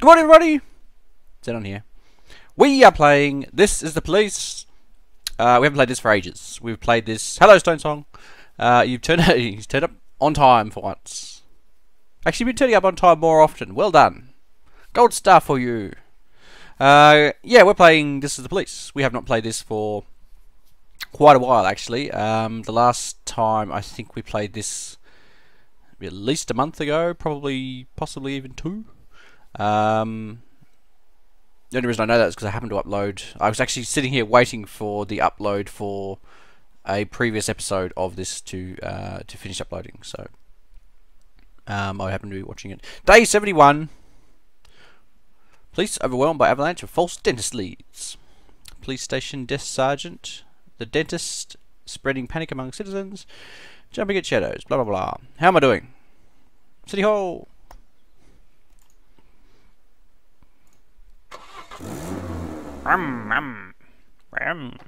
Good morning, everybody. Sit on here. We are playing This is the Police. Uh, we haven't played this for ages. We've played this. Hello, Stone Song. Uh, you've turned you've turned up on time for once. Actually, you've been turning up on time more often. Well done. Gold star for you. Uh, yeah, we're playing This is the Police. We have not played this for quite a while, actually. Um, the last time I think we played this at least a month ago, probably, possibly even two. Um, the only reason I know that is because I happened to upload. I was actually sitting here waiting for the upload for a previous episode of this to uh, to finish uploading. So um, I happened to be watching it. Day seventy one. Police overwhelmed by avalanche of false dentist leads. Police station desk sergeant, the dentist spreading panic among citizens, jumping at shadows. Blah blah blah. How am I doing? City Hall. Rum, rum, rum.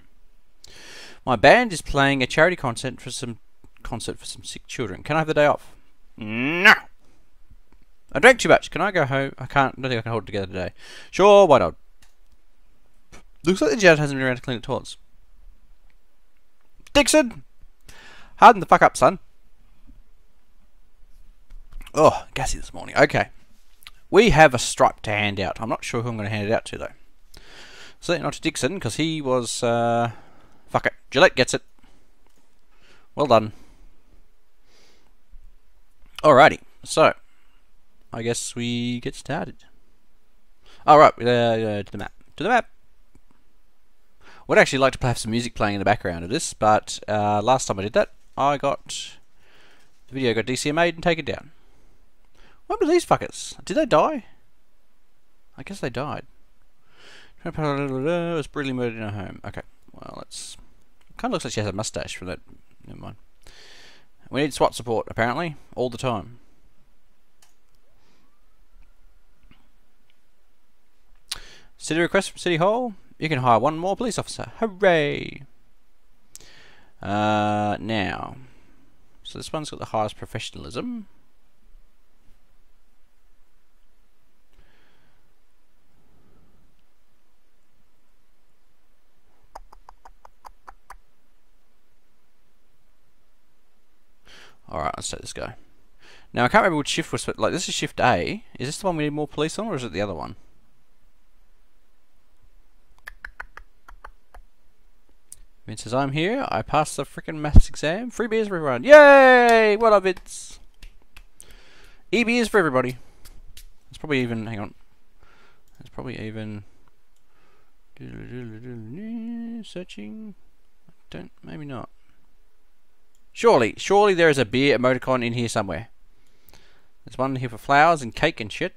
My band is playing a charity concert for some concert for some sick children. Can I have the day off? No. I drank too much. Can I go home? I can't. I don't think I can hold it together today. Sure, why not? Looks like the judge hasn't been around to clean the toilets. Dixon! Harden the fuck up, son. Oh, gassy this morning. Okay. We have a stripe to hand out. I'm not sure who I'm going to hand it out to, though. Certainly not to Dixon, because he was... Uh, fuck it. Gillette gets it. Well done. Alrighty. So, I guess we get started. Alright, uh, uh, to the map. To the map! Would actually like to have some music playing in the background of this, but uh, last time I did that, I got... The video got DCMA'd and taken down. What were these fuckers? Did they die? I guess they died. Was brutally murdered in her home. Okay, well, that's... Kind of looks like she has a mustache from that. Never mind. We need SWAT support, apparently, all the time. City request from City Hall. You can hire one more police officer. Hooray! Uh, now, so this one's got the highest professionalism. Alright, let's take this guy. Now, I can't remember which shift was, but like, this is shift A. Is this the one we need more police on, or is it the other one? Vince says, I'm here. I passed the freaking maths exam. Free beers for everyone. Yay! What up, Vince? E beers for everybody. It's probably even, hang on. It's probably even... Searching. I don't, maybe not. Surely, surely there is a beer emoticon in here somewhere. There's one here for flowers and cake and shit.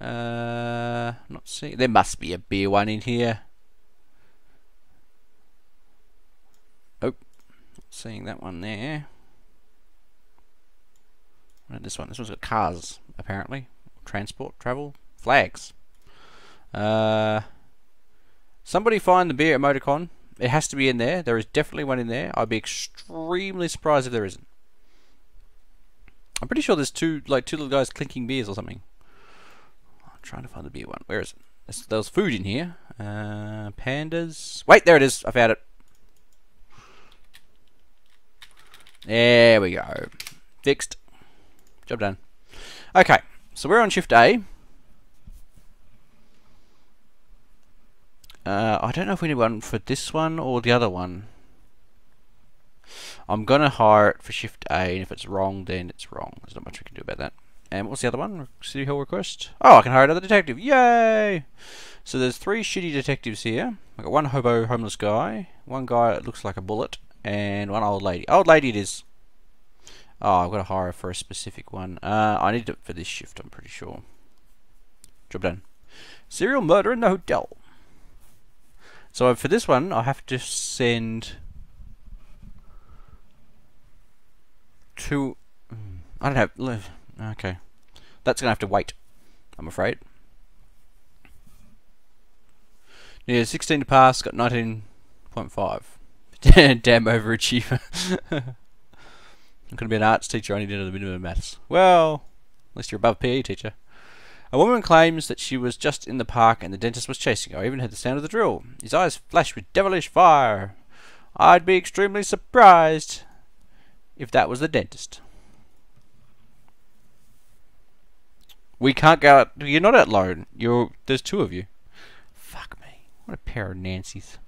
Uh, not see. There must be a beer one in here. Oh, seeing that one there. this one. This one's got cars, apparently. Transport, travel, flags. Uh, somebody find the beer emoticon it has to be in there. There is definitely one in there. I'd be extremely surprised if there isn't. I'm pretty sure there's two, like two little guys clinking beers or something. I'm trying to find the beer one. Where is it? There's, there's food in here. Uh, pandas. Wait, there it is. I found it. There we go. Fixed. Job done. Okay, so we're on shift A. Uh, I don't know if we need one for this one or the other one. I'm going to hire it for Shift A, and if it's wrong, then it's wrong. There's not much we can do about that. And what's the other one? City Hall request? Oh, I can hire another detective. Yay! So there's three shitty detectives here. I've got one hobo homeless guy, one guy that looks like a bullet, and one old lady. Old lady it is. Oh, I've got to hire for a specific one. Uh, I need it for this shift, I'm pretty sure. Job done. Serial murder in the hotel. So for this one, I have to send two. Hmm, I don't have. Okay, that's gonna have to wait. I'm afraid. Yeah, 16 to pass. Got 19.5. Damn overachiever. I'm gonna be an arts teacher. I need to know the minimum maths. Well, at least you're above PE teacher. A woman claims that she was just in the park and the dentist was chasing her. I even heard the sound of the drill. His eyes flashed with devilish fire. I'd be extremely surprised if that was the dentist. We can't go out. You're not out alone. You're. There's two of you. Fuck me. What a pair of Nancy's.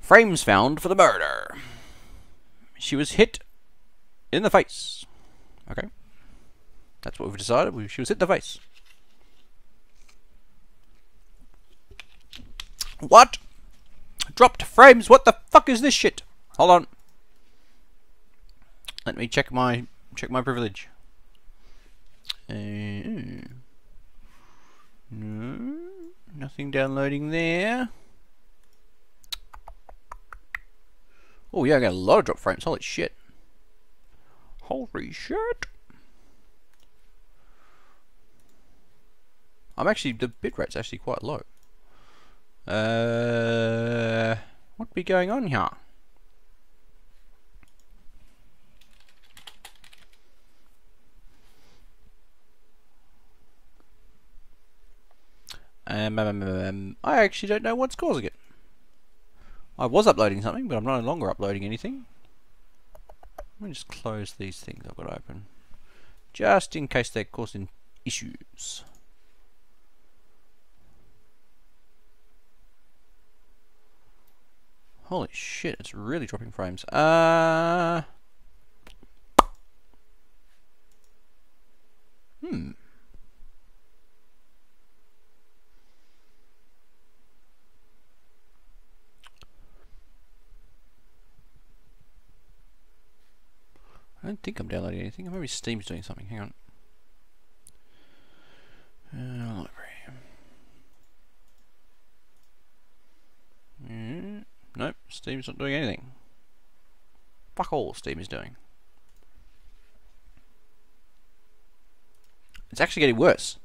Frames found for the murder. She was hit in the face. Okay. That's what we've decided. We should hit the face. What? Dropped frames? What the fuck is this shit? Hold on. Let me check my check my privilege. Uh, no, nothing downloading there. Oh yeah, I got a lot of drop frames. Holy shit. Holy shit. I'm actually, the bitrate's actually quite low. Uh, what be going on here? Um, um, um, um, I actually don't know what's causing it. I was uploading something, but I'm no longer uploading anything. Let me just close these things I've got open. Just in case they're causing issues. Holy shit, it's really dropping frames. Uh... Hmm. I don't think I'm downloading anything. Maybe Steam's doing something. Hang on. Uh, library. Mm, nope, Steam's not doing anything. Fuck all Steam is doing. It's actually getting worse.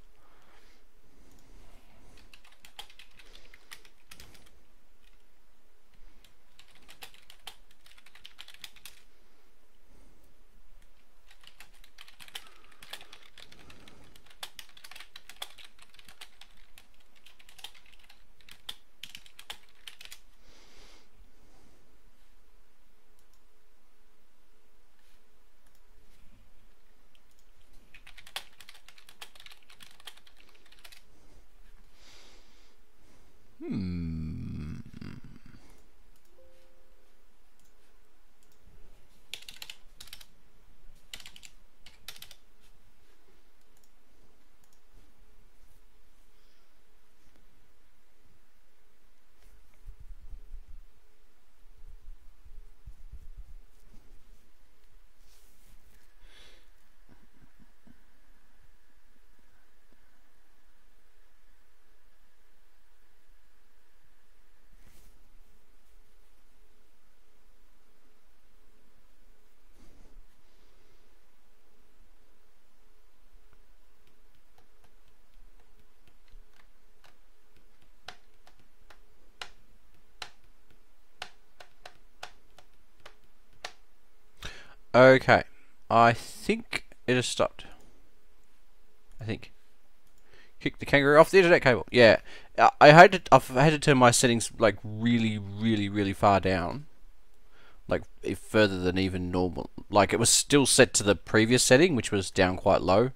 Okay, I think it has stopped. I think. Kick the kangaroo off the internet cable. Yeah, I had to. I've had to turn my settings like really, really, really far down, like further than even normal. Like it was still set to the previous setting, which was down quite low,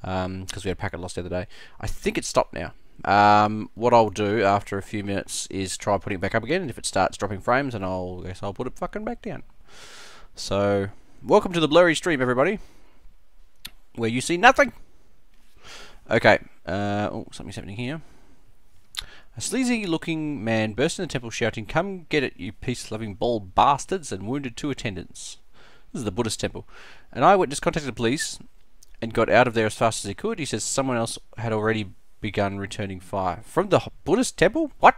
because um, we had packet loss the other day. I think it stopped now. Um, what I'll do after a few minutes is try putting it back up again, and if it starts dropping frames, then I'll guess I'll put it fucking back down. So Welcome to the blurry stream, everybody, where you see nothing. Okay, uh, oh, something's happening here. A sleazy-looking man burst in the temple shouting, Come get it, you peace-loving bald bastards, and wounded two attendants. This is the Buddhist temple. An eyewitness contacted the police and got out of there as fast as he could. He says someone else had already begun returning fire. From the Buddhist temple? What?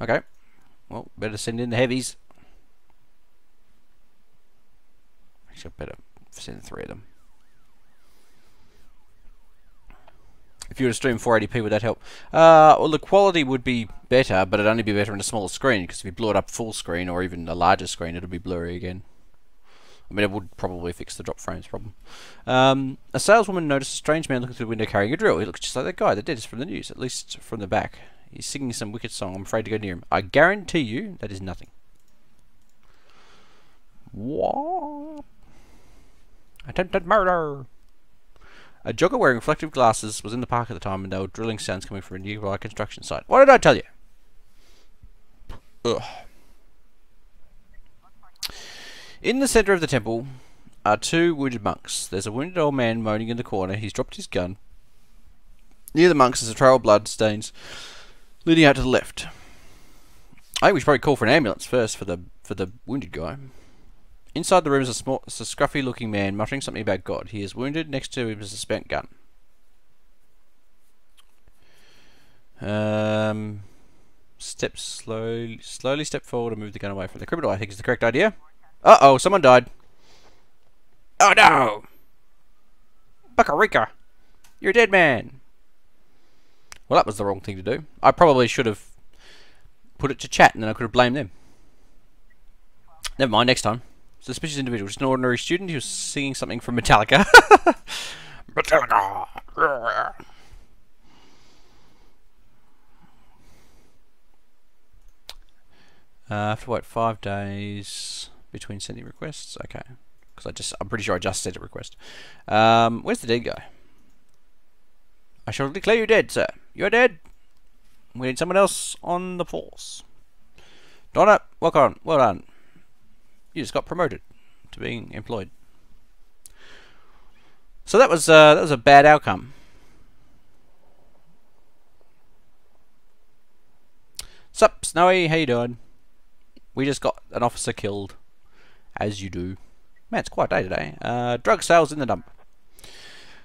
Okay. Well, better send in the heavies. Actually, I better send three of them. If you were to stream 480p, would that help? Uh, well, the quality would be better, but it'd only be better on a smaller screen, because if you blew it up full screen, or even a larger screen, it'd be blurry again. I mean, it would probably fix the drop frames problem. Um, a saleswoman noticed a strange man looking through the window carrying a drill. He looks just like that guy, the dentist from the news, at least from the back. He's singing some wicked song. I'm afraid to go near him. I guarantee you that is nothing. What? Attempted murder! A jogger wearing reflective glasses was in the park at the time and there were drilling sounds coming from a nearby construction site. What did I tell you? Ugh. In the centre of the temple are two wounded monks. There's a wounded old man moaning in the corner. He's dropped his gun. Near the monks is a trail of blood stains leading out to the left. I think we should probably call for an ambulance first for the for the wounded guy. Inside the room is a small, a scruffy-looking man muttering something about God. He is wounded. Next to him is a spent gun. Um, step slowly, slowly step forward and move the gun away from the criminal. I think is the correct idea. Uh oh, someone died. Oh no! Buckarika! You're a dead man! Well, that was the wrong thing to do. I probably should have put it to chat and then I could have blamed them. Never mind, next time. Suspicious individual, just an ordinary student who was singing something from Metallica. Metallica! Uh, I have to wait five days between sending requests. Okay, because I just I'm pretty sure I just sent a request. Um, where's the dead guy? I shall declare you dead, sir. You're dead. We need someone else on the force. Donna, on. Well done. You just got promoted to being employed. So that was uh, that was a bad outcome. Sup, Snowy? How you doing? We just got an officer killed as you do. Man, it's quite a day today. Uh, drug sales in the dump.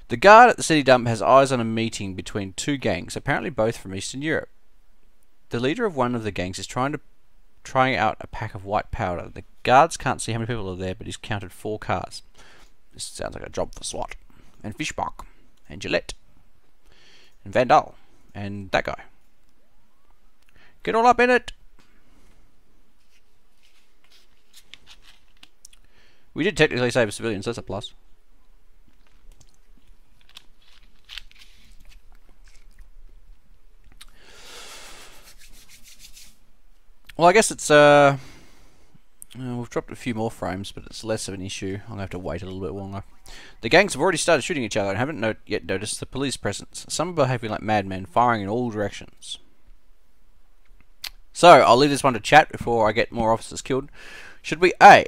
The guard at the city dump has eyes on a meeting between two gangs, apparently both from Eastern Europe. The leader of one of the gangs is trying to trying out a pack of white powder. The guards can't see how many people are there, but he's counted four cars. This sounds like a job for SWAT. And Fishbach. And Gillette. And Vandal. And that guy. Get all up in it! We did technically save a civilian, so that's a plus. Well, I guess it's, uh, uh, we've dropped a few more frames, but it's less of an issue. To have to wait a little bit longer. The gangs have already started shooting each other and haven't yet noticed the police presence. Some are behaving like madmen, firing in all directions. So, I'll leave this one to chat before I get more officers killed. Should we A.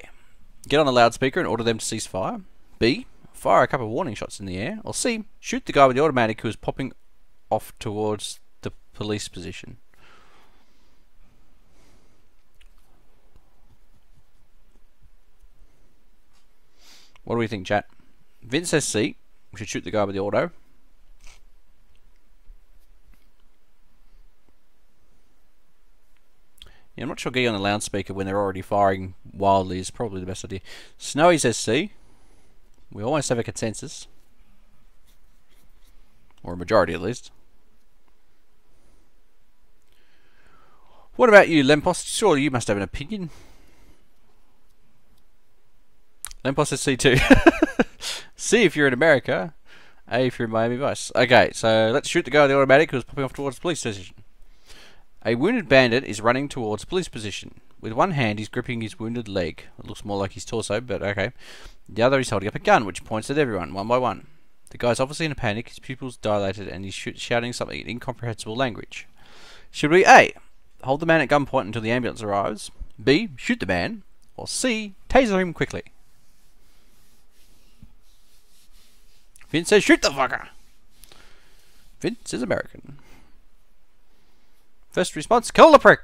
Get on a loudspeaker and order them to cease fire. B. Fire a couple of warning shots in the air. Or C. Shoot the guy with the automatic who is popping off towards the police position. What do we think, chat? Vince says C. We should shoot the guy with the auto. Yeah, I'm not sure getting on the loudspeaker when they're already firing wildly is probably the best idea. Snowy says C. We almost have a consensus. Or a majority at least. What about you, Lempos? Surely you must have an opinion. Lempos says C too. C if you're in America. A if you're in Miami Vice. Okay, so let's shoot the guy with the automatic who's popping off towards police station. A wounded bandit is running towards police position. With one hand, he's gripping his wounded leg. It looks more like his torso, but okay. The other, he's holding up a gun, which points at everyone, one by one. The guy's obviously in a panic, his pupils dilated, and he's sh shouting something in incomprehensible language. Should we A. Hold the man at gunpoint until the ambulance arrives? B. Shoot the man? Or C. Taser him quickly? Vince says, shoot the fucker! Vince is American. First response, kill the prick!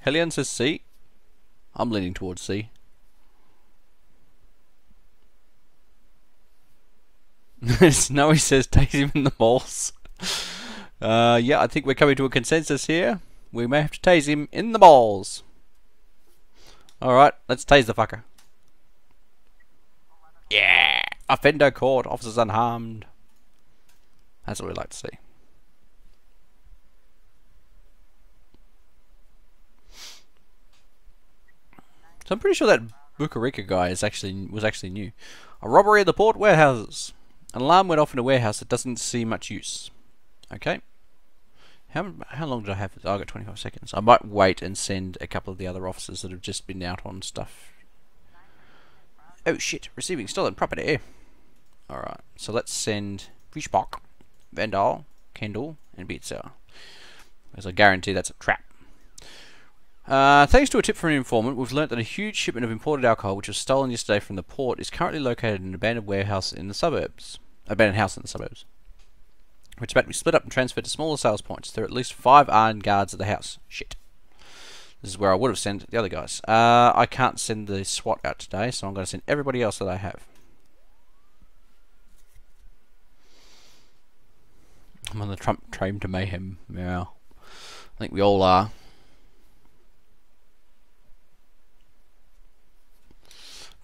Hellion says C. I'm leaning towards C. Snowy says tase him in the balls. Uh, yeah, I think we're coming to a consensus here. We may have to tase him in the balls. Alright, let's tase the fucker. Yeah! Offender caught, officers unharmed. That's what we like to see. So I'm pretty sure that Bukarika guy is actually was actually new. A robbery at the port warehouses. An alarm went off in a warehouse that doesn't see much use. Okay. How how long did I have? Oh, I got 25 seconds. I might wait and send a couple of the other officers that have just been out on stuff. Oh shit! Receiving stolen property. All right. So let's send Fishbach, Vandal, Kendall, and Bitzer. Because I guarantee that's a trap. Uh, thanks to a tip from an informant, we've learnt that a huge shipment of imported alcohol, which was stolen yesterday from the port, is currently located in an abandoned warehouse in the suburbs. Abandoned house in the suburbs. Which meant be split up and transferred to smaller sales points. There are at least five armed guards at the house. Shit. This is where I would have sent the other guys. Uh, I can't send the SWAT out today, so I'm going to send everybody else that I have. I'm on the Trump train to mayhem. Yeah. I think we all are.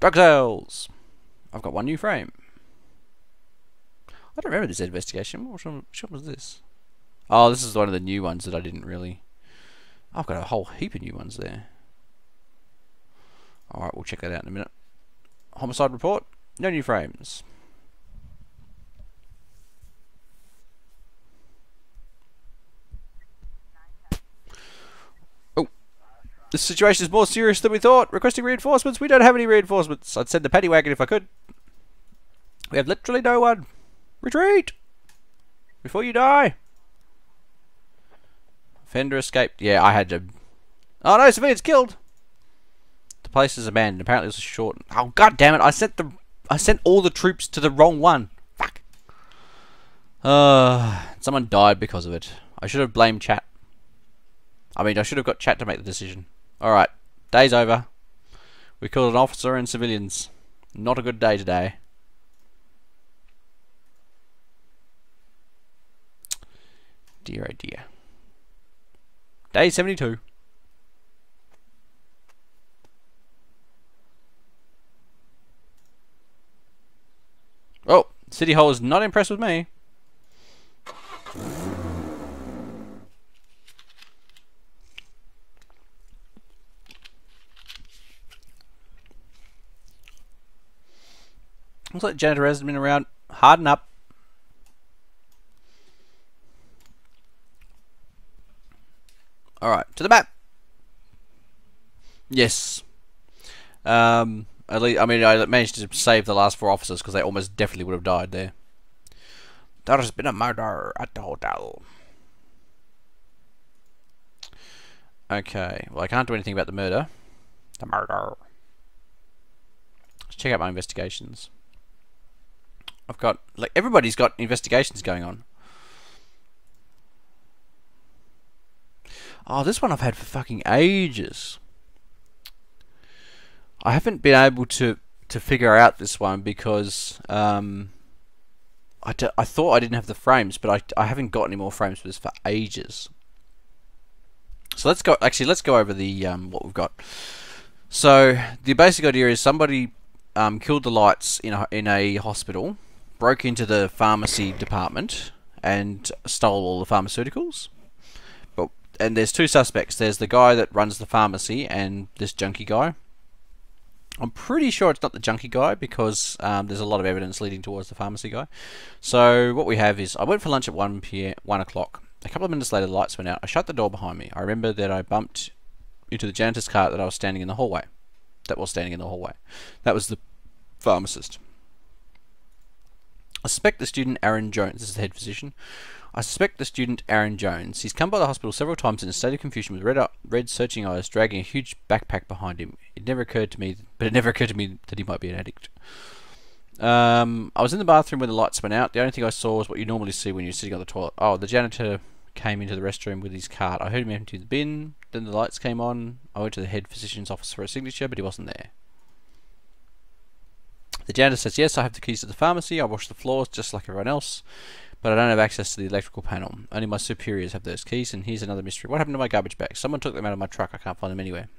Drug sales! I've got one new frame. I don't remember this investigation. Which one, which one was this? Oh, this is one of the new ones that I didn't really... I've got a whole heap of new ones there. Alright, we'll check that out in a minute. Homicide report. No new frames. Oh. This situation is more serious than we thought. Requesting reinforcements. We don't have any reinforcements. I'd send the paddy wagon if I could. We have literally no one. Retreat! Before you die! Fender escaped. Yeah, I had to... Oh no, civilians killed! The place is abandoned. Apparently it was short... Oh god damn it, I sent the... I sent all the troops to the wrong one. Fuck. Uh, someone died because of it. I should have blamed chat. I mean, I should have got chat to make the decision. Alright, day's over. We killed an officer and civilians. Not a good day today. Dear oh dear. Day 72. Oh, City Hall is not impressed with me. Looks like janitor hasn't been around. Harden up. Alright, to the map. Yes. Um, at least, I mean, I managed to save the last four officers because they almost definitely would have died there. There has been a murder at the hotel. Okay, well I can't do anything about the murder. The murder. Let's check out my investigations. I've got, like, everybody's got investigations going on. Oh, this one I've had for fucking ages. I haven't been able to to figure out this one because um, I, d- I thought I didn't have the frames, but I, I haven't got any more frames for this for ages. So let's go. Actually, let's go over the um, what we've got. So the basic idea is somebody um, killed the lights in a, in a hospital, broke into the pharmacy department, and stole all the pharmaceuticals and there's two suspects. There's the guy that runs the pharmacy and this junkie guy. I'm pretty sure it's not the junkie guy because um, there's a lot of evidence leading towards the pharmacy guy. So what we have is I went for lunch at 1 p.m. 1 o'clock. A couple of minutes later, the lights went out. I shut the door behind me. I remember that I bumped into the janitor's cart that I was standing in the hallway. That was standing in the hallway. That was the pharmacist. I suspect the student Aaron Jones, is the head physician, I suspect the student Aaron Jones. He's come by the hospital several times in a state of confusion with red, red searching eyes, dragging a huge backpack behind him. It never occurred to me, but it never occurred to me that he might be an addict. Um, I was in the bathroom when the lights went out. The only thing I saw was what you normally see when you're sitting on the toilet. Oh, the janitor came into the restroom with his cart. I heard him empty the bin. Then the lights came on. I went to the head physician's office for a signature, but he wasn't there. The janitor says, yes, I have the keys to the pharmacy. I wash the floors just like everyone else but I don't have access to the electrical panel. Only my superiors have those keys, and here's another mystery. What happened to my garbage bags? Someone took them out of my truck. I can't find them anywhere.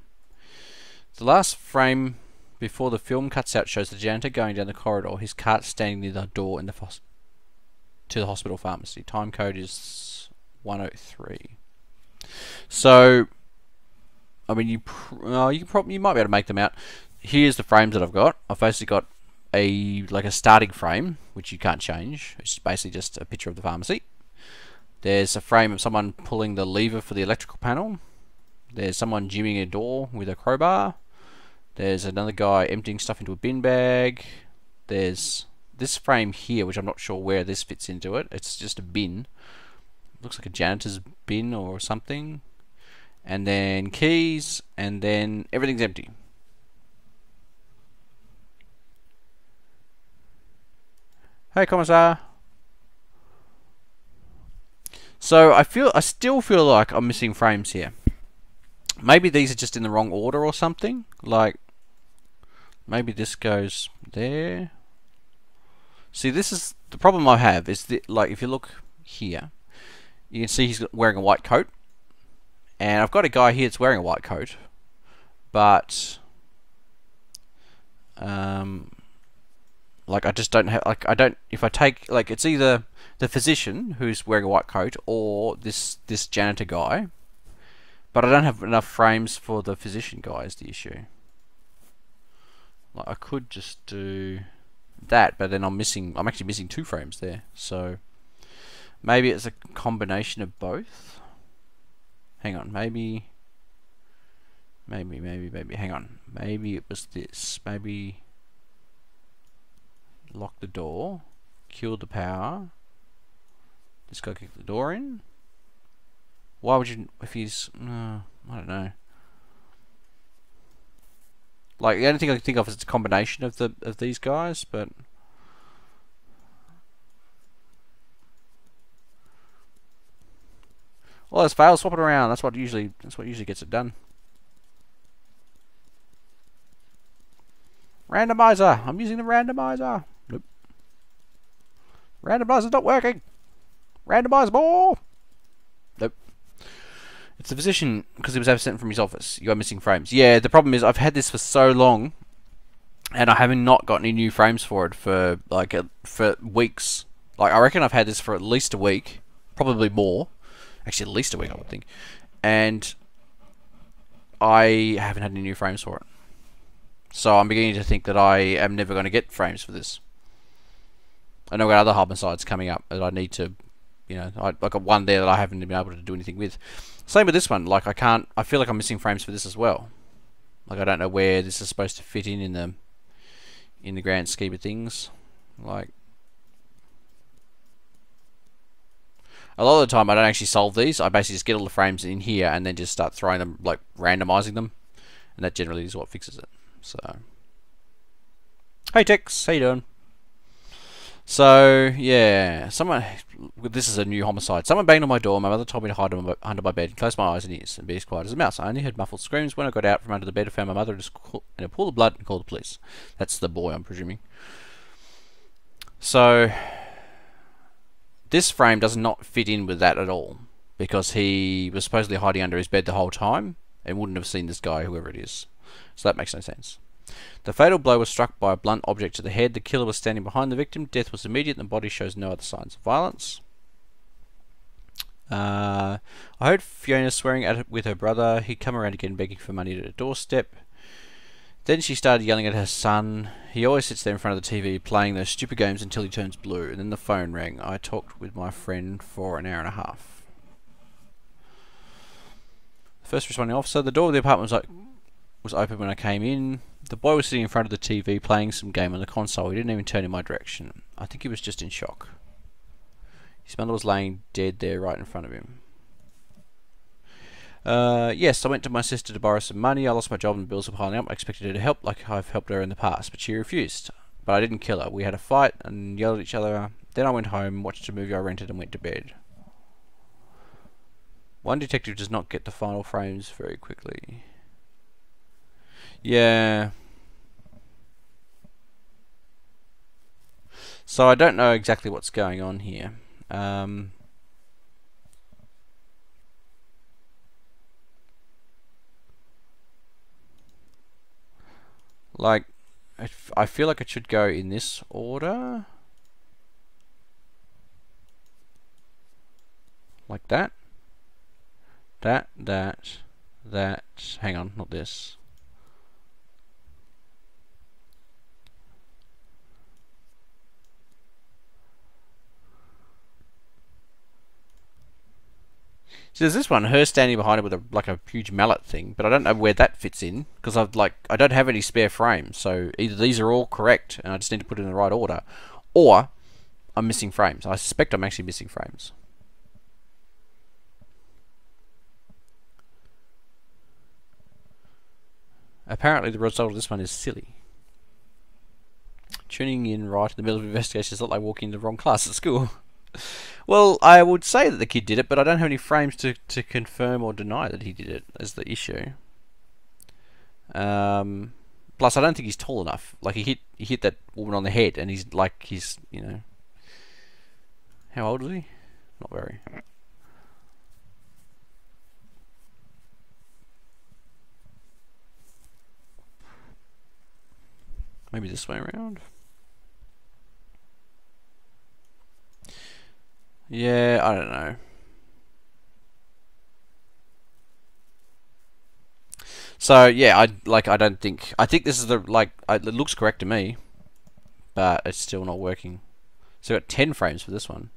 The last frame before the film cuts out shows the janitor going down the corridor, his cart standing near the door in the to the hospital pharmacy. Time code is 103. So, I mean, you uh, you probably you might be able to make them out. Here's the frames that I've got. I've basically got a like a starting frame, which you can't change. It's basically just a picture of the pharmacy. There's a frame of someone pulling the lever for the electrical panel. There's someone jimmying a door with a crowbar. There's another guy emptying stuff into a bin bag. There's this frame here, which I'm not sure where this fits into it. It's just a bin. Looks like a janitor's bin or something. And then keys, and then everything's empty. Hey, Commissar. So I feel, I still feel like I'm missing frames here. Maybe these are just in the wrong order or something. Like, maybe this goes there. See, this is the problem I have is that, like, if you look here, you can see he's wearing a white coat, and I've got a guy here that's wearing a white coat, but um, like I just don't have like I don't if I take like it's either the physician who's wearing a white coat or this this janitor guy, but I don't have enough frames for the physician guy is the issue. Like I could just do that, but then I'm missing. I'm actually missing two frames there. So maybe it's a combination of both. Hang on, maybe, maybe, maybe, maybe. Hang on, maybe it was this. Maybe lock the door, kill the power. This guy kick the door in. Why would you? If he's, uh, I don't know. Like the only thing I can think of is it's a combination of the of these guys, but well, let's fail. Swap it around. That's what usually that's what usually gets it done. Randomizer. I'm using the randomizer. Randomizer's not working. Randomize more. Nope. It's the physician because he was absent from his office. You are missing frames. Yeah, the problem is I've had this for so long, and I haven't not got any new frames for it for like a, for weeks. Like I reckon I've had this for at least a week, probably more. Actually, at least a week I would think, and I haven't had any new frames for it. So I'm beginning to think that I am never going to get frames for this. I know I've got other hub sites coming up that I need to, you know, I, I got one there that I haven't been able to do anything with. Same with this one. Like I can't. I feel like I'm missing frames for this as well. Like I don't know where this is supposed to fit in in the in the grand scheme of things. Like a lot of the time, I don't actually solve these. I basically just get all the frames in here and then just start throwing them, like randomizing them, and that generally is what fixes it. So, hey Tex, how you doing? So yeah, someone. This is a new homicide. Someone banged on my door. My mother told me to hide under my bed, close my eyes and ears, and be as quiet as a mouse. I only heard muffled screams when I got out from under the bed. I found my mother in a pool of blood and called the police. That's the boy, I'm presuming. So this frame does not fit in with that at all because he was supposedly hiding under his bed the whole time and wouldn't have seen this guy, whoever it is. So that makes no sense. The fatal blow was struck by a blunt object to the head. The killer was standing behind the victim. Death was immediate and the body shows no other signs of violence. Uh, I heard Fiona swearing at it with her brother. He'd come around again begging for money at her doorstep. Then she started yelling at her son. He always sits there in front of the TV playing those stupid games until he turns blue. And then the phone rang. I talked with my friend for an hour and a half. The First responding officer, the door of the apartment was, was open when I came in. The boy was sitting in front of the TV playing some game on the console. He didn't even turn in my direction. I think he was just in shock. His mother was laying dead there right in front of him. Uh, yes, I went to my sister to borrow some money. I lost my job and bills were piling up. I expected her to help like I've helped her in the past, but she refused. But I didn't kill her. We had a fight and yelled at each other. Then I went home, watched a movie I rented, and went to bed. One detective does not get the final frames very quickly. Yeah. So I don't know exactly what's going on here. Um, like, I feel like it should go in this order. Like that. That, that, that. Hang on, not this. So there's this one, her standing behind it with a like a huge mallet thing, but I don't know where that fits in because I've like I don't have any spare frames, so either these are all correct and I just need to put it in the right order, or I'm missing frames. I suspect I'm actually missing frames. Apparently the result of this one is silly. Tuning in right in the middle of investigation is not like walking into the wrong class at school. well, I would say that the kid did it, but I don't have any frames to, to confirm or deny that he did it as the issue. Um, plus, I don't think he's tall enough. Like he hit he hit that woman on the head, and he's like he's you know. How old is he? Not very. Maybe this way around. Yeah, I don't know. So yeah, I like. I don't think. I think this is the like. it looks correct to me, but it's still not working. So I got ten frames for this one.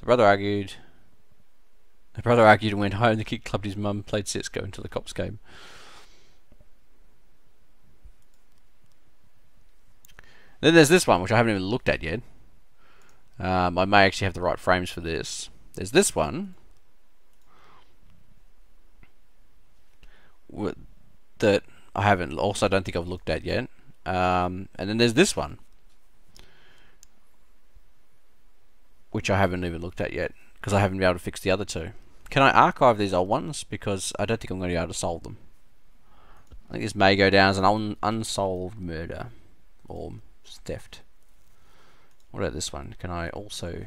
The brother argued. The brother argued and went home. The kid clubbed his mum, played CS:GO until the cops came. Then there's this one, which I haven't even looked at yet. Um, I may actually have the right frames for this. There's this one. That I haven't, also don't think I've looked at yet. Um, and then there's this one. Which I haven't even looked at yet. Because I haven't been able to fix the other two. Can I archive these old ones? Because I don't think I'm going to be able to solve them. I think this may go down as an un unsolved murder. Or theft. What about this one? Can I also...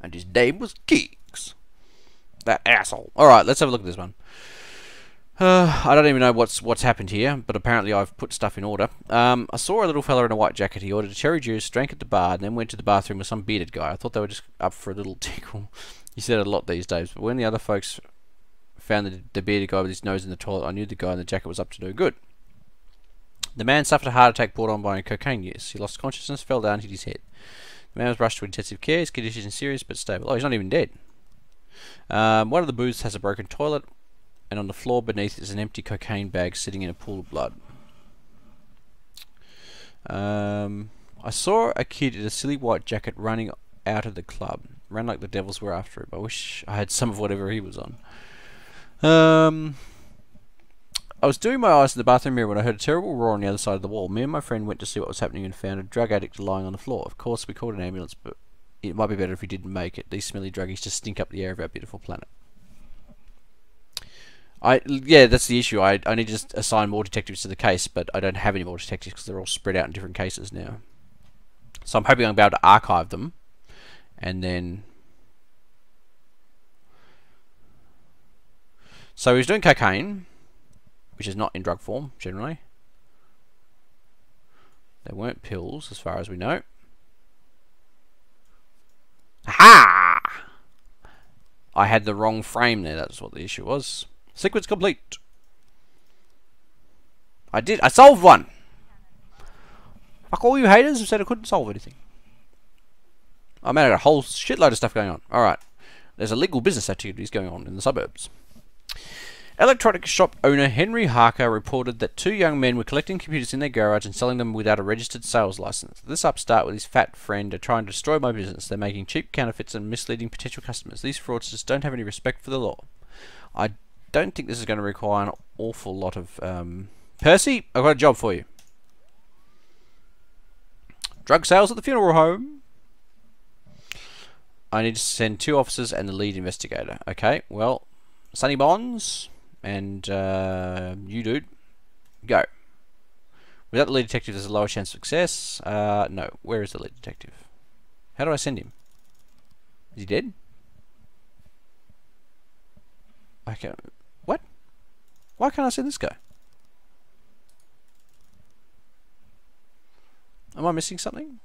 And his name was Geeks. That asshole. Alright, let's have a look at this one. Uh, I don't even know what's what's happened here, but apparently I've put stuff in order. Um, I saw a little fella in a white jacket. He ordered a cherry juice, drank at the bar, and then went to the bathroom with some bearded guy. I thought they were just up for a little tickle. he said a lot these days, but when the other folks found the, the bearded guy with his nose in the toilet, I knew the guy in the jacket was up to no good. The man suffered a heart attack brought on by cocaine use. He lost consciousness, fell down, hit his head. The man was rushed to intensive care. His condition is serious but stable. Oh, he's not even dead. Um, one of the booths has a broken toilet, and on the floor beneath is an empty cocaine bag sitting in a pool of blood. Um, I saw a kid in a silly white jacket running out of the club. Ran like the devils were after him. I wish I had some of whatever he was on. Um, I was doing my eyes in the bathroom mirror when I heard a terrible roar on the other side of the wall. Me and my friend went to see what was happening and found a drug addict lying on the floor. Of course, we called an ambulance, but it might be better if we didn't make it. These smelly druggies just stink up the air of our beautiful planet. I yeah, that's the issue. I I need to just assign more detectives to the case, but I don't have any more detectives because they're all spread out in different cases now. So I'm hoping be able to archive them, and then. So he's doing cocaine which is not in drug form generally. They weren't pills, as far as we know. Ha! I had the wrong frame there. That's what the issue was. Sequence complete. I did. I solved one. Fuck all you haters who said I couldn't solve anything. I man, I got a whole shitload of stuff going on. Alright. There's illegal business activities going on in the suburbs. Electronics shop owner Henry Harker reported that two young men were collecting computers in their garage and selling them without a registered sales license. This upstart with his fat friend are trying to destroy my business. They're making cheap counterfeits and misleading potential customers. These fraudsters don't have any respect for the law. I don't think this is going to require an awful lot of... Um... Percy, I've got a job for you. Drug sales at the funeral home. I need to send two officers and the lead investigator. Okay, well, Sonny Bonds, and uh, you, dude, go. Without the lead detective, there's a lower chance of success. Uh, no, where is the lead detective? How do I send him? Is he dead? I can't. What? Why can't I send this guy? Am I missing something?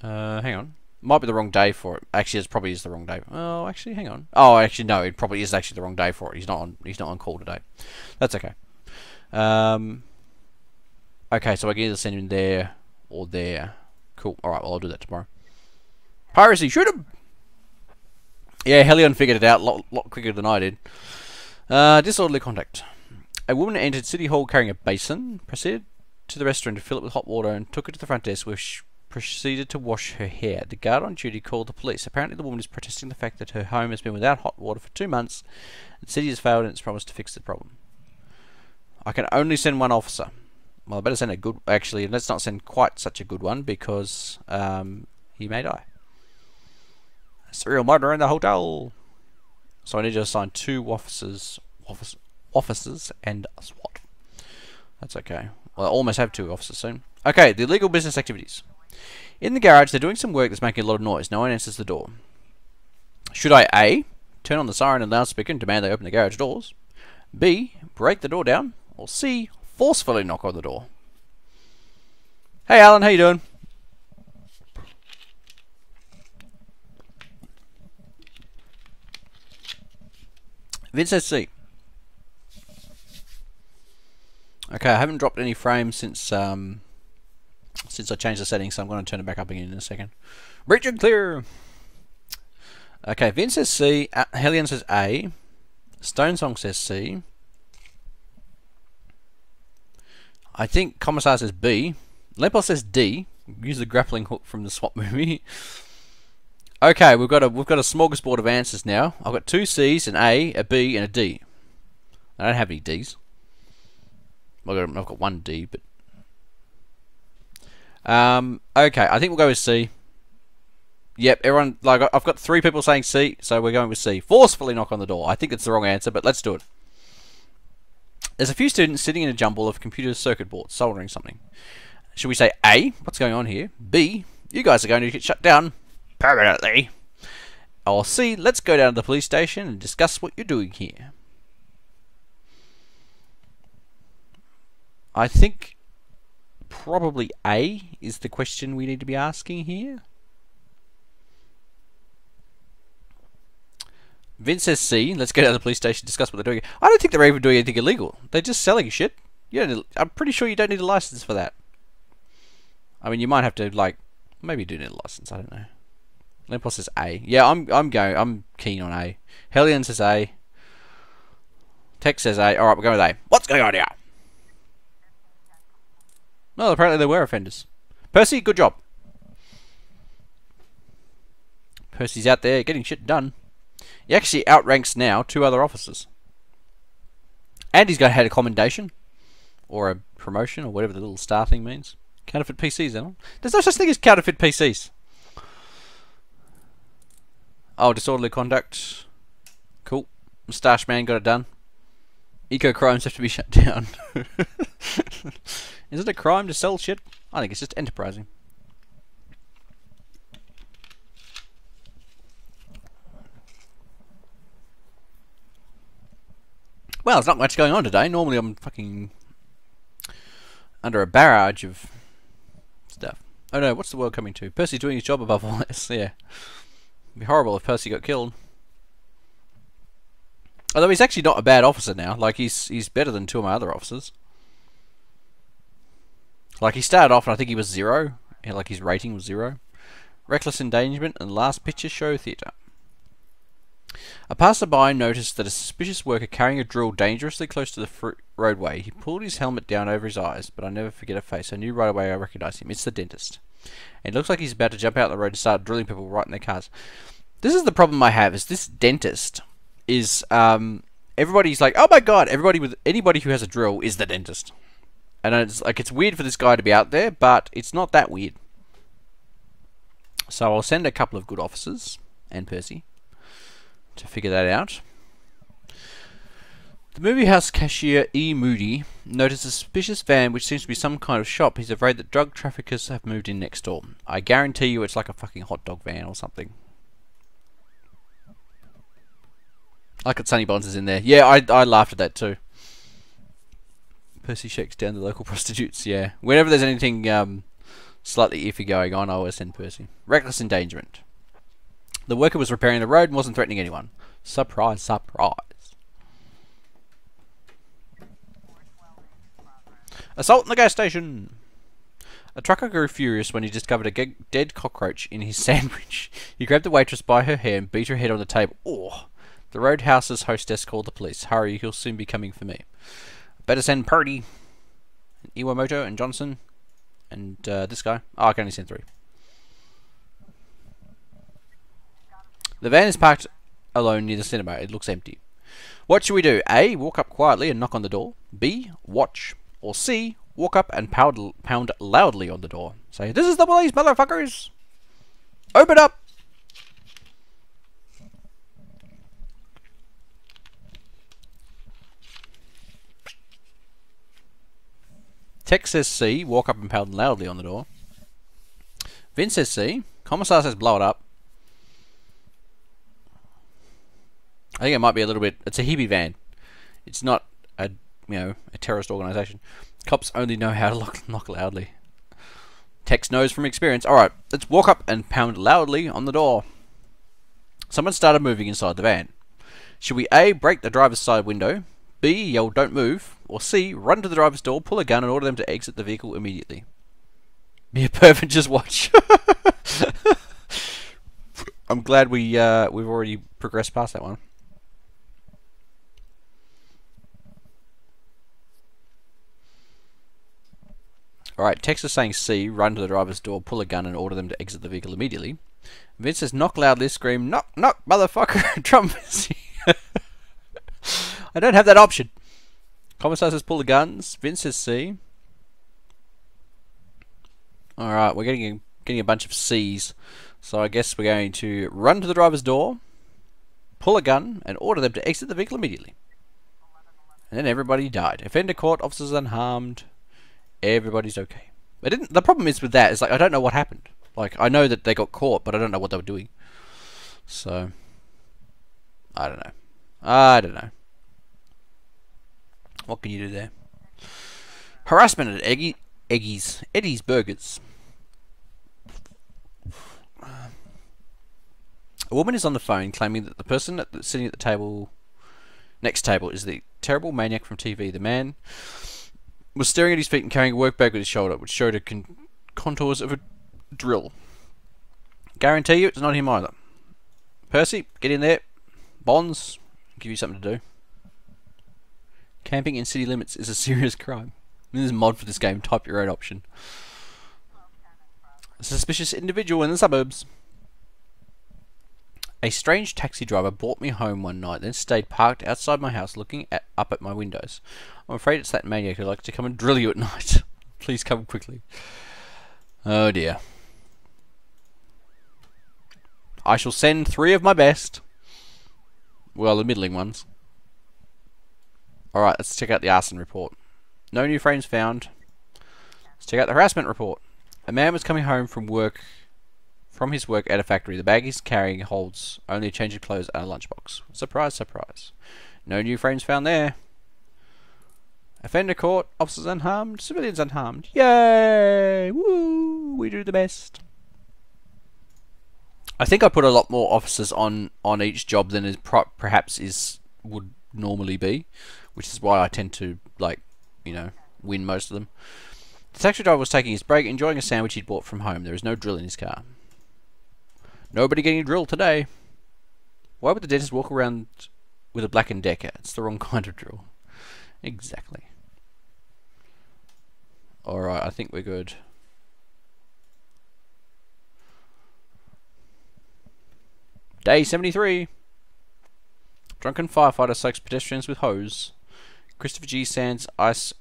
Uh, hang on. Might be the wrong day for it. Actually, it probably is the wrong day. Oh, actually, hang on. Oh, actually, no. It probably is actually the wrong day for it. He's not on. He's not on call today. That's okay. Um. Okay, so I can either send him there or there. Cool. All right. Well, I'll do that tomorrow. Piracy. Shoot him. Yeah, Helion figured it out a lot, lot quicker than I did. Uh, disorderly conduct. A woman entered City Hall carrying a basin, proceeded to the restaurant to fill it with hot water, and took it to the front desk she proceeded to wash her hair. The guard on duty called the police. Apparently, the woman is protesting the fact that her home has been without hot water for two months, the city has failed in its promise to fix the problem. I can only send one officer. Well, I better send a good. Actually, let's not send quite such a good one because um, he may die. Serial murder in the hotel. So I need to assign two officers, office, officers and a SWAT. That's okay. Well, I almost have two officers soon. Okay, the illegal business activities. In the garage, they're doing some work that's making a lot of noise. No one answers the door. Should I A. Turn on the siren and loudspeaker and demand they open the garage doors? B. Break the door down? Or C. Forcefully knock on the door? Hey Alan, how you doing? Vince says C. Okay, I haven't dropped any frames since um, since I changed the settings, so I'm going to turn it back up again in a second. Breach and clear. Okay, Vince says C. Uh, Hellion says A. Stone Song says C. I think Commissar says B. Lepos says D. Use the grappling hook from the SWAT movie. Okay, we've got a we've got a smorgasbord of answers now. I've got two C's, an A, a B, and a D. I don't have any D's. I've got, I've got one D, but um, okay, I think we'll go with C. Yep, everyone like I've got three people saying C, so we're going with C. Forcefully knock on the door. I think it's the wrong answer, but let's do it. There's a few students sitting in a jumble of computer circuit boards soldering something. Should we say A? What's going on here? B? You guys are going to get shut down permanently. Or C, let's go down to the police station and discuss what you're doing here. I think probably A is the question we need to be asking here. Vince says C. Let's go down to the police station discuss what they're doing. I don't think they're even doing anything illegal. They're just selling shit. You I'm pretty sure you don't need a license for that. I mean, you might have to, like, maybe you do need a license. I don't know. Lempos says A. Yeah, I'm I'm going. I'm keen on A. Hellion says A. Tex says A. All right, we're going with A. What's going on here? Well, apparently they were offenders. Percy, good job. Percy's out there getting shit done. He actually outranks now two other officers. And he's got had a commendation. Or a promotion, or whatever the little star thing means. Counterfeit PCs, then. There's no such thing as counterfeit PCs. Oh, disorderly conduct. Cool. Moustache man got it done. Eco crimes have to be shut down. Is it a crime to sell shit? I think it's just enterprising. Well, there's not much going on today. Normally I'm fucking under a barrage of stuff. Oh no, what's the world coming to? Percy's doing his job above all this, yeah. It'd be horrible if Percy got killed. Although he's actually not a bad officer now. Like, he's he's better than two of my other officers. Like, he started off and I think he was zero. Like, his rating was zero. Reckless endangerment and last picture show theatre. A passerby noticed that a suspicious worker carrying a drill dangerously close to the roadway. He pulled his helmet down over his eyes, but I never forget a face. I knew right away I recognized him. It's the dentist. It looks like he's about to jump out the road and start drilling people right in their cars. This is the problem I have. Is this dentist is um everybody's like, oh my god, everybody with anybody who has a drill is the dentist, and it's like it's weird for this guy to be out there, but it's not that weird. So I'll send a couple of good officers and Percy to figure that out. The movie house cashier E. Moody noticed a suspicious van which seems to be some kind of shop. He's afraid that drug traffickers have moved in next door. I guarantee you it's like a fucking hot dog van or something. Like at Sunny Bonds is in there. Yeah, I, I laughed at that too. Percy shakes down the local prostitutes, yeah. Whenever there's anything um, Slightly iffy going on, I always send Percy. Reckless endangerment. The worker was repairing the road and wasn't threatening anyone. Surprise, surprise. Assault in the gas station! A trucker grew furious when he discovered a dead cockroach in his sandwich. He grabbed the waitress by her hair and beat her head on the table. Oh! The roadhouse's hostess called the police. Hurry, he'll soon be coming for me. Better send Purdy, Iwamoto, and Johnson, and uh, this guy. Oh, I can only send three. The van is parked alone near the cinema. It looks empty. What should we do? A. Walk up quietly and knock on the door. B. Watch. Or C. Walk up and pound, pound loudly on the door. Say, This is the police, motherfuckers! Open up! Tex says C. Walk up and pound loudly on the door. Vince says C. Commissar says blow it up. I think it might be a little bit. It's a hippie van. It's not a you know a terrorist organization. Cops only know how to lock, knock loudly. Tex knows from experience. All right, let's walk up and pound loudly on the door. Someone started moving inside the van. Should we A. break the driver's side window, B. yell don't move, or C. run to the driver's door, pull a gun, and order them to exit the vehicle immediately? Be a perfect just watch. I'm glad we uh, we've already progressed past that one. Alright, Tex is saying C, run to the driver's door, pull a gun, and order them to exit the vehicle immediately. Vince says knock loudly, scream, knock, knock, motherfucker, Trump. I don't have that option. Commissar says pull the guns. Vince says C. Alright, we're getting a, getting a bunch of C's. So I guess we're going to run to the driver's door, pull a gun, and order them to exit the vehicle immediately. And then everybody died. Offender caught, officers unharmed everybody's okay. I didn't. The problem is with that is like I don't know what happened. Like I know that they got caught, but I don't know what they were doing. So I don't know. I don't know. What can you do there? Harassment at Eggy, Eggy's Eddie's Burgers. A woman is on the phone claiming that the person that's sitting at the table next table is the terrible maniac from TV. The man was staring at his feet and carrying a work bag on his shoulder, which showed the con contours of a drill. Guarantee you it's not him either. Percy, get in there. Bonds, give you something to do. Camping in city limits is a serious crime. There's a mod for this game, type your own option. A suspicious individual in the suburbs. A strange taxi driver brought me home one night, then stayed parked outside my house looking at, up at my windows. I'm afraid it's that maniac who likes to come and drill you at night. Please come quickly. Oh dear. I shall send three of my best. Well, the middling ones. Alright, let's check out the arson report. No new frames found. Let's check out the harassment report. A man was coming home from work from his work at a factory, the bag he's carrying holds only a change of clothes and a lunchbox. Surprise, surprise. No new frames found there. Offender caught, officers unharmed, civilians unharmed. Yay! Woo! We do the best. I think I put a lot more officers on on each job than is perhaps is would normally be, which is why I tend to like, you know, win most of them. The taxi driver was taking his break, enjoying a sandwich he'd bought from home. There is no drill in his car. Nobody getting drilled today. Why would the dentist walk around with a Black & Decker? It's the wrong kind of drill. Exactly. Alright, I think we're good. Day 73. Drunken firefighter soaks pedestrians with hose. Christopher G. Sands Ice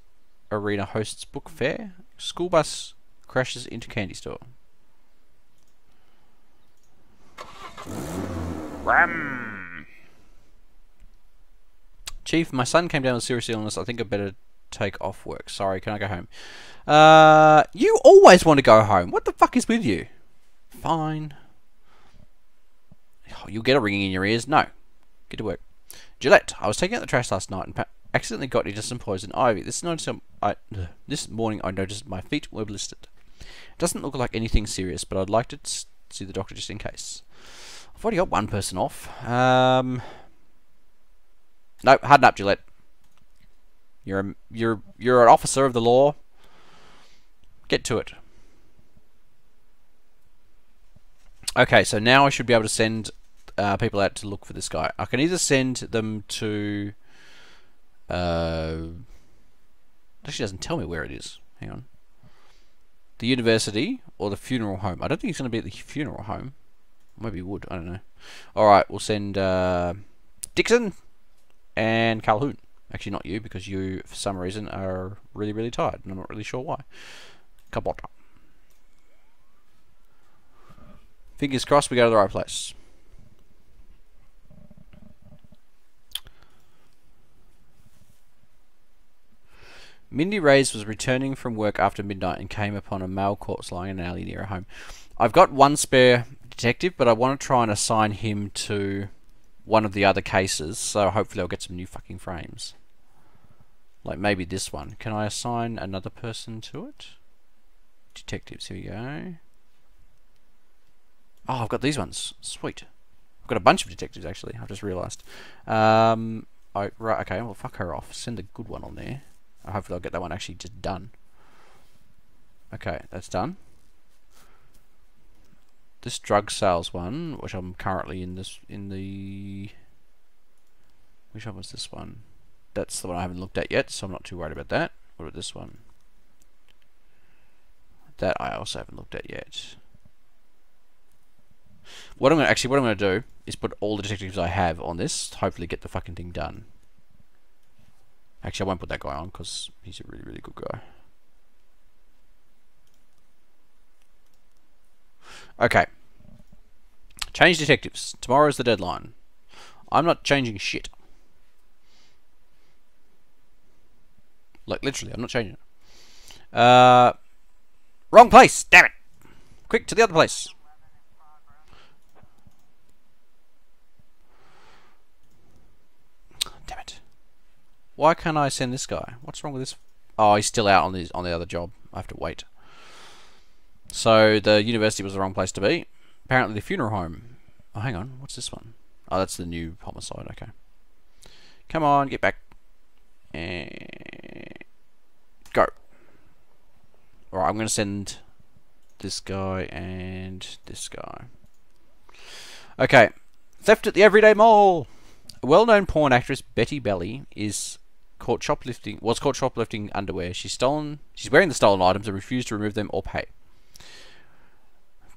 Arena hosts book fair. School bus crashes into candy store. Wham! Chief, my son came down with serious illness. I think I better take off work. Sorry, can I go home? Uh, you always want to go home. What the fuck is with you? Fine. Oh, you'll get a ringing in your ears. No. Get to work. Gillette, I was taking out the trash last night and accidentally got into some poison ivy. This, I, this morning I noticed my feet were blistered. It Doesn't look like anything serious, but I'd like to see the doctor just in case. I've already got one person off. Um, nope, harden up, Gillette. You're a, you're you're an officer of the law. Get to it. Okay, so now I should be able to send uh, people out to look for this guy. I can either send them to. Uh, actually, doesn't tell me where it is. Hang on. The university or the funeral home. I don't think he's going to be at the funeral home. Maybe he would. I don't know. All right, we'll send uh, Dixon and Calhoun. Actually, not you, because you, for some reason, are really, really tired, and I'm not really sure why. Kabota. Fingers crossed we go to the right place. Mindy Reyes was returning from work after midnight and came upon a male corpse lying in an alley near her home. I've got one spare detective, but I want to try and assign him to one of the other cases, so hopefully I'll get some new fucking frames. Like maybe this one. Can I assign another person to it? Detectives, here we go. Oh, I've got these ones. Sweet. I've got a bunch of detectives, actually. I've just realised. Um, I, right, okay, well, fuck her off. Send a good one on there. Hopefully I'll get that one actually just done. Okay, that's done. This drug sales one, which I'm currently in this in the which one was this one? That's the one I haven't looked at yet, so I'm not too worried about that. What about this one? That I also haven't looked at yet. What I'm gonna actually what I'm gonna do is put all the detectives I have on this. Hopefully, get the fucking thing done. Actually, I won't put that guy on because he's a really really good guy. Okay. Change detectives. Tomorrow is the deadline. I'm not changing shit. Like literally, I'm not changing it. Uh, wrong place. Damn it! Quick to the other place. Why can't I send this guy? What's wrong with this? Oh, he's still out on the on the other job. I have to wait. So the university was the wrong place to be. Apparently the funeral home. Oh, hang on. What's this one? Oh, that's the new homicide. Okay. Come on, get back. And go. Alright, I'm going to send this guy and this guy. Okay. Theft at the Everyday Mall. A well-known porn actress, Betty Belly, is caught shoplifting was caught shoplifting underwear. She's stolen she's wearing the stolen items and refused to remove them or pay.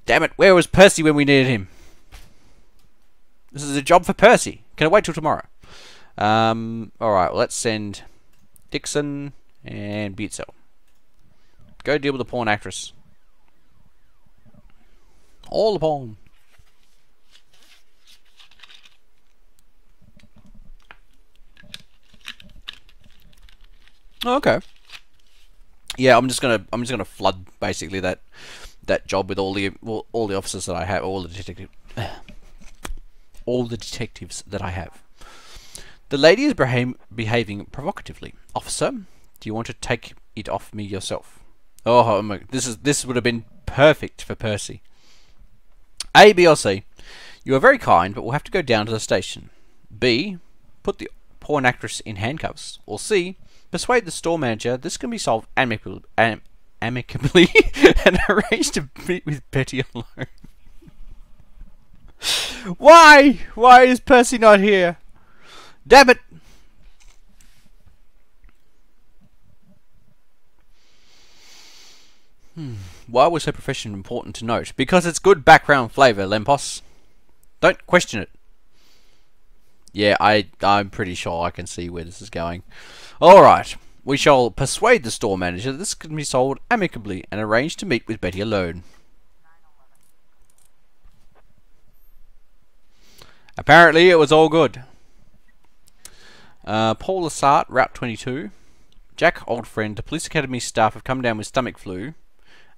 Damn it, where was Percy when we needed him? This is a job for Percy. Can I wait till tomorrow? Um, alright, well, let's send Dixon and Beatzel. Go deal with the porn actress. All the porn. Oh, okay. Yeah, I'm just gonna I'm just gonna flood basically that that job with all the all, all the officers that I have, all the detective, all the detectives that I have. The lady is beha behaving provocatively. Officer, do you want to take it off me yourself? Oh, oh, my, this is this would have been perfect for Percy. A, B, or C. You are very kind, but we'll have to go down to the station. B, put the porn actress in handcuffs. Or C, Persuade the store manager this can be solved amicably, am, amicably and arrange to meet with Betty alone. Why? Why is Percy not here? Damn it! Hmm. Why was her profession important to note? Because it's good background flavour, Lempos. Don't question it. Yeah, I, I'm pretty sure I can see where this is going. Alright, we shall persuade the store manager that this can be sold amicably and arrange to meet with Betty alone. Apparently it was all good. Uh, Paul Lassart, Route 22. Jack, old friend, the police academy staff have come down with stomach flu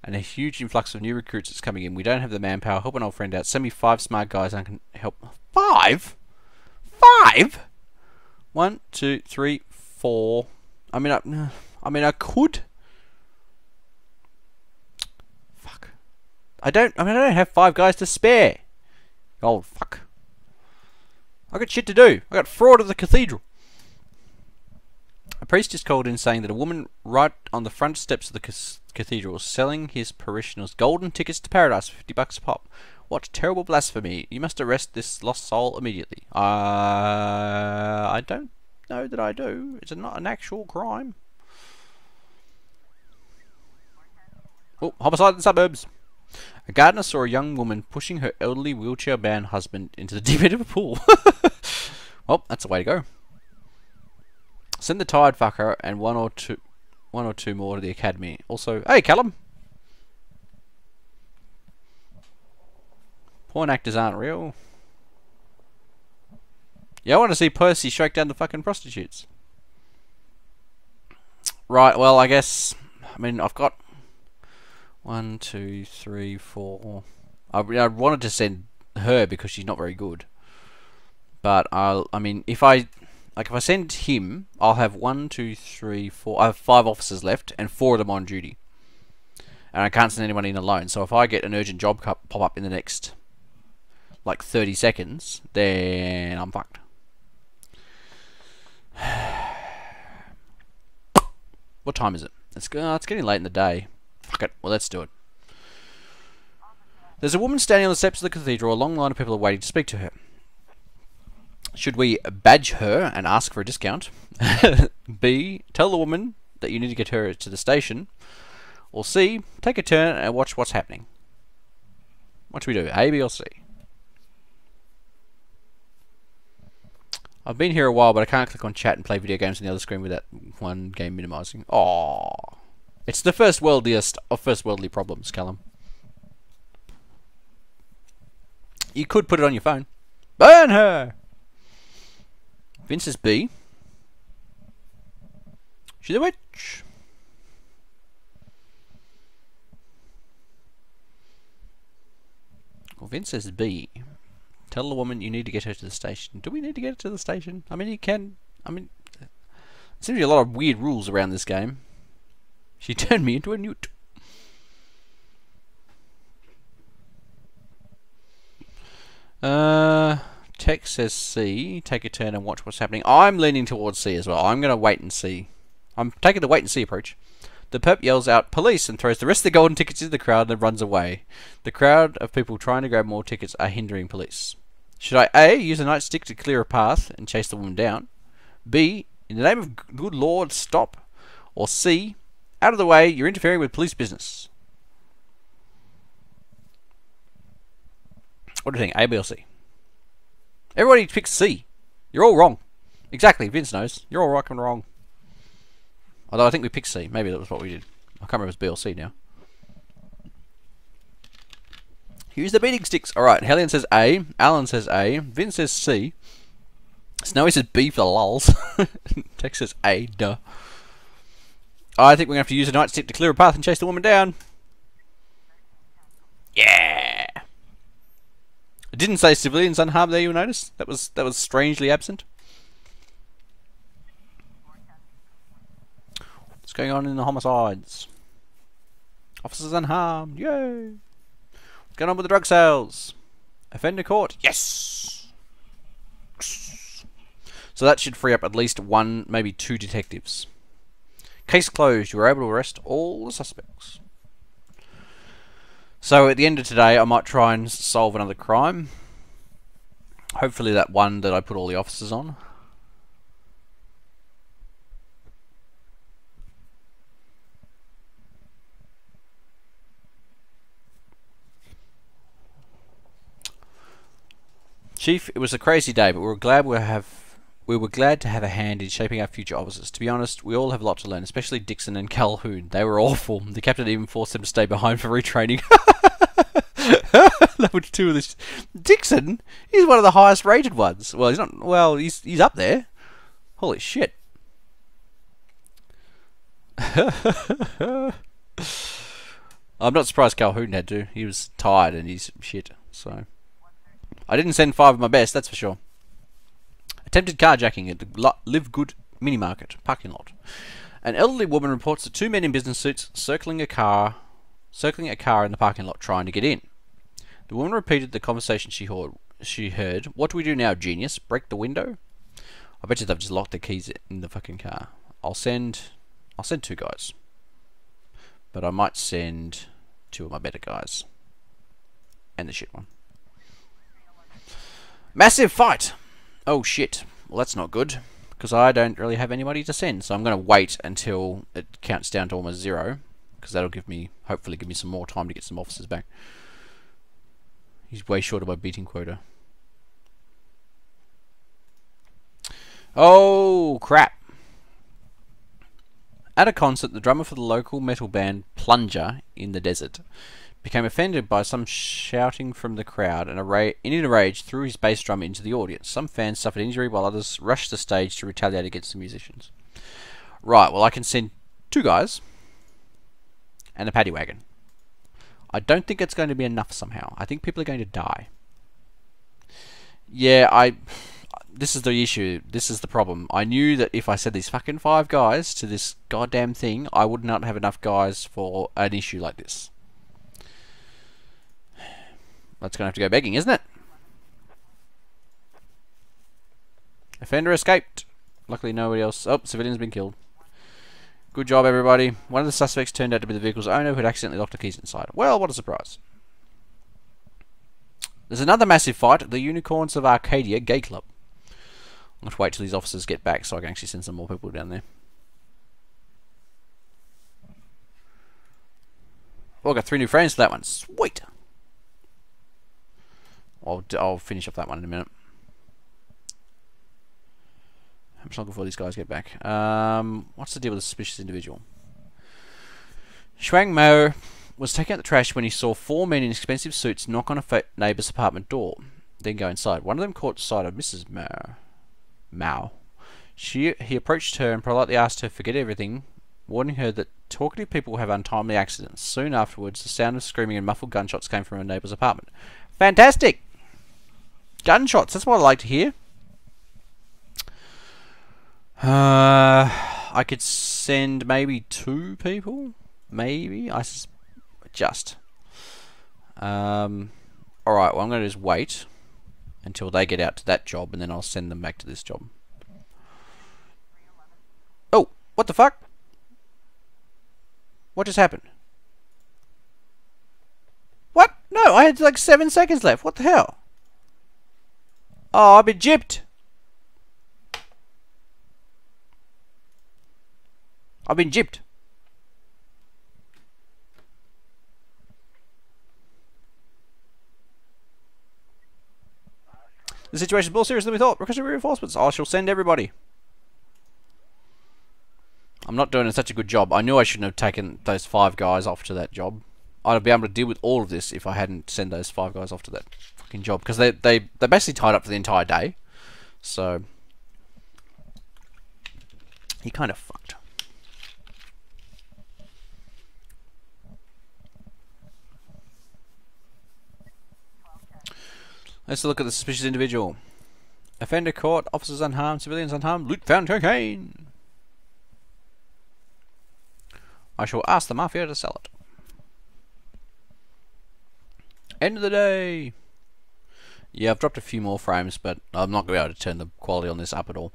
and a huge influx of new recruits that's coming in. We don't have the manpower. Help an old friend out. Send me five smart guys and I can help. Five? Five? One, two, three, four. I mean, I, I mean, I could. Fuck. I don't. I mean, I don't have five guys to spare. Oh fuck! I got shit to do. I got fraud at the cathedral. A priest is called in saying that a woman right on the front steps of the cathedral is selling his parishioners golden tickets to paradise for 50 bucks a pop. What terrible blasphemy. You must arrest this lost soul immediately. Uh, I don't know that I do. It's not an actual crime. Oh, homicide in the suburbs. A gardener saw a young woman pushing her elderly wheelchair-bound husband into the deep end of a pool. well, that's the way to go. Send the tired fucker and one or two, one or two more to the academy. Also, hey Callum. Porn actors aren't real. Yeah, I want to see Percy shake down the fucking prostitutes. Right, well, I guess... I mean, I've got... One, two, three, four... I, I wanted to send her because she's not very good. But, I'll, I mean, if I like if I send him, I'll have one, two, three, four. I have five officers left, and four of them on duty. And I can't send anyone in alone. So if I get an urgent job pop up in the next like 30 seconds, then I'm fucked. what time is it? It's uh, it's getting late in the day. Fuck it. Well, let's do it. There's a woman standing on the steps of the cathedral. A long line of people are waiting to speak to her. Should we badge her and ask for a discount? B. Tell the woman that you need to get her to the station. Or C. Take a turn and watch what's happening. What should we do? A, B, or C? I've been here a while, but I can't click on chat and play video games on the other screen with that one game minimizing. Oh, It's the first worldliest of first worldly problems, Callum. You could put it on your phone. Burn her! Vince is B. She's a witch. Well, Vince says B. Tell the woman you need to get her to the station. Do we need to get her to the station? I mean, you can... I mean... There seems to be a lot of weird rules around this game. She turned me into a newt. Uh... Tex says C. Take a turn and watch what's happening. I'm leaning towards C as well. I'm going to wait and see. I'm taking the wait and see approach. The perp yells out, police, and throws the rest of the golden tickets into the crowd and runs away. The crowd of people trying to grab more tickets are hindering police. Should I A. Use a nightstick to clear a path and chase the woman down? B. In the name of good Lord, stop? Or C. Out of the way, you're interfering with police business. What do you think, A, B, or C? Everybody picks C. You're all wrong. Exactly, Vince knows. You're all right and wrong. Although I think we picked C. Maybe that was what we did. I can't remember if it's B or C now. Use the beating sticks. Alright, Hellion says A. Alan says A. Vince says C. Snowy says B for the lulls. Tex says A. Duh. I think we're going to have to use a nightstick to clear a path and chase the woman down. Yeah! It didn't say civilians unharmed there, you'll notice. That was that was strangely absent. What's going on in the homicides? Officers unharmed, yay! Going on with the drug sales? Offender court, yes! So that should free up at least one, maybe two detectives. Case closed. You were able to arrest all the suspects. So at the end of today, I might try and solve another crime. Hopefully that one that I put all the officers on. Chief, it was a crazy day, but we were glad we have we were glad to have a hand in shaping our future officers. To be honest, we all have a lot to learn, especially Dixon and Calhoun. They were awful. The captain even forced them to stay behind for retraining. Level two of this. Dixon, he's one of the highest rated ones. Well, he's not. Well, he's he's up there. Holy shit. I'm not surprised Calhoun had to. He was tired and he's shit. So I didn't send five of my best, that's for sure. Attempted carjacking at the Live Good mini market parking lot. An elderly woman reports that two men in business suits circling a car circling a car in the parking lot trying to get in. The woman repeated the conversation she heard. She heard, "What do we do now, genius? Break the window?" I bet you they've just locked the keys in the fucking car. I'll send, I'll send two guys, but I might send two of my better guys, and the shit one. Massive fight! Oh shit. Well, that's not good because I don't really have anybody to send. So I'm going to wait until it counts down to almost zero because that'll give me, hopefully give me some more time to get some officers back. He's way short of my beating quota. Oh, crap. At a concert, the drummer for the local metal band Plunger in the Desert became offended by some shouting from the crowd and in a rage threw his bass drum into the audience. Some fans suffered injury while others rushed the stage to retaliate against the musicians. Right, well I can send two guys and a paddy wagon. I don't think it's going to be enough somehow. I think people are going to die. Yeah, I... This is the issue. This is the problem. I knew that if I said these fucking five guys to this goddamn thing, I would not have enough guys for an issue like this. That's going to have to go begging, isn't it? Offender escaped. Luckily nobody else... Oh, civilian's been killed. Good job, everybody. One of the suspects turned out to be the vehicle's owner who had accidentally locked the keys inside. Well, what a surprise. There's another massive fight at the Unicorns of Arcadia Gay Club. I'm going to wait till these officers get back so I can actually send some more people down there. Well, I got three new friends for that one. Sweet! I'll, I'll finish up that one in a minute. How much longer before these guys get back? Um, what's the deal with the suspicious individual? Shuang Mao was taking out the trash when he saw four men in expensive suits knock on a neighbour's apartment door, then go inside. One of them caught sight of Mrs. Mao. Mao. She, he approached her and politely asked her to forget everything, warning her that talkative people have untimely accidents. Soon afterwards, the sound of screaming and muffled gunshots came from her neighbour's apartment. Fantastic! Gunshots, that's what I like to hear. Uh, I could send maybe two people. Maybe. I just. Um, Alright, well I'm going to just wait until they get out to that job and then I'll send them back to this job. Oh, what the fuck? What just happened? What? No, I had like seven seconds left. What the hell? Oh, I've been gypped. I've been gypped. The situation is more serious than we thought. Requesting reinforcements. I shall send everybody. I'm not doing such a good job. I knew I shouldn't have taken those five guys off to that job. I'd be able to deal with all of this if I hadn't sent those five guys off to that fucking job because they they they basically tied up for the entire day. So he kind of fucked. Let's look at the suspicious individual. Offender caught, officers unharmed, civilians unharmed, loot found cocaine. I shall ask the mafia to sell it. End of the day. Yeah, I've dropped a few more frames, but I'm not going to be able to turn the quality on this up at all.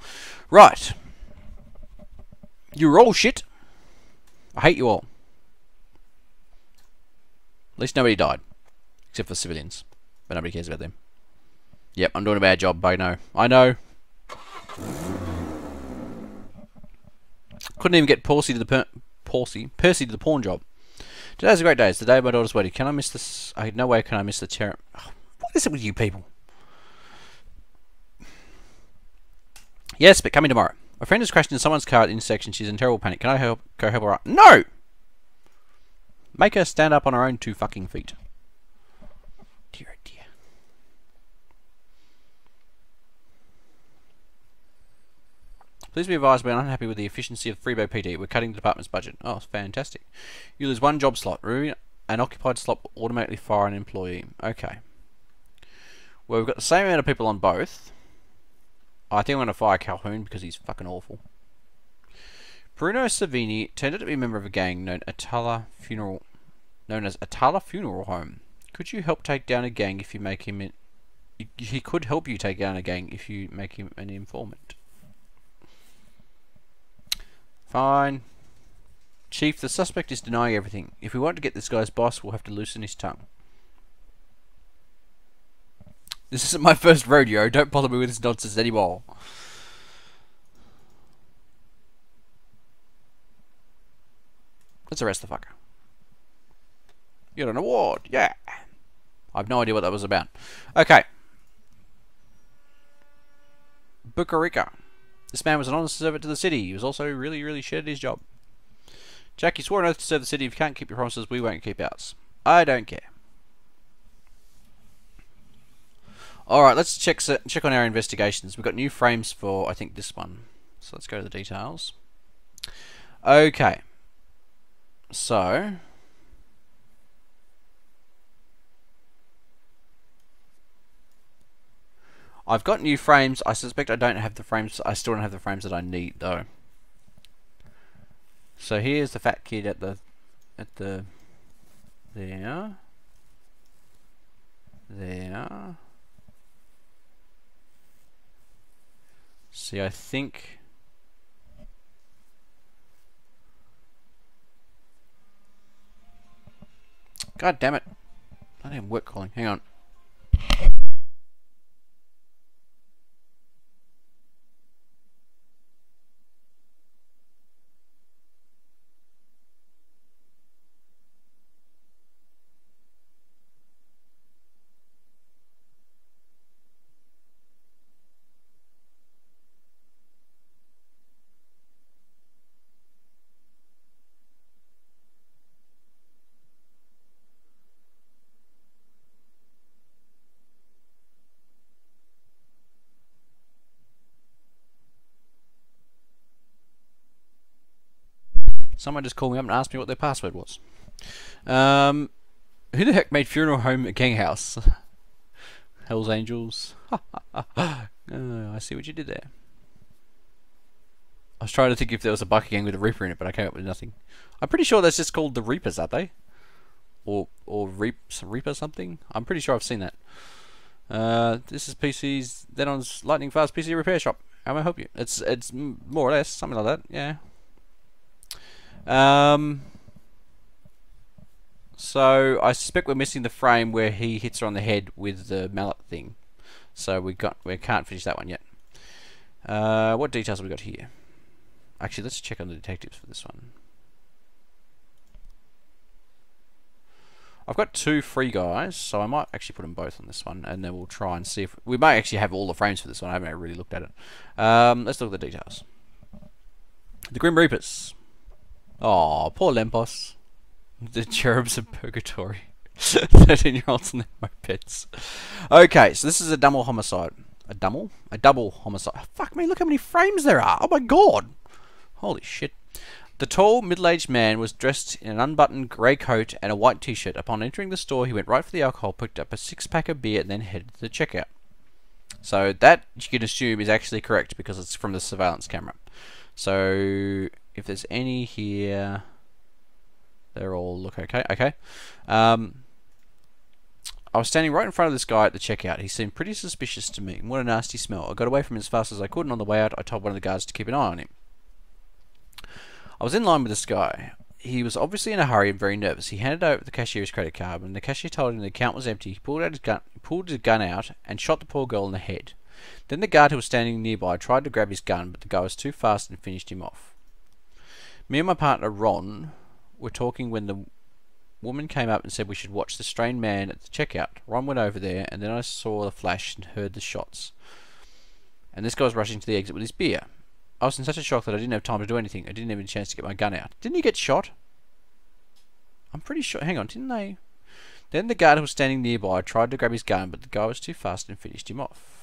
Right. You're all shit. I hate you all. At least nobody died. Except for civilians. But nobody cares about them. Yep, I'm doing a bad job, I know. I know. Couldn't even get Percy to the Percy, Percy to the pawn job. Today's a great day. It's the day of my daughter's wedding. Can I miss this? I no way can I miss the terror. What is it with you people? Yes, but coming tomorrow. A friend has crashed into someone's car at the intersection. She's in terrible panic. Can I help? Go help her out? No! Make her stand up on her own two fucking feet. Dear, dear. Please be advised we're unhappy with the efficiency of Freeburg PD. We're cutting the department's budget. Oh, fantastic. You lose one job slot. Ruin an occupied slot will automatically fire an employee. Okay. Well, we've got the same amount of people on both. I think I'm going to fire Calhoun because he's fucking awful. Bruno Savini turned out to be a member of a gang known Atala Funeral known as Atala Funeral Home. Could you help take down a gang if you make him... He could help you take down a gang if you make him an informant. Fine. Chief, the suspect is denying everything. If we want to get this guy's boss, we'll have to loosen his tongue. This isn't my first rodeo. Don't bother me with this nonsense anymore. Let's arrest the fucker. You got an award. Yeah. I've no idea what that was about. Okay. Bucarica. This man was an honest servant to the city. He was also really, really shit at his job. Jack, you swore an oath to serve the city. If you can't keep your promises, we won't keep ours. I don't care. Alright, let's check check on our investigations. We've got new frames for, I think, this one. So let's go to the details. Okay. So, I've got new frames. I suspect I don't have the frames. I still don't have the frames that I need though. So here's the fat kid at the at the there there. See, I think God damn it. I didn't work calling. Hang on. Someone just called me up and asked me what their password was. Um, who the heck made Funeral Home a gang house? Hell's Angels. oh, I see what you did there. I was trying to think if there was a Biker gang with a Reaper in it, but I came up with nothing. I'm pretty sure that's just called the Reapers, aren't they? Or or Reap Reaper something? I'm pretty sure I've seen that. Uh, this is PC's Denon's Lightning Fast PC Repair Shop. How may I help you? It's it's more or less something like that. Yeah. Um, so I suspect we're missing the frame where he hits her on the head with the mallet thing. So we got we can't finish that one yet. Uh, what details have we got here? Actually, let's check on the detectives for this one. I've got two free guys, so I might actually put them both on this one, and then we'll try and see if we might actually have all the frames for this one. I haven't really looked at it. Um, let's look at the details. The Grim Reapers. Oh, poor Lempos. The cherubs of purgatory. 13 year olds and their mopeds. Okay, so this is a double homicide. A double? A double homicide. Fuck me, look how many frames there are. Oh my god. Holy shit. The tall, middle-aged man was dressed in an unbuttoned grey coat and a white t-shirt. Upon entering the store, he went right for the alcohol, picked up a six-pack of beer, and then headed to the checkout. So that, you can assume, is actually correct because it's from the surveillance camera. So, if there's any here, they're all look okay. Okay. Um, I was standing right in front of this guy at the checkout. He seemed pretty suspicious to me. What a nasty smell. I got away from him as fast as I could, and on the way out, I told one of the guards to keep an eye on him. I was in line with this guy. He was obviously in a hurry and very nervous. He handed over the cashier's credit card, and the cashier told him the account was empty. He pulled out his gun, pulled his gun out, and shot the poor girl in the head. Then the guard who was standing nearby tried to grab his gun, but the guy was too fast and finished him off. Me and my partner Ron were talking when the woman came up and said we should watch the strange man at the checkout. Ron went over there, and then I saw the flash and heard the shots. And this guy was rushing to the exit with his beer. I was in such a shock that I didn't have time to do anything. I didn't even have a chance to get my gun out. Didn't he get shot? I'm pretty sure. Hang on, didn't they? Then the guard who was standing nearby tried to grab his gun, but the guy was too fast and finished him off.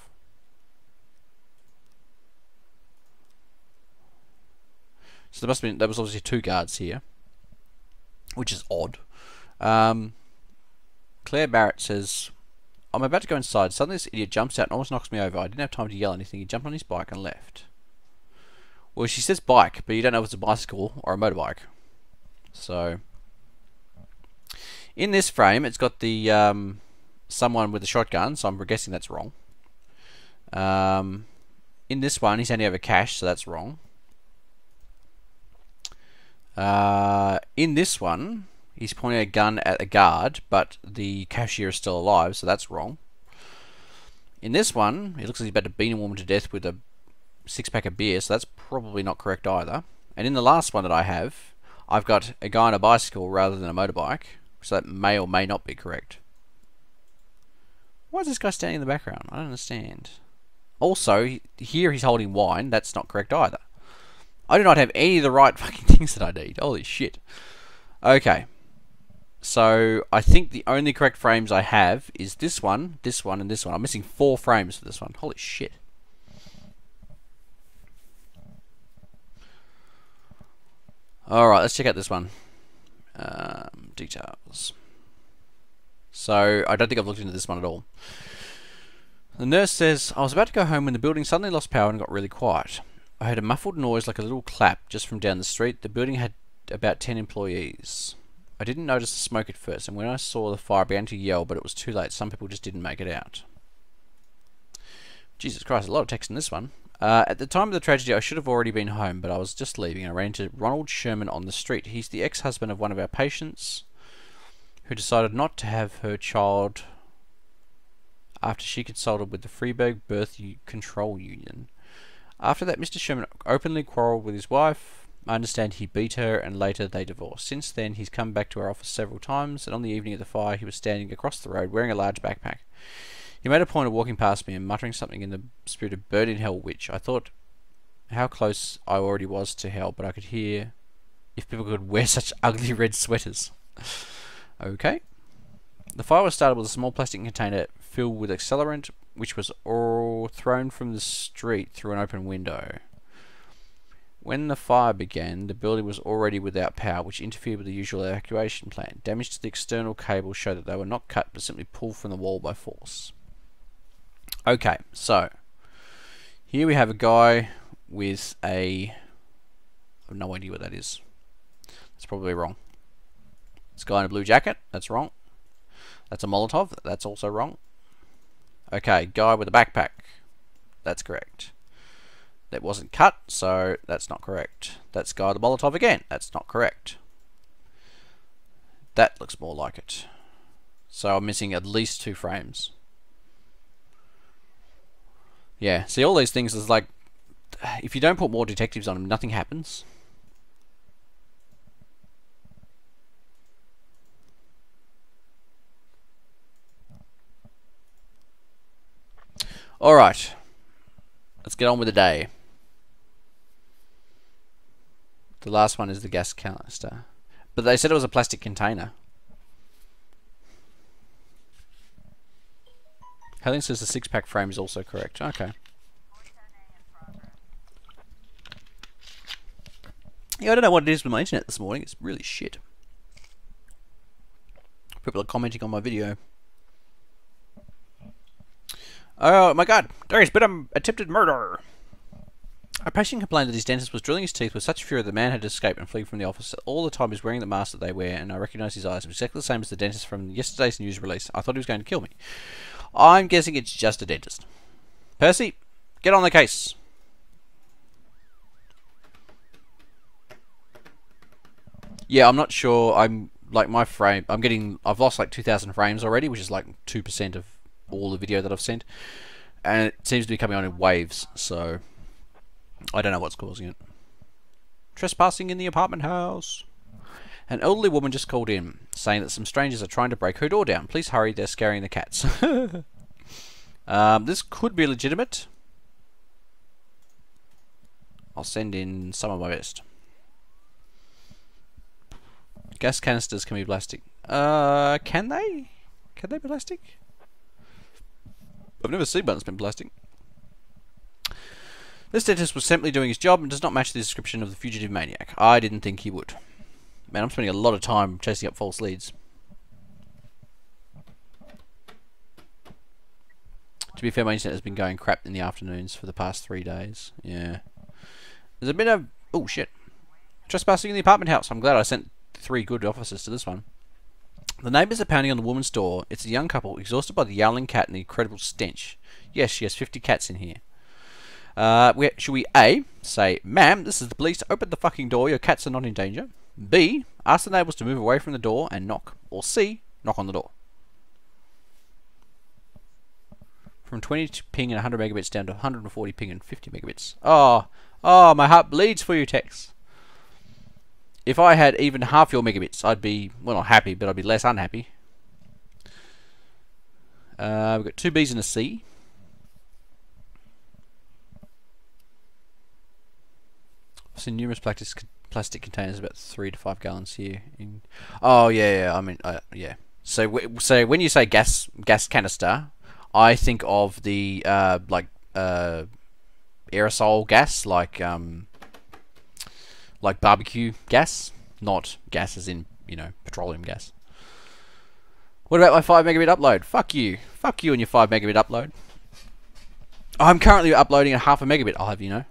So there must have been there was obviously two guards here, which is odd. Um, Claire Barrett says, "I'm about to go inside. Suddenly, this idiot jumps out and almost knocks me over. I didn't have time to yell anything. He jumped on his bike and left." Well, she says bike, but you don't know if it's a bicycle or a motorbike. So, In this frame, it's got the um, someone with a shotgun, so I'm guessing that's wrong. Um, in this one, he's handing over cash, so that's wrong. Uh, in this one, he's pointing a gun at a guard, but the cashier is still alive, so that's wrong. In this one, it looks like he's about to beat a woman to death with a six pack of beer, so that's probably not correct either. And in the last one that I have, I've got a guy on a bicycle rather than a motorbike, so that may or may not be correct. Why is this guy standing in the background? I don't understand. Also, here he's holding wine. That's not correct either. I do not have any of the right fucking things that I need. Holy shit. Okay. So, I think the only correct frames I have is this one, this one, and this one. I'm missing four frames for this one. Holy shit. Alright, let's check out this one. Um, details. So, I don't think I've looked into this one at all. The nurse says, I was about to go home when the building suddenly lost power and got really quiet. I heard a muffled noise like a little clap just from down the street. The building had about 10 employees. I didn't notice the smoke at first, and when I saw the fire, I began to yell, but it was too late. Some people just didn't make it out. Jesus Christ, a lot of text in this one. Uh, at the time of the tragedy, I should have already been home, but I was just leaving. I ran into Ronald Sherman on the street. He's the ex-husband of one of our patients who decided not to have her child after she consulted with the Freeburg Birth Control Union. After that, Mr. Sherman openly quarreled with his wife. I understand he beat her and later they divorced. Since then, he's come back to our office several times, and on the evening of the fire, he was standing across the road wearing a large backpack. He made a point of walking past me and muttering something in the spirit of bird in hell, which I thought how close I already was to hell, but I could hear if people could wear such ugly red sweaters. okay. The fire was started with a small plastic container filled with accelerant, which was all thrown from the street through an open window. When the fire began, the building was already without power, which interfered with the usual evacuation plan. Damage to the external cables showed that they were not cut but simply pulled from the wall by force. Okay, so here we have a guy with a. I have no idea what that is. That's probably wrong. This guy in a blue jacket. That's wrong. That's a Molotov. That's also wrong. Okay, guy with a backpack. That's correct. That wasn't cut, so that's not correct. That's guy with a Molotov again. That's not correct. That looks more like it. So I'm missing at least two frames. Yeah, see all these things is like, if you don't put more detectives on them, nothing happens. Alright. Let's get on with the day. The last one is the gas canister. But they said it was a plastic container. Hellion says the six pack frame is also correct. Okay. Yeah, I don't know what it is with my internet this morning. It's really shit. People are commenting on my video. Oh my god, There's been an attempted murder. A patient complained that his dentist was drilling his teeth with such fury that the man had to escape and flee from the office. All the time he's wearing the mask that they wear, and I recognise his eyes. Exactly the same as the dentist from yesterday's news release. I thought he was going to kill me. I'm guessing it's just a dentist. Percy, get on the case. Yeah, I'm not sure. I'm like my frame. I'm getting. I've lost like 2,000 frames already, which is like two percent of all the video that I've sent, and it seems to be coming on in waves. So I don't know what's causing it. Trespassing in the apartment house. An elderly woman just called in, saying that some strangers are trying to break her door down. Please hurry, they're scaring the cats. um, this could be legitimate. I'll send in some of my best. Gas canisters can be plastic. Uh, can they? Can they be plastic? I've never seen one that's been plastic. This dentist was simply doing his job and does not match the description of the fugitive maniac. I didn't think he would. Man, I'm spending a lot of time chasing up false leads. To be fair, my internet has been going crap in the afternoons for the past three days. Yeah. There's a bit of... Oh, shit. Trespassing in the apartment house. I'm glad I sent three good officers to this one. The neighbours are pounding on the woman's door. It's a young couple, exhausted by the yowling cat and the incredible stench. Yes, she has 50 cats in here. Uh, we, should we A, say, Ma'am, this is the police, open the fucking door, your cats are not in danger? B, ask the neighbours to move away from the door and knock. Or C, knock on the door. From 20 ping and 100 megabits down to 140 ping and 50 megabits. Oh, oh, my heart bleeds for you, Tex. If I had even half your megabits, I'd be, well, not happy, but I'd be less unhappy. Uh, we've got two B's and a C. I've seen numerous plastic plastic containers, about three to five gallons here. In, oh yeah, yeah. I mean, uh, yeah. So, so when you say gas gas canister, I think of the uh, like uh, aerosol gas, like um, like barbecue gas, not gas as in you know petroleum gas. What about my five megabit upload? Fuck you, fuck you and your five megabit upload. I'm currently uploading a half a megabit. I'll have you know.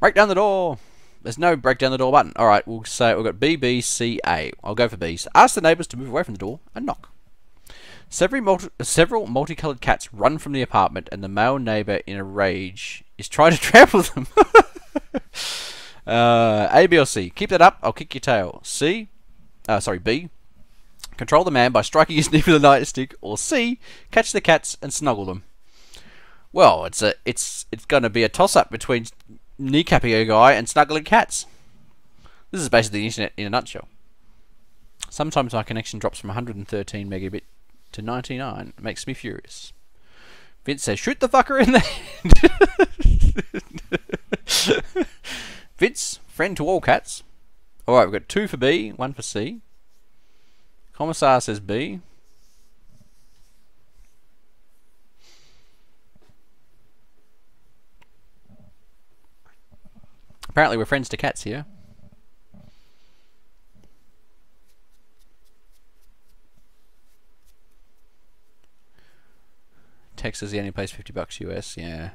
Break down the door. There's no break down the door button. All right, we'll say we've got B, B, C, A. I'll go for B. So ask the neighbours to move away from the door and knock. Several, multi several multicolored cats run from the apartment, and the male neighbor, in a rage, is trying to trample them. uh, a, B, or C. Keep that up. I'll kick your tail. C. Uh, sorry, B. Control the man by striking his knee with a nightstick. Or C. Catch the cats and snuggle them. Well, it's a it's it's going to be a toss up between kneecapping a guy and snuggling cats. This is basically the internet in a nutshell. Sometimes my connection drops from 113 megabit to 99. It makes me furious. Vince says, shoot the fucker in the head. Vince, friend to all cats. Alright, we've got two for B, one for C. Commissar says B. Apparently we're friends to cats here. Texas is the only place 50 bucks US, yeah.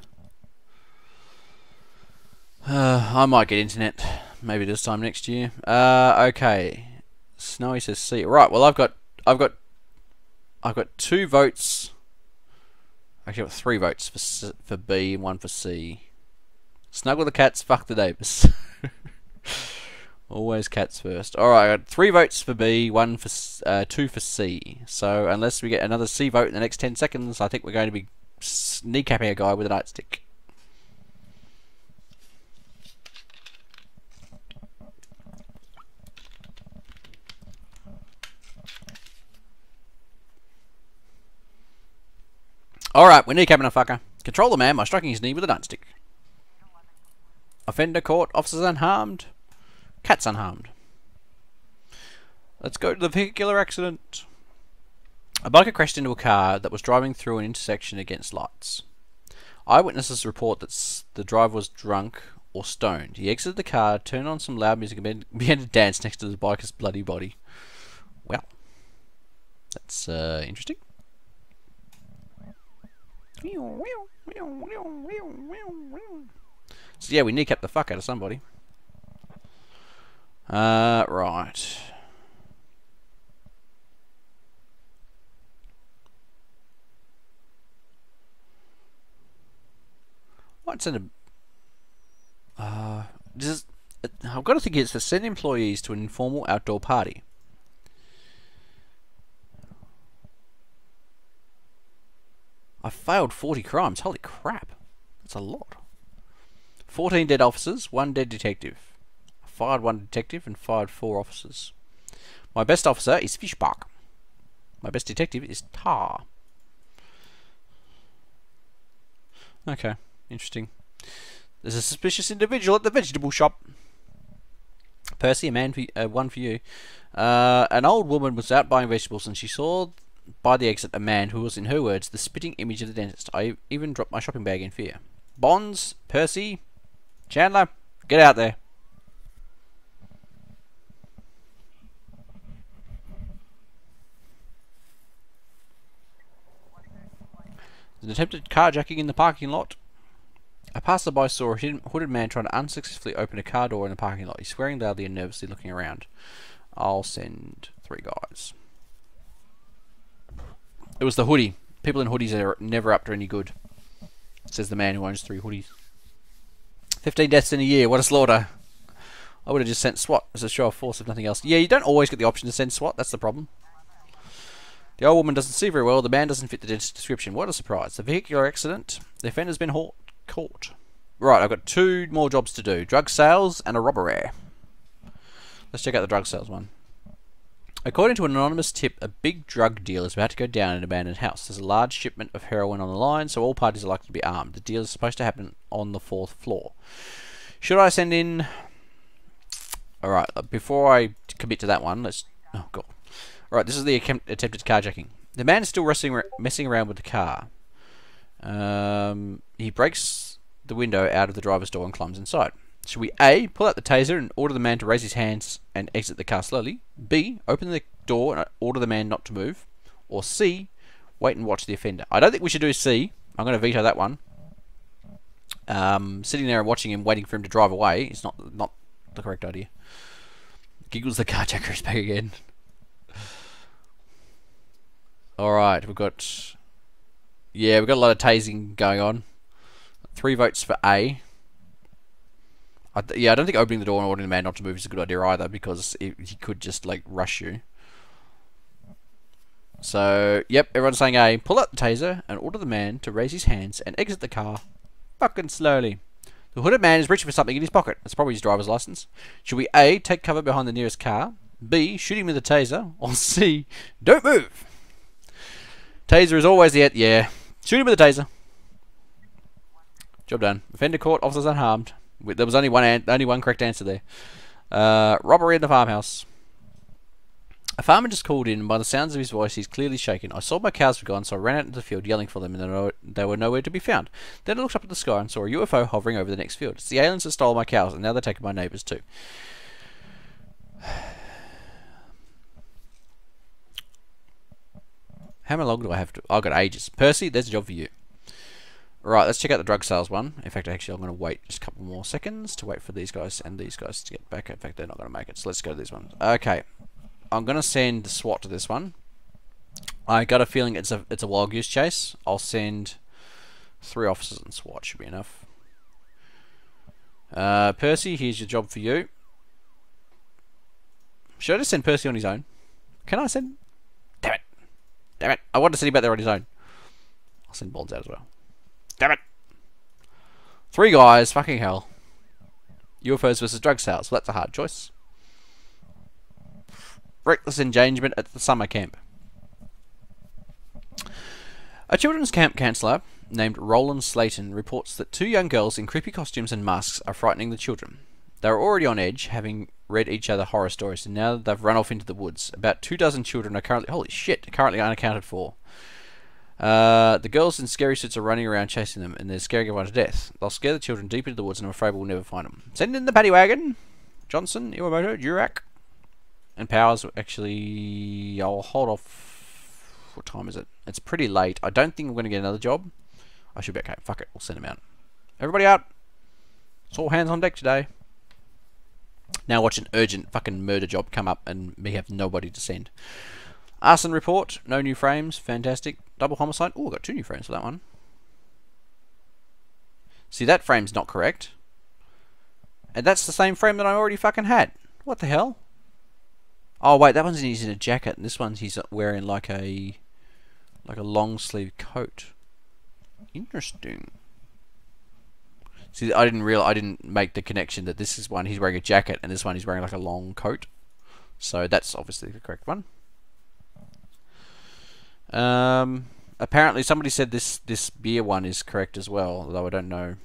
Uh, I might get internet maybe this time next year. Uh, okay. Snowy says C. Right, well I've got I've got I've got two votes. Actually, I've got three votes for C, for B and one for C. Snuggle the cats, fuck the neighbours. Always cats first. Alright, I got three votes for B, one for uh, two for C. So unless we get another C vote in the next 10 seconds, I think we're going to be kneecapping a guy with a nightstick. Alright, we need Captain fucker. Control the man by striking his knee with a nightstick. Offender caught, officers unharmed. Cat's unharmed. Let's go to the vehicular accident. A biker crashed into a car that was driving through an intersection against lights. Eyewitnesses report that the driver was drunk or stoned. He exited the car, turned on some loud music, and began to dance next to the biker's bloody body. Well, that's uh, interesting. So yeah, we kneecap the fuck out of somebody. Uh, right. What's in a... Uh, this I've got to think it's to send employees to an informal outdoor party. I failed 40 crimes. Holy crap. That's a lot. 14 dead officers, 1 dead detective I fired one detective and fired four officers. My best officer is Fishbach. My best detective is Tar. Okay, interesting. There's a suspicious individual at the vegetable shop. Percy, a man for uh, one for you. Uh, an old woman was out buying vegetables and she saw by the exit a man who was, in her words, the spitting image of the dentist. I even dropped my shopping bag in fear. Bonds, Percy, Chandler, get out there. an attempted carjacking in the parking lot. A passerby saw a hooded man trying to unsuccessfully open a car door in the parking lot. He's swearing loudly and nervously looking around. I'll send three guys. It was the hoodie. People in hoodies are never up to any good. Says the man who owns three hoodies. 15 deaths in a year. What a slaughter. I would have just sent SWAT as a show of force if nothing else. Yeah, you don't always get the option to send SWAT. That's the problem. The old woman doesn't see very well. The man doesn't fit the description. What a surprise. The vehicular accident. The offender's been caught. Right, I've got two more jobs to do. Drug sales and a robbery. Let's check out the drug sales one. According to an anonymous tip, a big drug deal is about to go down in an abandoned house. There's a large shipment of heroin on the line, so all parties are likely to be armed. The deal is supposed to happen on the fourth floor. Should I send in... Alright, before I commit to that one, let's... Oh, God. Alright, this is the attempt attempted carjacking. The man is still wrestling, messing around with the car. Um, he breaks the window out of the driver's door and climbs inside. Should we A. Pull out the taser and order the man to raise his hands and exit the car slowly? B. Open the door and order the man not to move? Or C. Wait and watch the offender? I don't think we should do C. I'm going to veto that one. Um, sitting there and watching him, waiting for him to drive away is not not the correct idea. Giggles the carjacker is back again. Alright, we've got... Yeah, we've got a lot of tasing going on. Three votes for A. I yeah, I don't think opening the door and ordering the man not to move is a good idea either because it, he could just like rush you. So, yep, everyone's saying A. Pull out the taser and order the man to raise his hands and exit the car fucking slowly. The hooded man is reaching for something in his pocket. That's probably his driver's license. Should we A. Take cover behind the nearest car? B. Shoot him with a taser? Or C. Don't move! Taser is always the... Yeah. Shoot him with a taser. Job done. Offender caught, officers unharmed. There was only one only one correct answer there. Uh, robbery in the farmhouse. A farmer just called in, and by the sounds of his voice, he's clearly shaken. I saw my cows were gone, so I ran out into the field yelling for them, and they were nowhere to be found. Then I looked up at the sky and saw a UFO hovering over the next field. It's the aliens that stole my cows, and now they're taking my neighbours too. How long do I have to? I've got ages. Percy, there's a job for you. Right, let's check out the drug sales one. In fact, actually, I'm going to wait just a couple more seconds to wait for these guys and these guys to get back. In fact, they're not going to make it, so let's go to this one. Okay, I'm going to send the SWAT to this one. I got a feeling it's a it's a wild goose chase. I'll send three officers and SWAT should be enough. Uh, Percy, here's your job for you. Should I just send Percy on his own? Can I send? Damn it! Damn it! I want to send him back there on his own. I'll send Bonds out as well. Damn it. Three guys, fucking hell. UFOs versus drug sales. Well, that's a hard choice. Reckless endangerment at the summer camp. A children's camp counsellor named Roland Slayton reports that two young girls in creepy costumes and masks are frightening the children. They are already on edge, having read each other horror stories, and now they've run off into the woods. About two dozen children are currently, holy shit, currently unaccounted for. Uh, the girls in scary suits are running around chasing them, and they're scaring everyone to death. They'll scare the children deep into the woods, and I'm afraid we'll never find them. Send in the paddy wagon! Johnson, Iwamoto, Durack, and Powers. Actually, I'll hold off. What time is it? It's pretty late. I don't think I'm going to get another job. I should be okay. Fuck it. We'll send them out. Everybody out! It's all hands on deck today. Now watch an urgent fucking murder job come up and me have nobody to send. Arson report, no new frames, fantastic. Double homicide, oh, got two new frames for that one. See, that frame's not correct. And that's the same frame that I already fucking had. What the hell? Oh wait, that one's he's in a jacket, and this one's he's wearing like a like a long sleeve coat. Interesting. See, I didn't real I didn't make the connection that this is one he's wearing a jacket, and this one he's wearing like a long coat. So that's obviously the correct one. Um, apparently somebody said this this beer one is correct as well, although I don't know.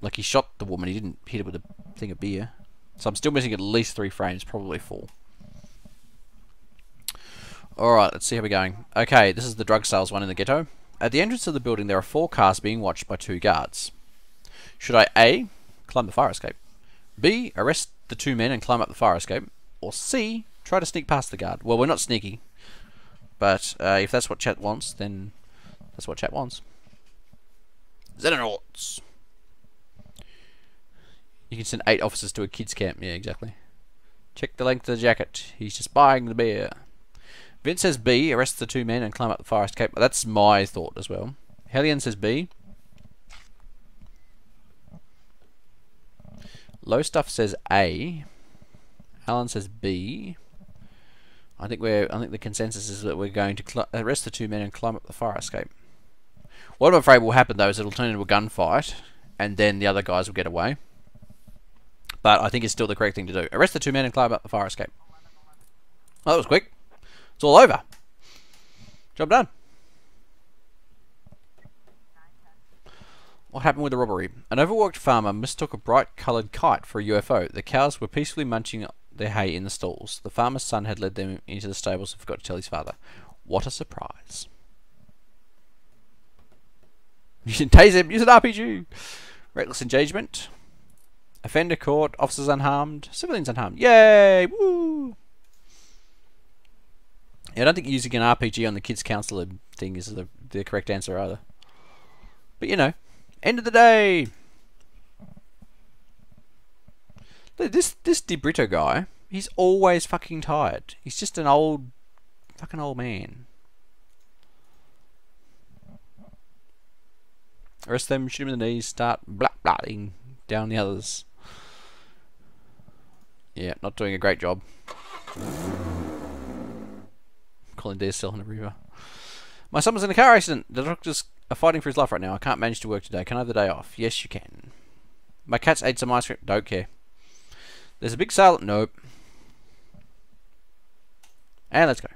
Like he shot the woman, he didn't hit her with a thing of beer. So I'm still missing at least three frames, probably four. Alright, let's see how we're going. Okay, this is the drug sales one in the ghetto. At the entrance of the building, there are four cars being watched by two guards. Should I A. Climb the fire escape? B. Arrest the two men and climb up the fire escape? Or C. Try to sneak past the guard? Well, we're not sneaky. But uh, if that's what chat wants, then that's what chat wants. Xenonauts. You can send eight officers to a kids camp. Yeah, exactly. Check the length of the jacket. He's just buying the beer. Vince says B, arrest the two men and climb up the fire escape. That's my thought as well. Hellion says B. Low stuff says A. Alan says B. I think we're. I think the consensus is that we're going to arrest the two men and climb up the fire escape. What I'm afraid will happen though is it'll turn into a gunfight, and then the other guys will get away. But I think it's still the correct thing to do. Arrest the two men and climb up the fire escape. That was quick. It's all over. Job done. What happened with the robbery? An overworked farmer mistook a bright coloured kite for a UFO. The cows were peacefully munching their hay in the stalls. The farmer's son had led them into the stables and forgot to tell his father. What a surprise. You tase him, use an RPG! Reckless engagement. Offender caught, officers unharmed, civilians unharmed. Yay! Woo! Yeah, I don't think using an RPG on the kids' counselor thing is the, the correct answer either. But you know, end of the day. This this Di Brito guy, he's always fucking tired. He's just an old, fucking old man. Arrest them, shoot them in the knees, start blotting down the others. Yeah, not doing a great job. Dare still in the river. My son was in a car accident. The doctors are fighting for his life right now. I can't manage to work today. Can I have the day off? Yes, you can. My cats ate some ice cream. Don't care. There's a big silent Nope. And let's go.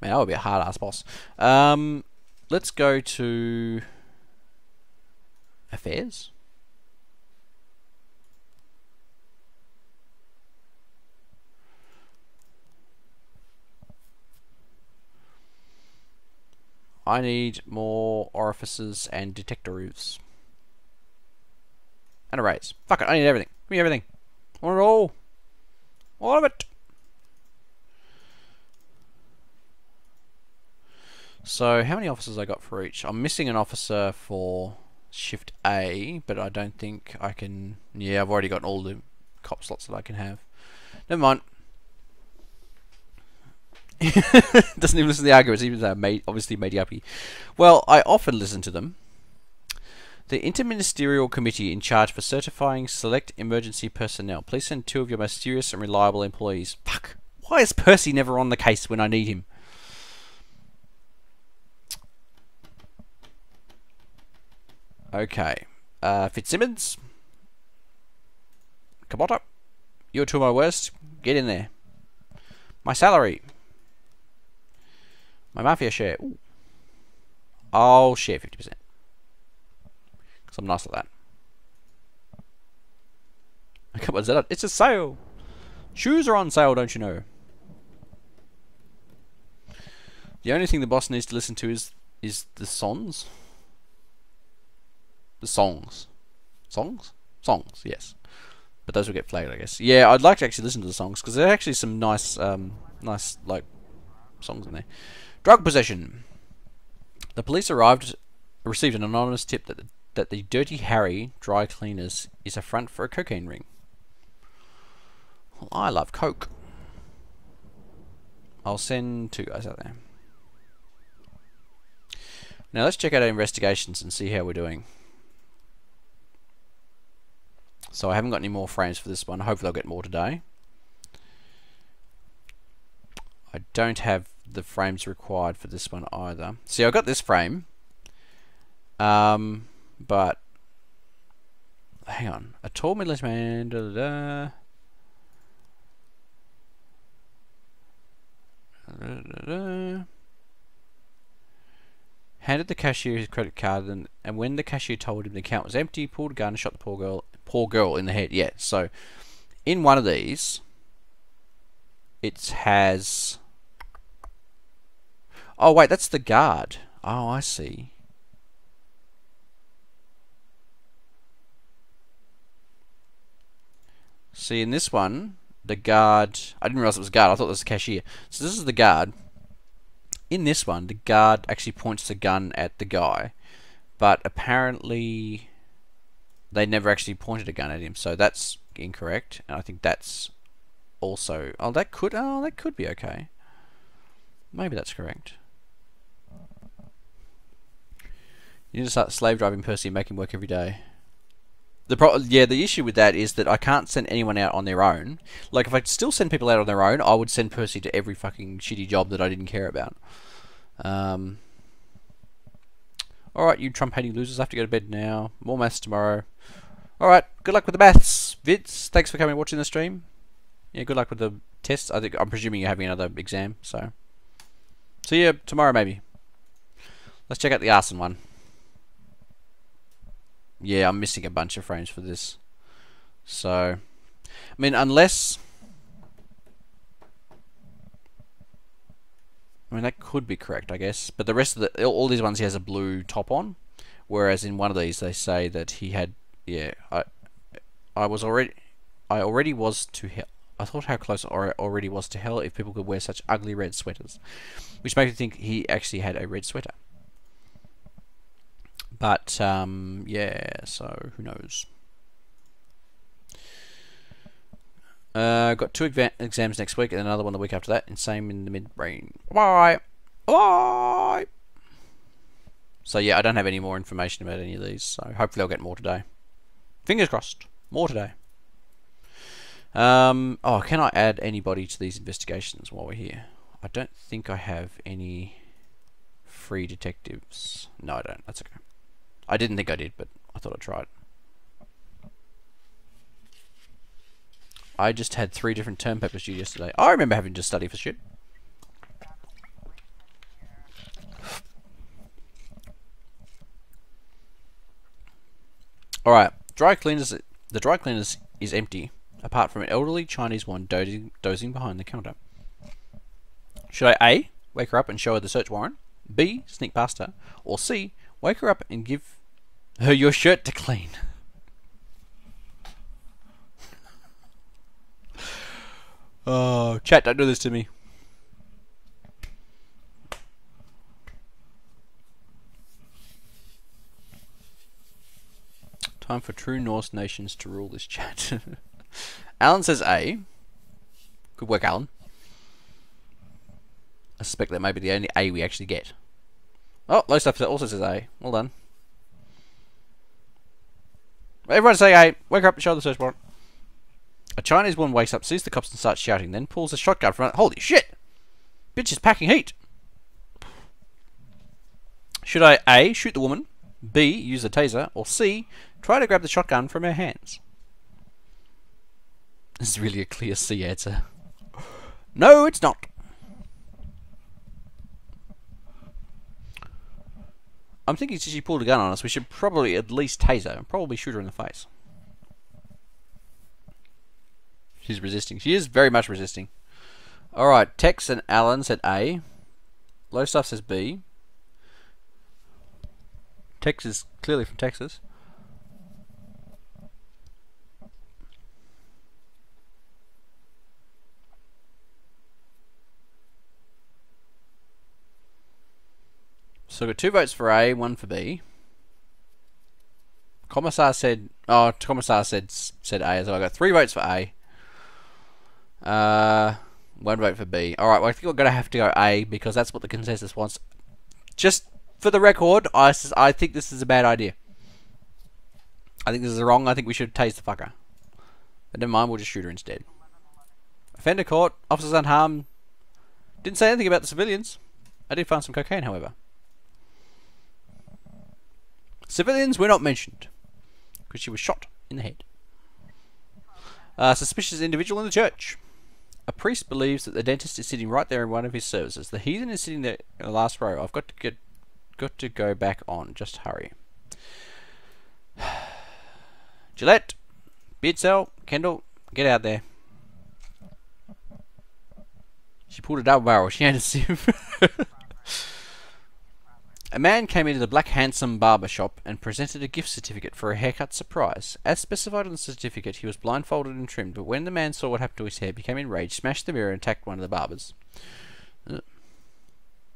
Man, that would be a hard ass boss. Um, let's go to affairs. I need more orifices and detector roofs. And arrays. Fuck it, I need everything. Give me everything. I want it all. All of it. So, how many officers I got for each? I'm missing an officer for Shift A, but I don't think I can... Yeah, I've already got all the cop slots that I can have. Never mind. Doesn't even listen to the arguments, even though made, obviously made you happy. Well, I often listen to them. The Interministerial Committee in charge for certifying select emergency personnel. Please send two of your most serious and reliable employees. Fuck. Why is Percy never on the case when I need him? Okay. Uh, Fitzsimmons. Kabota. You're two of my worst. Get in there. My salary. My Mafia share. Ooh. I'll share 50%. Because I'm nice like that. Come on, Zed. It's a sale. Shoes are on sale, don't you know? The only thing the boss needs to listen to is is the songs. The songs. Songs? Songs, yes. But those will get flagged, I guess. Yeah, I'd like to actually listen to the songs because there are actually some nice, um, nice like songs in there. Drug possession. The police arrived, received an anonymous tip that the, that the Dirty Harry dry cleaners is a front for a cocaine ring. Well, I love coke. I'll send two guys out there. Now let's check out our investigations and see how we're doing. So I haven't got any more frames for this one. Hopefully I'll get more today. I don't have the frames required for this one either. See, I got this frame, um, but hang on. A tall middle-aged man. Da, da, da. Handed the cashier his credit card, and, and when the cashier told him the account was empty, pulled a gun and shot the poor girl, poor girl in the head. Yeah, so in one of these, it has Oh, wait, that's the guard. Oh, I see. See, in this one, the guard... I didn't realize it was guard. I thought it was the cashier. So this is the guard. In this one, the guard actually points the gun at the guy. But apparently... they never actually pointed a gun at him, so that's incorrect. And I think that's also oh that could oh that could be okay. Maybe that's correct. You need to start slave driving Percy and make him work every day. The pro yeah, the issue with that is that I can't send anyone out on their own. Like, if I still send people out on their own, I would send Percy to every fucking shitty job that I didn't care about. Um, Alright, you Trump hating losers, I have to go to bed now. More maths tomorrow. Alright, good luck with the maths. Vids, thanks for coming and watching the stream. Yeah, good luck with the tests. I think I'm presuming you're having another exam, so. See you tomorrow, maybe. Let's check out the arson one. Yeah, I'm missing a bunch of frames for this. So, I mean, unless... I mean, that could be correct, I guess. But the rest of the... All these ones he has a blue top on. Whereas in one of these they say that he had... Yeah, I... I was already... I already was to hell. I thought how close I already was to hell if people could wear such ugly red sweaters. Which makes me think he actually had a red sweater. But, um, yeah, so who knows. Uh, got two exams next week and another one the week after that, and same in the mid-brain. Bye! Bye! So yeah, I don't have any more information about any of these, so hopefully I'll get more today. Fingers crossed. More today. Um, oh, can I add anybody to these investigations while we're here? I don't think I have any free detectives. No, I don't. That's okay. I didn't think I did, but I thought I'd try it. I just had three different term papers due yesterday. I remember having to study for shit. Alright, dry cleaners. The dry cleaners is empty, apart from an elderly Chinese one dozing, dozing behind the counter. Should I A. Wake her up and show her the search warrant? B. Sneak past her? Or C. Wake her up and give your shirt to clean. oh, chat, don't do this to me. Time for true Norse nations to rule this chat. Alan says A. Good work, Alan. I suspect that may be the only A we actually get. Oh, low stuff also says A. Well done. Everyone say hey, wake up and show the search warrant. A Chinese woman wakes up, sees the cops and starts shouting, then pulls a shotgun from it. Holy shit! Bitch is packing heat. Should I A. Shoot the woman, B. Use the taser, or C. Try to grab the shotgun from her hands? This is really a clear C answer. No, it's not. I'm thinking since she pulled a gun on us, we should probably at least taser and probably shoot her in the face. She's resisting. She is very much resisting. Alright, Tex and Alan said A. Low stuff says B. Tex is clearly from Texas. So we got two votes for A, one for B. Commissar said, oh, Commissar said said A, so I got three votes for A. Uh, one vote for B. All right, well, I think we're gonna have to go A because that's what the consensus wants. Just for the record, I I think this is a bad idea. I think this is wrong. I think we should tase the fucker. But never mind, we'll just shoot her instead. Offender caught. Officers unharmed. Didn't say anything about the civilians. I did find some cocaine, however. Civilians were not mentioned, because she was shot in the head. A suspicious individual in the church. A priest believes that the dentist is sitting right there in one of his services. The heathen is sitting there in the last row. I've got to get, got to go back on. Just hurry. Gillette, Beard Cell, Kendall, get out there. She pulled a double barrel. She had a sieve. A man came into the Black Handsome barber shop and presented a gift certificate for a haircut surprise. As specified on the certificate, he was blindfolded and trimmed, but when the man saw what happened to his hair, he became enraged, smashed the mirror, and attacked one of the barbers. Uh,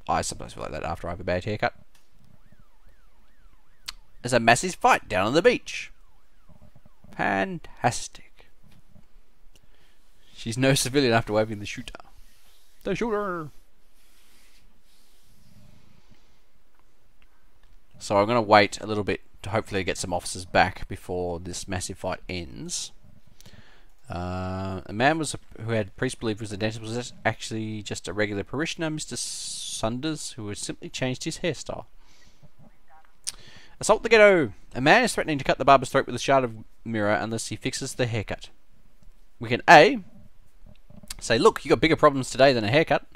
I sometimes feel like that after I have a bad haircut. There's a massive fight down on the beach. Fantastic. She's no civilian after waving the shooter. The shooter! So I'm going to wait a little bit to hopefully get some officers back before this massive fight ends. Uh, a man was a, who had priest believed was a dentist was actually just a regular parishioner, Mr. Sunders, who had simply changed his hairstyle. Assault the ghetto! A man is threatening to cut the barber's throat with a shard of mirror unless he fixes the haircut. We can A. Say, look, you got bigger problems today than a haircut.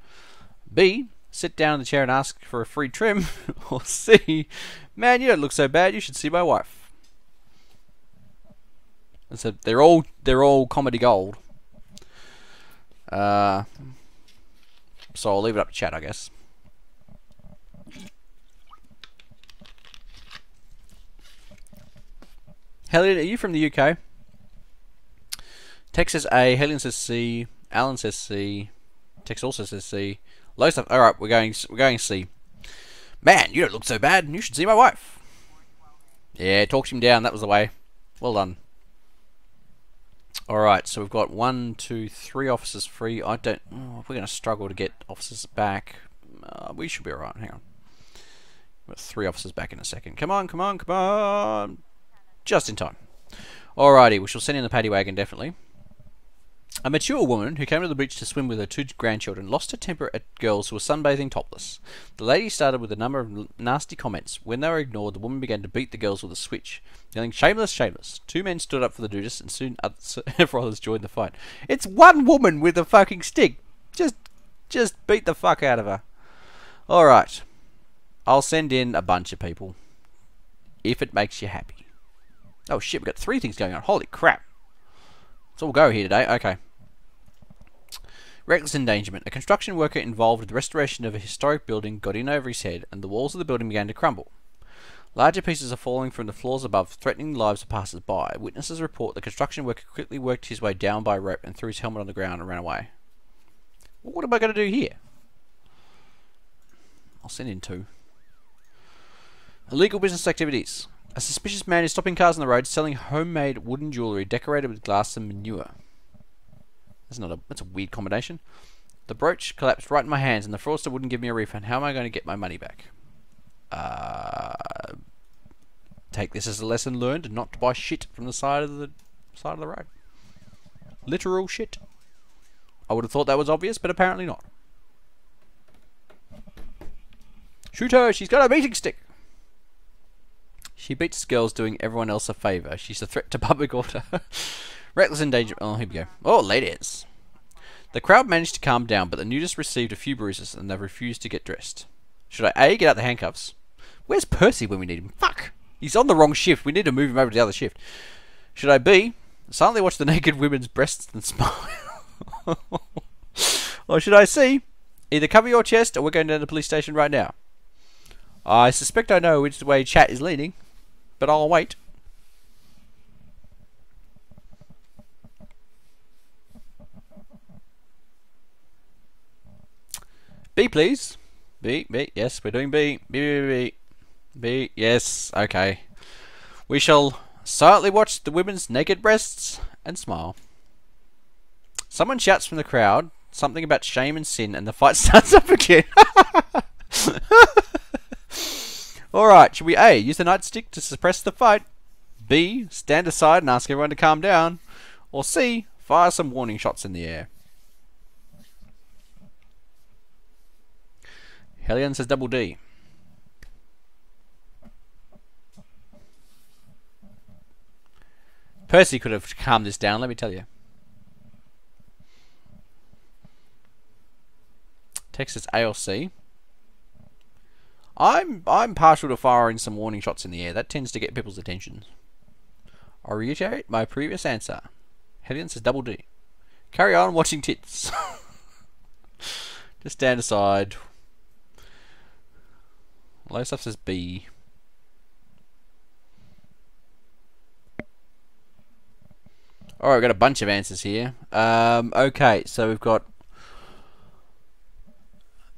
B. Sit down in the chair and ask for a free trim. or C. Man, you don't look so bad. You should see my wife. And so they're all they're all comedy gold. Uh, so I'll leave it up to chat, I guess. Hellion, are you from the UK? Texas A, Hellion says C, Alan says C, Tex also says C. Low stuff. All right, we're going. We're going to see. Man, you don't look so bad. You should see my wife. Yeah, talked him down. That was the way. Well done. All right, so we've got one, two, three officers free. I don't. Oh, we're going to struggle to get officers back. Uh, we should be all right. Hang on. We've got three officers back in a second. Come on, come on, come on. Just in time. Alrighty, we shall send in the paddy wagon, definitely. A mature woman who came to the beach to swim with her two grandchildren lost her temper at girls who were sunbathing topless. The lady started with a number of nasty comments. When they were ignored, the woman began to beat the girls with a switch, yelling, Shameless, shameless. Two men stood up for the nudists, and soon others joined the fight. It's one woman with a fucking stick. Just, just beat the fuck out of her. Alright. I'll send in a bunch of people. If it makes you happy. Oh shit, we've got three things going on. Holy crap. Let's all go here today. Okay. Reckless endangerment. A construction worker involved with the restoration of a historic building got in over his head, and the walls of the building began to crumble. Larger pieces are falling from the floors above, threatening the lives of passers-by. Witnesses report the construction worker quickly worked his way down by a rope and threw his helmet on the ground and ran away. what am I going to do here? I'll send in two. Illegal business activities. A suspicious man is stopping cars on the road selling homemade wooden jewellery decorated with glass and manure. That's not a that's a weird combination. The brooch collapsed right in my hands and the fraudster wouldn't give me a refund. How am I going to get my money back? Uh, take this as a lesson learned not to buy shit from the side of the side of the road. Literal shit. I would have thought that was obvious, but apparently not. Shoot her! She's got a beating stick! She beats girls doing everyone else a favour. She's a threat to public order. Reckless endangerment. Oh, here we go. Oh, ladies. The crowd managed to calm down, but the nudists received a few bruises and they refused to get dressed. Should I A, get out the handcuffs? Where's Percy when we need him? Fuck! He's on the wrong shift. We need to move him over to the other shift. Should I B, silently watch the naked women's breasts and smile? or should I C, either cover your chest or we're going down to the police station right now? I suspect I know which way chat is leaning but I'll wait. B, please. B, B, yes, we're doing B. B, B, B, B, yes, okay. We shall silently watch the women's naked breasts and smile. Someone shouts from the crowd something about shame and sin, and the fight starts up again. Alright, should we A. Use the nightstick to suppress the fight? B. Stand aside and ask everyone to calm down? Or C. Fire some warning shots in the air? Hellion says double D. Percy could have calmed this down, let me tell you. Texas ALC. I'm I'm partial to firing some warning shots in the air. That tends to get people's attention. I reiterate my previous answer. Hellion says double D. Carry on watching tits. Just stand aside. Low stuff says B. Alright, we've got a bunch of answers here. Um, okay, so we've got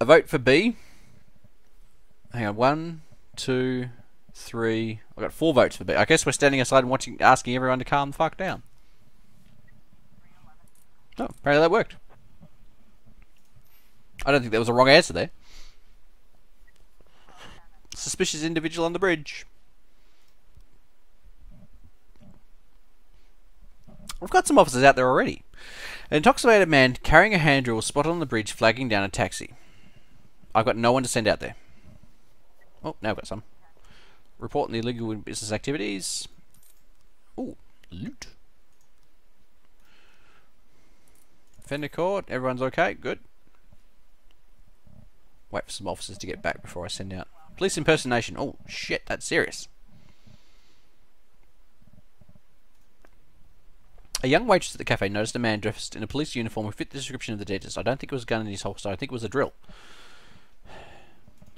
a vote for B. Hang on, one, two, three. I've got four votes for B. I guess we're standing aside and watching, asking everyone to calm the fuck down. Oh, apparently that worked. I don't think there was a wrong answer there. Suspicious individual on the bridge. We've got some officers out there already. An intoxicated man carrying a hand drill was spotted on the bridge flagging down a taxi. I've got no one to send out there. Oh, now I've got some. Reporting the illegal business activities. Oh, loot. Fender court, everyone's okay, good. Wait for some officers to get back before I send out. Police impersonation. Oh, shit, that's serious. A young waitress at the cafe noticed a man dressed in a police uniform who fit the description of the dentist. I don't think it was a gun in his holster. I think it was a drill.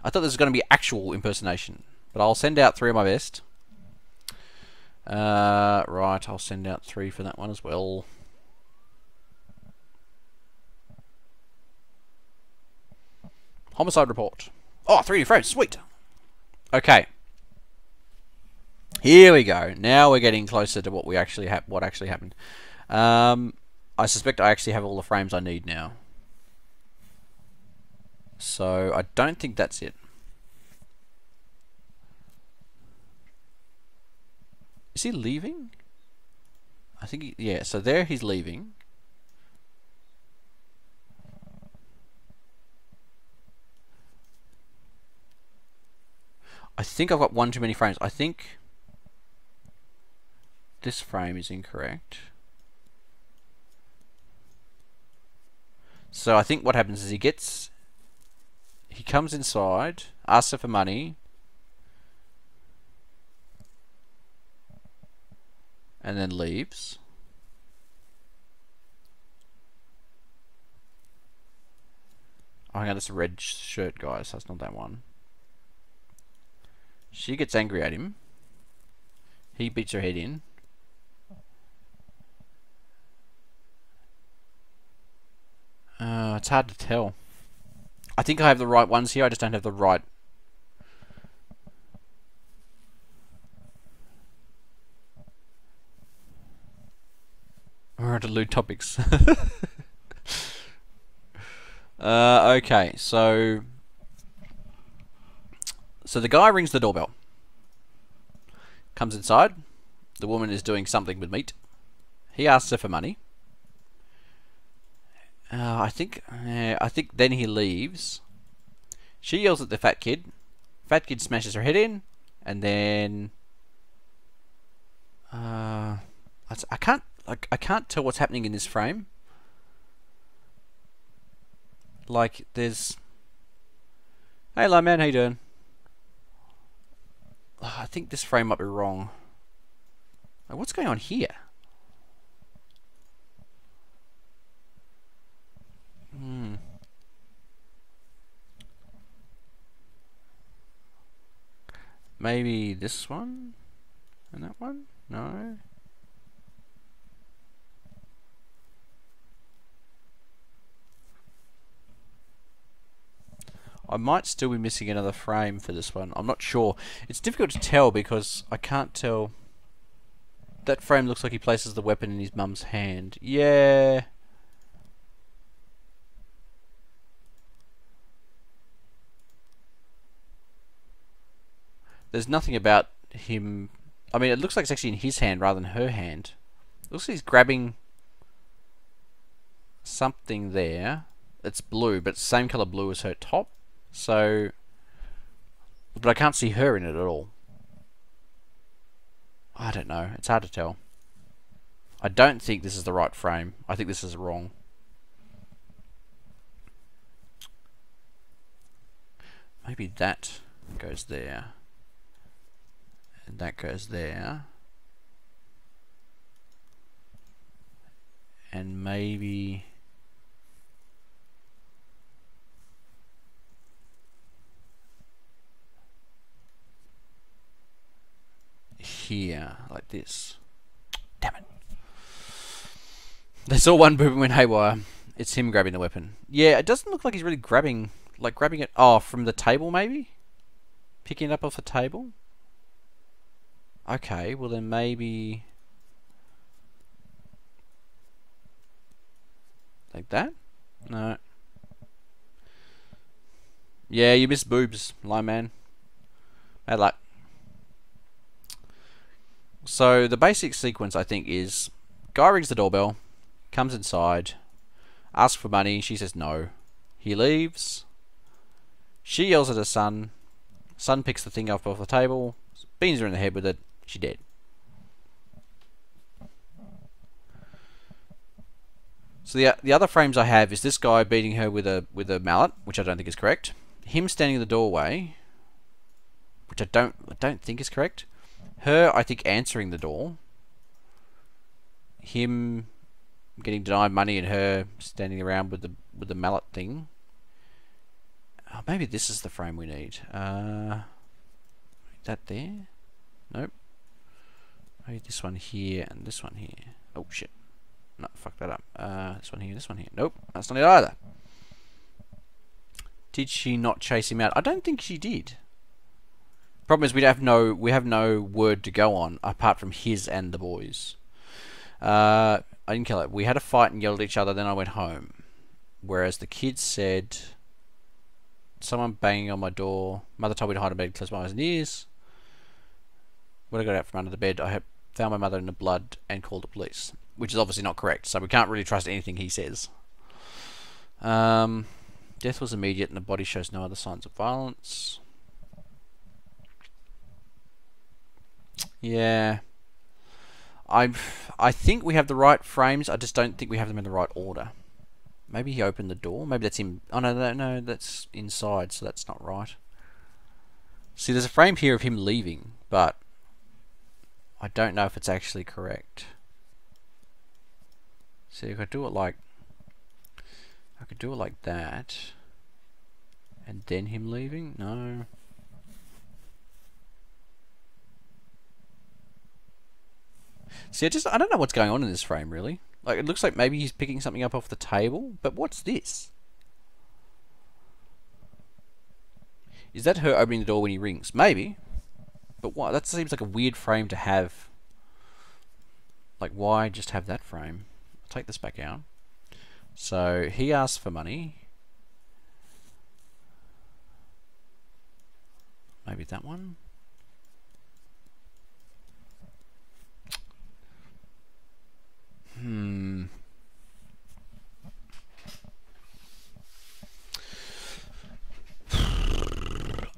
I thought this was going to be actual impersonation, but I'll send out three of my best. Uh, right, I'll send out three for that one as well. Homicide report. Oh, 3D frames, sweet. Okay. Here we go. Now we're getting closer to what we actually ha what actually happened. Um, I suspect I actually have all the frames I need now. So I don't think that's it. Is he leaving? I think he, yeah. So there he's leaving. I think I've got one too many frames. I think this frame is incorrect. So I think what happens is he gets, he comes inside, asks her for money, and then leaves. Oh, hang on, this red shirt guys. That's not that one. She gets angry at him. He beats her head in. Uh, it's hard to tell. I think I have the right ones here, I just don't have the right... We're on to loot topics. uh, okay, so... So the guy rings the doorbell. Comes inside. The woman is doing something with meat. He asks her for money. Uh, I think uh, I think then he leaves. She yells at the fat kid. Fat kid smashes her head in, and then uh, I can't like I can't tell what's happening in this frame. Like there's, hey, man, how you doing? Oh, I think this frame might be wrong. Like, what's going on here? Hmm. Maybe this one? And that one? No. I might still be missing another frame for this one. I'm not sure. It's difficult to tell because I can't tell. That frame looks like he places the weapon in his mum's hand. Yeah. There's nothing about him... I mean, it looks like it's actually in his hand rather than her hand. It looks like he's grabbing something there. It's blue, but same colour blue as her top. So... But I can't see her in it at all. I don't know. It's hard to tell. I don't think this is the right frame. I think this is wrong. Maybe that goes there and that goes there and maybe here like this damn it they saw one boom and went haywire it's him grabbing the weapon yeah it doesn't look like he's really grabbing like grabbing it oh from the table maybe picking it up off the table Okay, well then maybe... Like that? No. Yeah, you missed boobs, line man. Bad luck. So the basic sequence I think is guy rings the doorbell, comes inside, asks for money, she says no. He leaves. She yells at her son. Son picks the thing up off the table, beans her in the head with it, she dead. So the the other frames I have is this guy beating her with a with a mallet, which I don't think is correct. Him standing in the doorway, which I don't I don't think is correct. Her, I think, answering the door. Him getting denied money and her standing around with the with the mallet thing. Oh, maybe this is the frame we need. Uh, that there? Nope. Maybe this one here and this one here. Oh shit. No, fuck that up. Uh, this one here, this one here. Nope, that's not it either. Did she not chase him out? I don't think she did. Problem is we have no we have no word to go on apart from his and the boys. Uh, I didn't kill it. We had a fight and yelled at each other. Then I went home. Whereas the kids said, someone banging on my door. Mother told me to hide in bed, close my eyes and ears. When I got out from under the bed, I found my mother in the blood and called the police, which is obviously not correct. So we can't really trust anything he says. Um, death was immediate, and the body shows no other signs of violence. Yeah. I I think we have the right frames. I just don't think we have them in the right order. Maybe he opened the door. Maybe that's him. Oh no, no, no, that's inside, so that's not right. See, there's a frame here of him leaving, but I don't know if it's actually correct. See, if I do it like I could do it like that, and then him leaving. No. See, I just I don't know what's going on in this frame really. Like it looks like maybe he's picking something up off the table, but what's this? Is that her opening the door when he rings? Maybe. But why? That seems like a weird frame to have. Like, why just have that frame? I'll take this back out. So, he asks for money. Maybe that one? Hmm.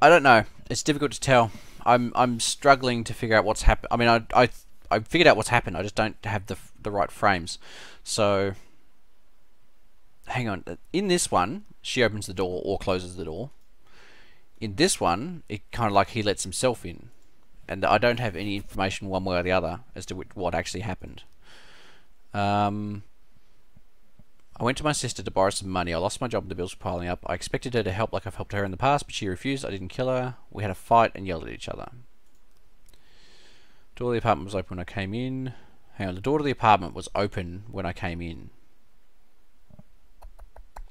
I don't know. It's difficult to tell. I'm I'm struggling to figure out what's happened. I mean, I I I figured out what's happened. I just don't have the the right frames. So, hang on. In this one, she opens the door or closes the door. In this one, it kind of like he lets himself in, and I don't have any information one way or the other as to what actually happened. Um, I went to my sister to borrow some money. I lost my job and the bills were piling up. I expected her to help like I've helped her in the past, but she refused. I didn't kill her. We had a fight and yelled at each other. Door of the apartment was open when I came in. Hang on, the door to the apartment was open when I came in.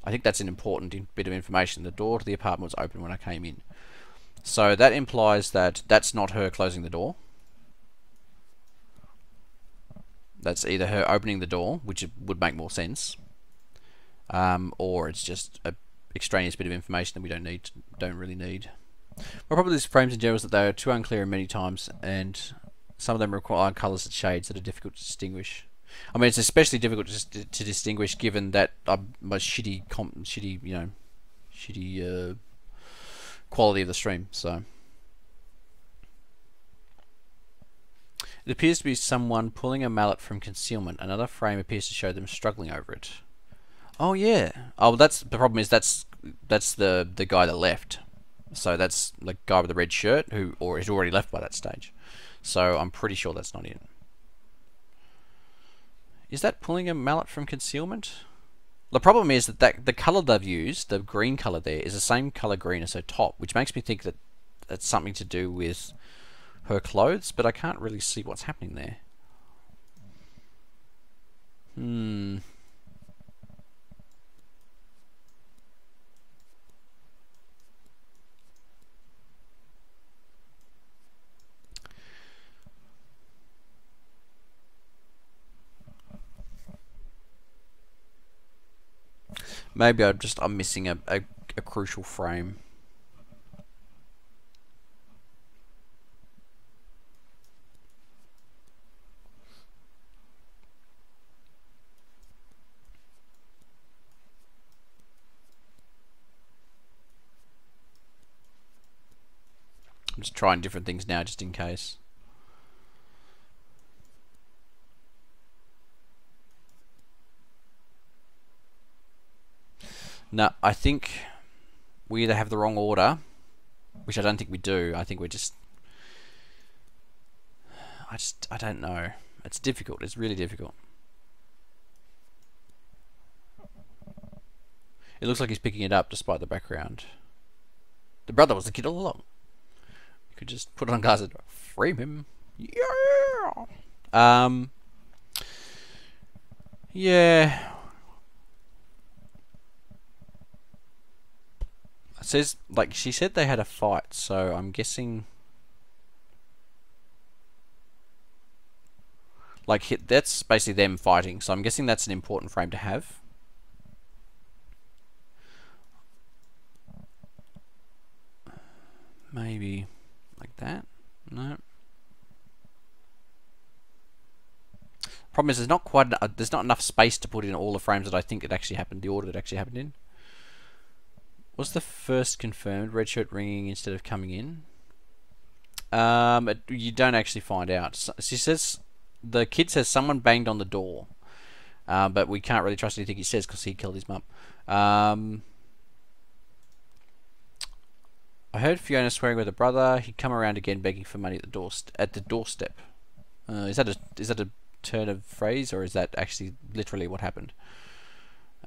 I think that's an important bit of information. The door to the apartment was open when I came in. So that implies that that's not her closing the door. That's either her opening the door, which would make more sense, um, or it's just a extraneous bit of information that we don't need, don't really need. My problem with these frames in general is that they are too unclear many times, and some of them require colours and shades that are difficult to distinguish. I mean, it's especially difficult to, to distinguish given that a shitty, shitty, you know, shitty uh, quality of the stream. So. It appears to be someone pulling a mallet from concealment. Another frame appears to show them struggling over it. Oh yeah. Oh, that's the problem. Is that's that's the the guy that left. So that's the guy with the red shirt who or has already left by that stage. So I'm pretty sure that's not it. Is that pulling a mallet from concealment? The problem is that, that the color they've used, the green color there, is the same color green as her top, which makes me think that that's something to do with her clothes, but I can't really see what's happening there. Hmm. Maybe I'm just I'm missing a, a, a crucial frame. I'm just trying different things now just in case. No, I think we either have the wrong order, which I don't think we do. I think we're just. I just. I don't know. It's difficult. It's really difficult. It looks like he's picking it up despite the background. The brother was the kid all along. Could just put it on guys and frame him. Yeah. Um. Yeah. It says like she said they had a fight, so I'm guessing like hit that's basically them fighting, so I'm guessing that's an important frame to have. Maybe that. No. Problem is, there's not quite there's not enough space to put in all the frames that I think it actually happened, the order that actually happened in. Was the first confirmed red shirt ringing instead of coming in? Um, it, you don't actually find out. So, she says the kid says someone banged on the door, uh, but we can't really trust anything he says because he killed his mum. Um, I heard Fiona swearing with her brother. He'd come around again, begging for money at the door at the doorstep. Uh, is that a is that a turn of phrase, or is that actually literally what happened?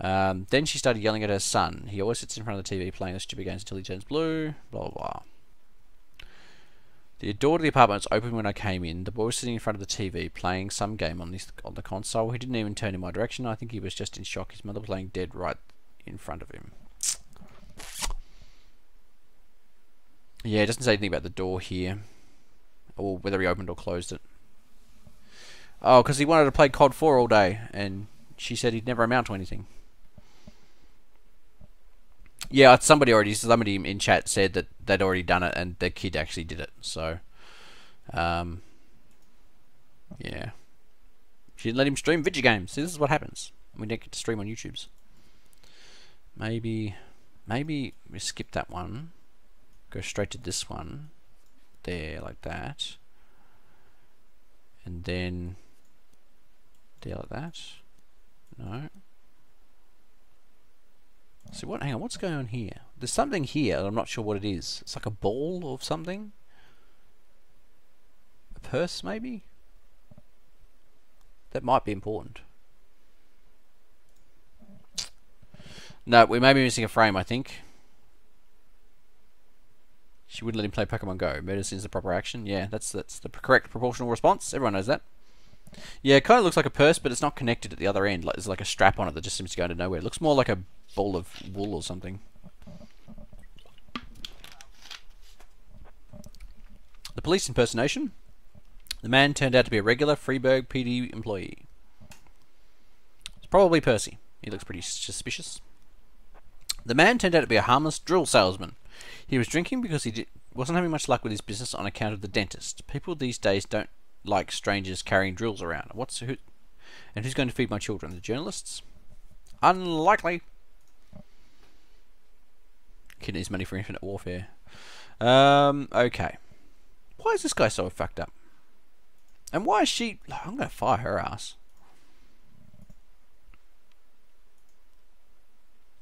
Um, then she started yelling at her son. He always sits in front of the TV playing the stupid games until he turns blue. Blah blah blah. The door to the apartment was open when I came in. The boy was sitting in front of the TV playing some game on this on the console. He didn't even turn in my direction. I think he was just in shock. His mother playing dead right in front of him. Yeah, it doesn't say anything about the door here, or whether he opened or closed it. Oh, because he wanted to play COD 4 all day, and she said he'd never amount to anything. Yeah, somebody already, somebody in chat said that they'd already done it, and the kid actually did it. So, um, yeah, she didn't let him stream video games. See, this is what happens. We don't get to stream on YouTube's. Maybe, maybe we skip that one. Go straight to this one. There, like that. And then there like that. No. See what? Hang on. What's going on here? There's something here. I'm not sure what it is. It's like a ball of something. A purse, maybe. That might be important. No, we may be missing a frame. I think. She wouldn't let him play Pokemon Go. Medicine's the proper action. Yeah, that's that's the correct proportional response. Everyone knows that. Yeah, it kind of looks like a purse, but it's not connected at the other end. Like, there's like a strap on it that just seems to go into nowhere. It looks more like a ball of wool or something. The police impersonation. The man turned out to be a regular Freeburg PD employee. It's probably Percy. He looks pretty suspicious. The man turned out to be a harmless drill salesman. He was drinking because he wasn't having much luck with his business on account of the dentist. People these days don't like strangers carrying drills around. What's who? And who's going to feed my children? The journalists? Unlikely. Kidneys money for infinite warfare. Um, okay. Why is this guy so fucked up? And why is she... I'm going to fire her ass.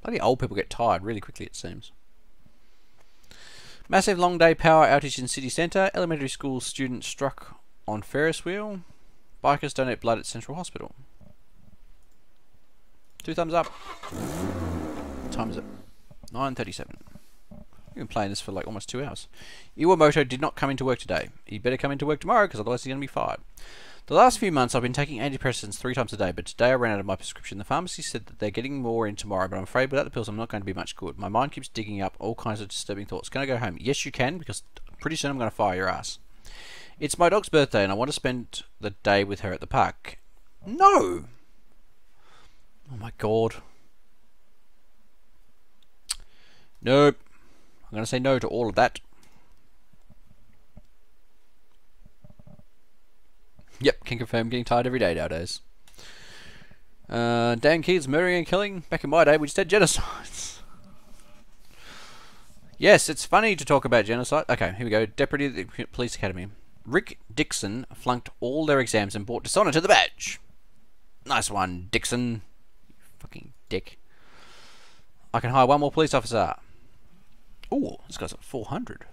Bloody old people get tired really quickly, it seems. Massive long day power outage in city centre. Elementary school student struck on Ferris wheel. Bikers donate blood at Central Hospital. Two thumbs up. What time is it? 9.37. We've been playing this for like almost two hours. Iwamoto did not come into work today. He'd better come into work tomorrow because otherwise he's going to be fired. The last few months I've been taking antidepressants three times a day, but today I ran out of my prescription. The pharmacy said that they're getting more in tomorrow, but I'm afraid without the pills I'm not going to be much good. My mind keeps digging up all kinds of disturbing thoughts. Can I go home? Yes, you can, because pretty soon I'm going to fire your ass. It's my dog's birthday and I want to spend the day with her at the park. No! Oh my god. Nope. I'm going to say no to all of that. Yep, can confirm getting tired every day nowadays. Uh, Dan kids murdering and killing. Back in my day, we just had genocides. yes, it's funny to talk about genocide. Okay, here we go. Deputy of the Police Academy. Rick Dixon flunked all their exams and brought dishonor to the badge. Nice one, Dixon. You fucking dick. I can hire one more police officer. Oh, this guy's at 400.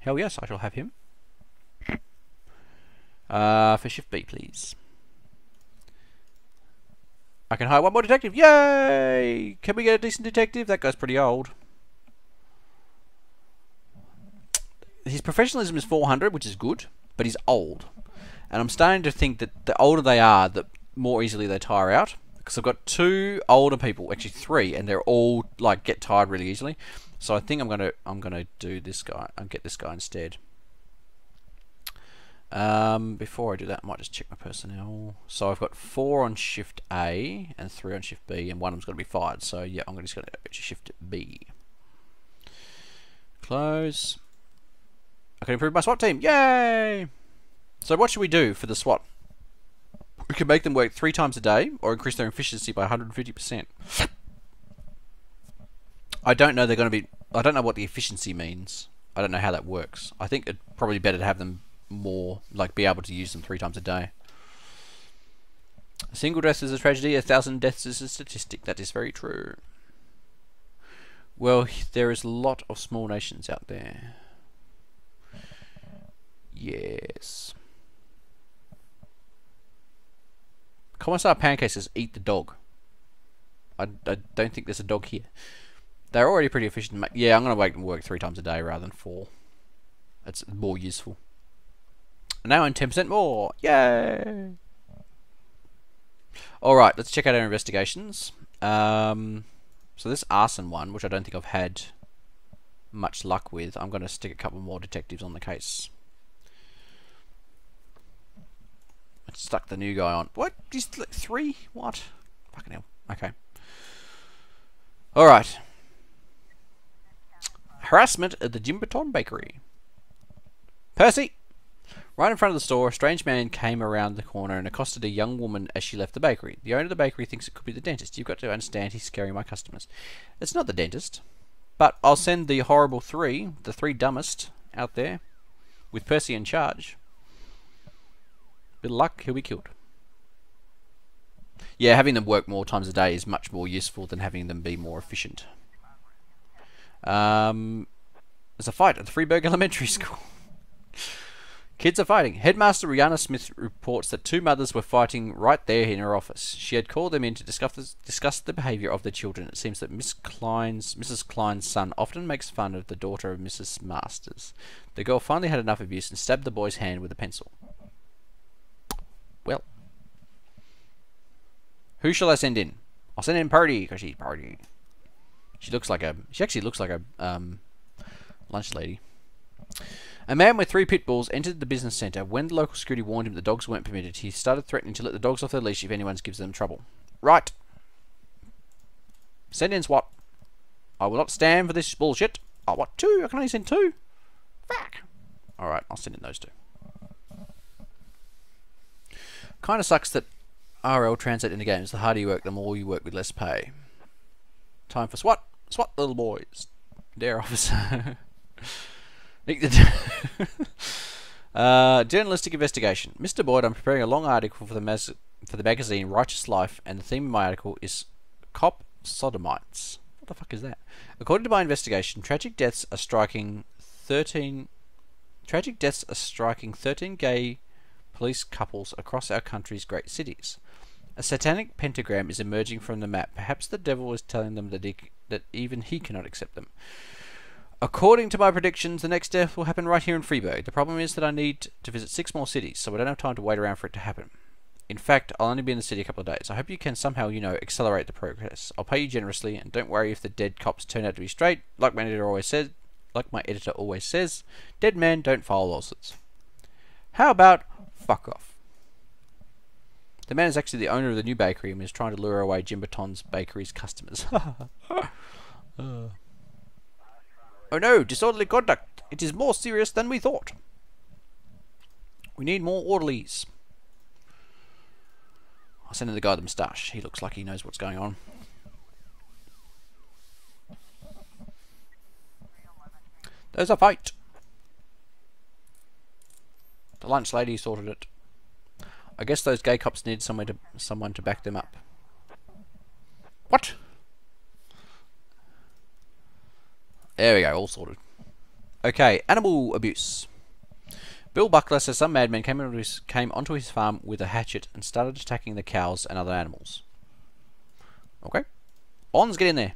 Hell yes, I shall have him. Uh, for shift B, please. I can hire one more detective. Yay! Can we get a decent detective? That guy's pretty old. His professionalism is 400, which is good, but he's old. And I'm starting to think that the older they are, the more easily they tire out. Because I've got two older people, actually three, and they're all like get tired really easily. So I think I'm gonna I'm gonna do this guy. I'll get this guy instead. Um, before I do that, I might just check my personnel. So I've got four on shift A and three on shift B, and one of them's going to be fired. So yeah, I'm just going to shift B. Close. I can improve my SWAT team. Yay! So what should we do for the SWAT? We can make them work three times a day, or increase their efficiency by 150%. I don't know they're going to be. I don't know what the efficiency means. I don't know how that works. I think it's probably better to have them more, like be able to use them three times a day. A single death is a tragedy, a thousand deaths is a statistic. That is very true. Well, there is a lot of small nations out there. Yes. Commissar Pancake says, eat the dog. I, I don't think there's a dog here. They're already pretty efficient. Yeah, I'm going to make them work three times a day rather than four. It's more useful. And now I'm 10% more. Yay! Alright, let's check out our investigations. Um, so this arson one, which I don't think I've had much luck with, I'm going to stick a couple more detectives on the case. I stuck the new guy on. What? Just like three? What? Fucking hell. Okay. Alright. Harassment at the Jimboton Bakery. Percy! Right in front of the store, a strange man came around the corner and accosted a young woman as she left the bakery. The owner of the bakery thinks it could be the dentist. You've got to understand he's scaring my customers. It's not the dentist. But I'll send the horrible three, the three dumbest, out there, with Percy in charge. Bit of luck, he'll be killed. Yeah, having them work more times a day is much more useful than having them be more efficient. Um, there's a fight at the Freeburg Elementary School. Kids are fighting. Headmaster Rihanna Smith reports that two mothers were fighting right there in her office. She had called them in to discuss the, discuss the behaviour of the children. It seems that Miss Klein's, Mrs. Klein's son often makes fun of the daughter of Mrs. Masters. The girl finally had enough abuse and stabbed the boy's hand with a pencil. Well. Who shall I send in? I'll send in Party, because she's Party. She looks like a... She actually looks like a um, lunch lady. A man with three pit bulls entered the business centre. When the local security warned him the dogs weren't permitted, he started threatening to let the dogs off their leash if anyone gives them trouble. Right. Send in SWAT. I will not stand for this bullshit. Oh, what, two? I can only send two? Fuck. Alright, I'll send in those two. Kinda sucks that RL translate into games. The harder you work, the more you work with less pay. Time for SWAT. SWAT, little boys. Dare officer. uh, journalistic investigation. Mr. Boyd, I'm preparing a long article for the, for the magazine Righteous Life, and the theme of my article is Cop Sodomites. What the fuck is that? According to my investigation, tragic deaths are striking 13. Tragic deaths are striking 13 gay police couples across our country's great cities. A satanic pentagram is emerging from the map. Perhaps the devil is telling them that, he, that even he cannot accept them. According to my predictions, the next death will happen right here in Freeburg. The problem is that I need to visit six more cities, so I don't have time to wait around for it to happen. In fact, I'll only be in the city a couple of days. I hope you can somehow, you know, accelerate the progress. I'll pay you generously, and don't worry if the dead cops turn out to be straight. Like my editor always said, like my editor always says, dead men don't file lawsuits. How about fuck off? The man is actually the owner of the new bakery and is trying to lure away Jimboton's bakery's customers. uh. Oh no, disorderly conduct. It is more serious than we thought. We need more orderlies. I'll send in the guy with the moustache. He looks like he knows what's going on. There's a fight. The lunch lady sorted it. I guess those gay cops need somewhere to someone to back them up. What? There we go, all sorted. Okay, animal abuse. Bill Buckler says some madman came onto, his, came onto his farm with a hatchet and started attacking the cows and other animals. Okay. Bonds, get in there.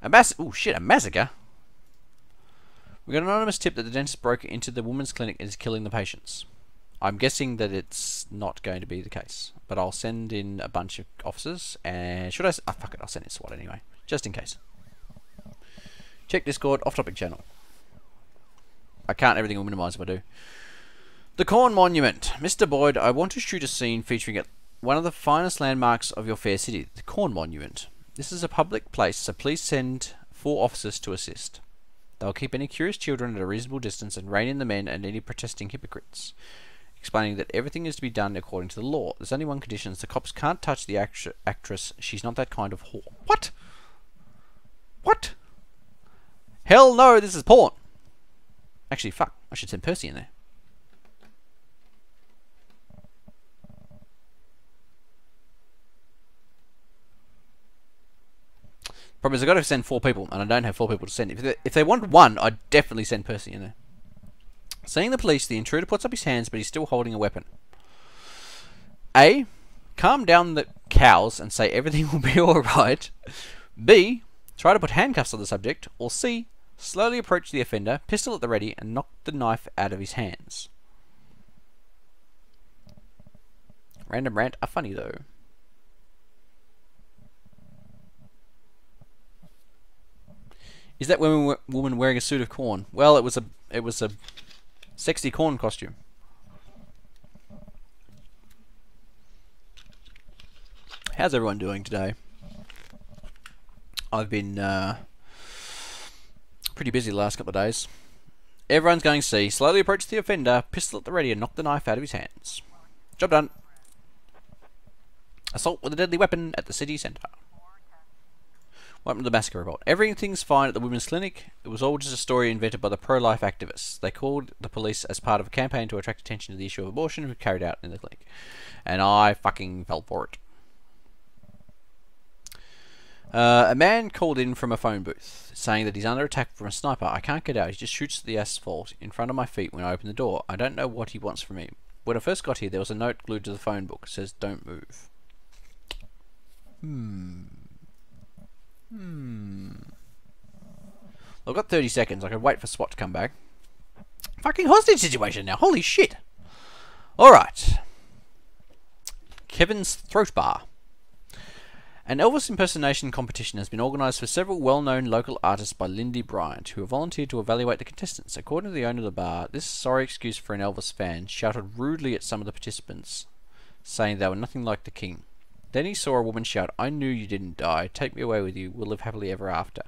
A mass. Oh shit! A massacre. We got an anonymous tip that the dentist broke into the woman's clinic and is killing the patients. I'm guessing that it's not going to be the case, but I'll send in a bunch of officers. And should I? Oh, fuck it, I'll send in SWAT anyway, just in case. Check Discord, off-topic channel. I can't everything will minimize if I do. The Corn Monument. Mr. Boyd, I want to shoot a scene featuring it, one of the finest landmarks of your fair city, the Corn Monument. This is a public place, so please send four officers to assist. They'll keep any curious children at a reasonable distance and rein in the men and any protesting hypocrites. Explaining that everything is to be done according to the law. There's only one condition: the cops can't touch the actress. She's not that kind of whore. What? What? Hell no, this is porn. Actually, fuck. I should send Percy in there. Problem is, I've got to send four people, and I don't have four people to send. If they, if they want one, I'd definitely send Percy in there. Seeing the police, the intruder puts up his hands, but he's still holding a weapon. A. Calm down the cows and say everything will be alright. B. Try to put handcuffs on the subject. Or C. Slowly approach the offender, pistol at the ready, and knock the knife out of his hands. Random rant are funny though. Is that woman woman wearing a suit of corn? Well, it was a it was a sexy corn costume. How's everyone doing today? I've been uh, pretty busy the last couple of days. Everyone's going C. Slowly approach the offender, pistol at the ready, and knock the knife out of his hands. Job done. Assault with a deadly weapon at the city centre. What happened to the massacre revolt? Everything's fine at the women's clinic. It was all just a story invented by the pro-life activists. They called the police as part of a campaign to attract attention to the issue of abortion carried out in the clinic. And I fucking fell for it. Uh, a man called in from a phone booth saying that he's under attack from a sniper. I can't get out. He just shoots the asphalt in front of my feet when I open the door. I don't know what he wants from me. When I first got here, there was a note glued to the phone book. It says, don't move. Hmm. Hmm. I've got 30 seconds. I can wait for SWAT to come back. Fucking hostage situation now. Holy shit. Alright. Kevin's Throat Bar. An Elvis impersonation competition has been organised for several well-known local artists by Lindy Bryant, who have volunteered to evaluate the contestants. According to the owner of the bar, this sorry excuse for an Elvis fan shouted rudely at some of the participants, saying they were nothing like the king. Then he saw a woman shout, I knew you didn't die. Take me away with you. We'll live happily ever after.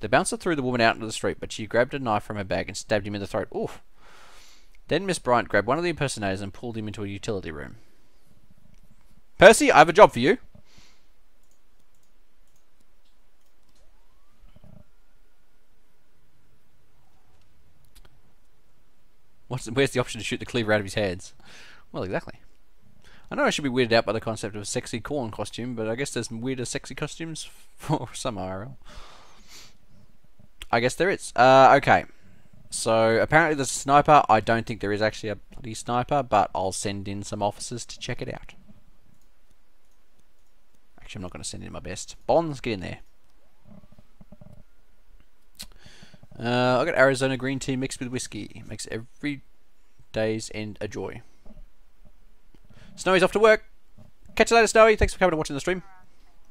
The bouncer threw the woman out into the street, but she grabbed a knife from her bag and stabbed him in the throat. Oof. Then Miss Bryant grabbed one of the impersonators and pulled him into a utility room. Percy, I have a job for you. What's, where's the option to shoot the cleaver out of his hands? Well, exactly. I know I should be weirded out by the concept of a sexy corn costume, but I guess there's weirder sexy costumes for some IRL. I guess there is. Uh, okay. So, apparently there's a sniper. I don't think there is actually a bloody sniper, but I'll send in some officers to check it out. Actually, I'm not going to send in my best. Bonds, get in there. Uh, I got Arizona green tea mixed with whiskey. Makes every day's end a joy. Snowy's off to work. Catch you later, Snowy. Thanks for coming and watching the stream.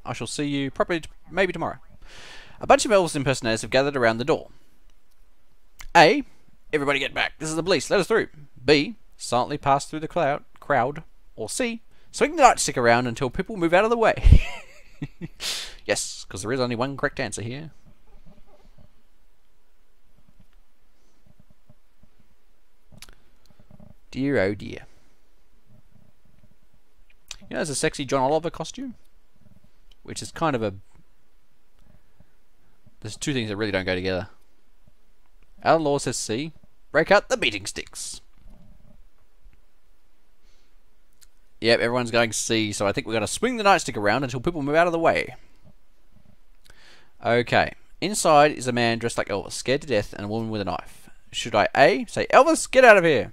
I shall see you probably maybe tomorrow. A bunch of Elvis impersonators have gathered around the door. A. Everybody get back. This is the police. Let us through. B. Silently pass through the cloud, crowd. Or C. Swing the nightstick around until people move out of the way. yes, because there is only one correct answer here. Dear, oh dear. You know, there's a sexy John Oliver costume, which is kind of a. There's two things that really don't go together. Alan Law says C. Break out the beating sticks. Yep, everyone's going C, so I think we're going to swing the nightstick around until people move out of the way. Okay. Inside is a man dressed like Elvis, scared to death, and a woman with a knife. Should I A. Say, Elvis, get out of here?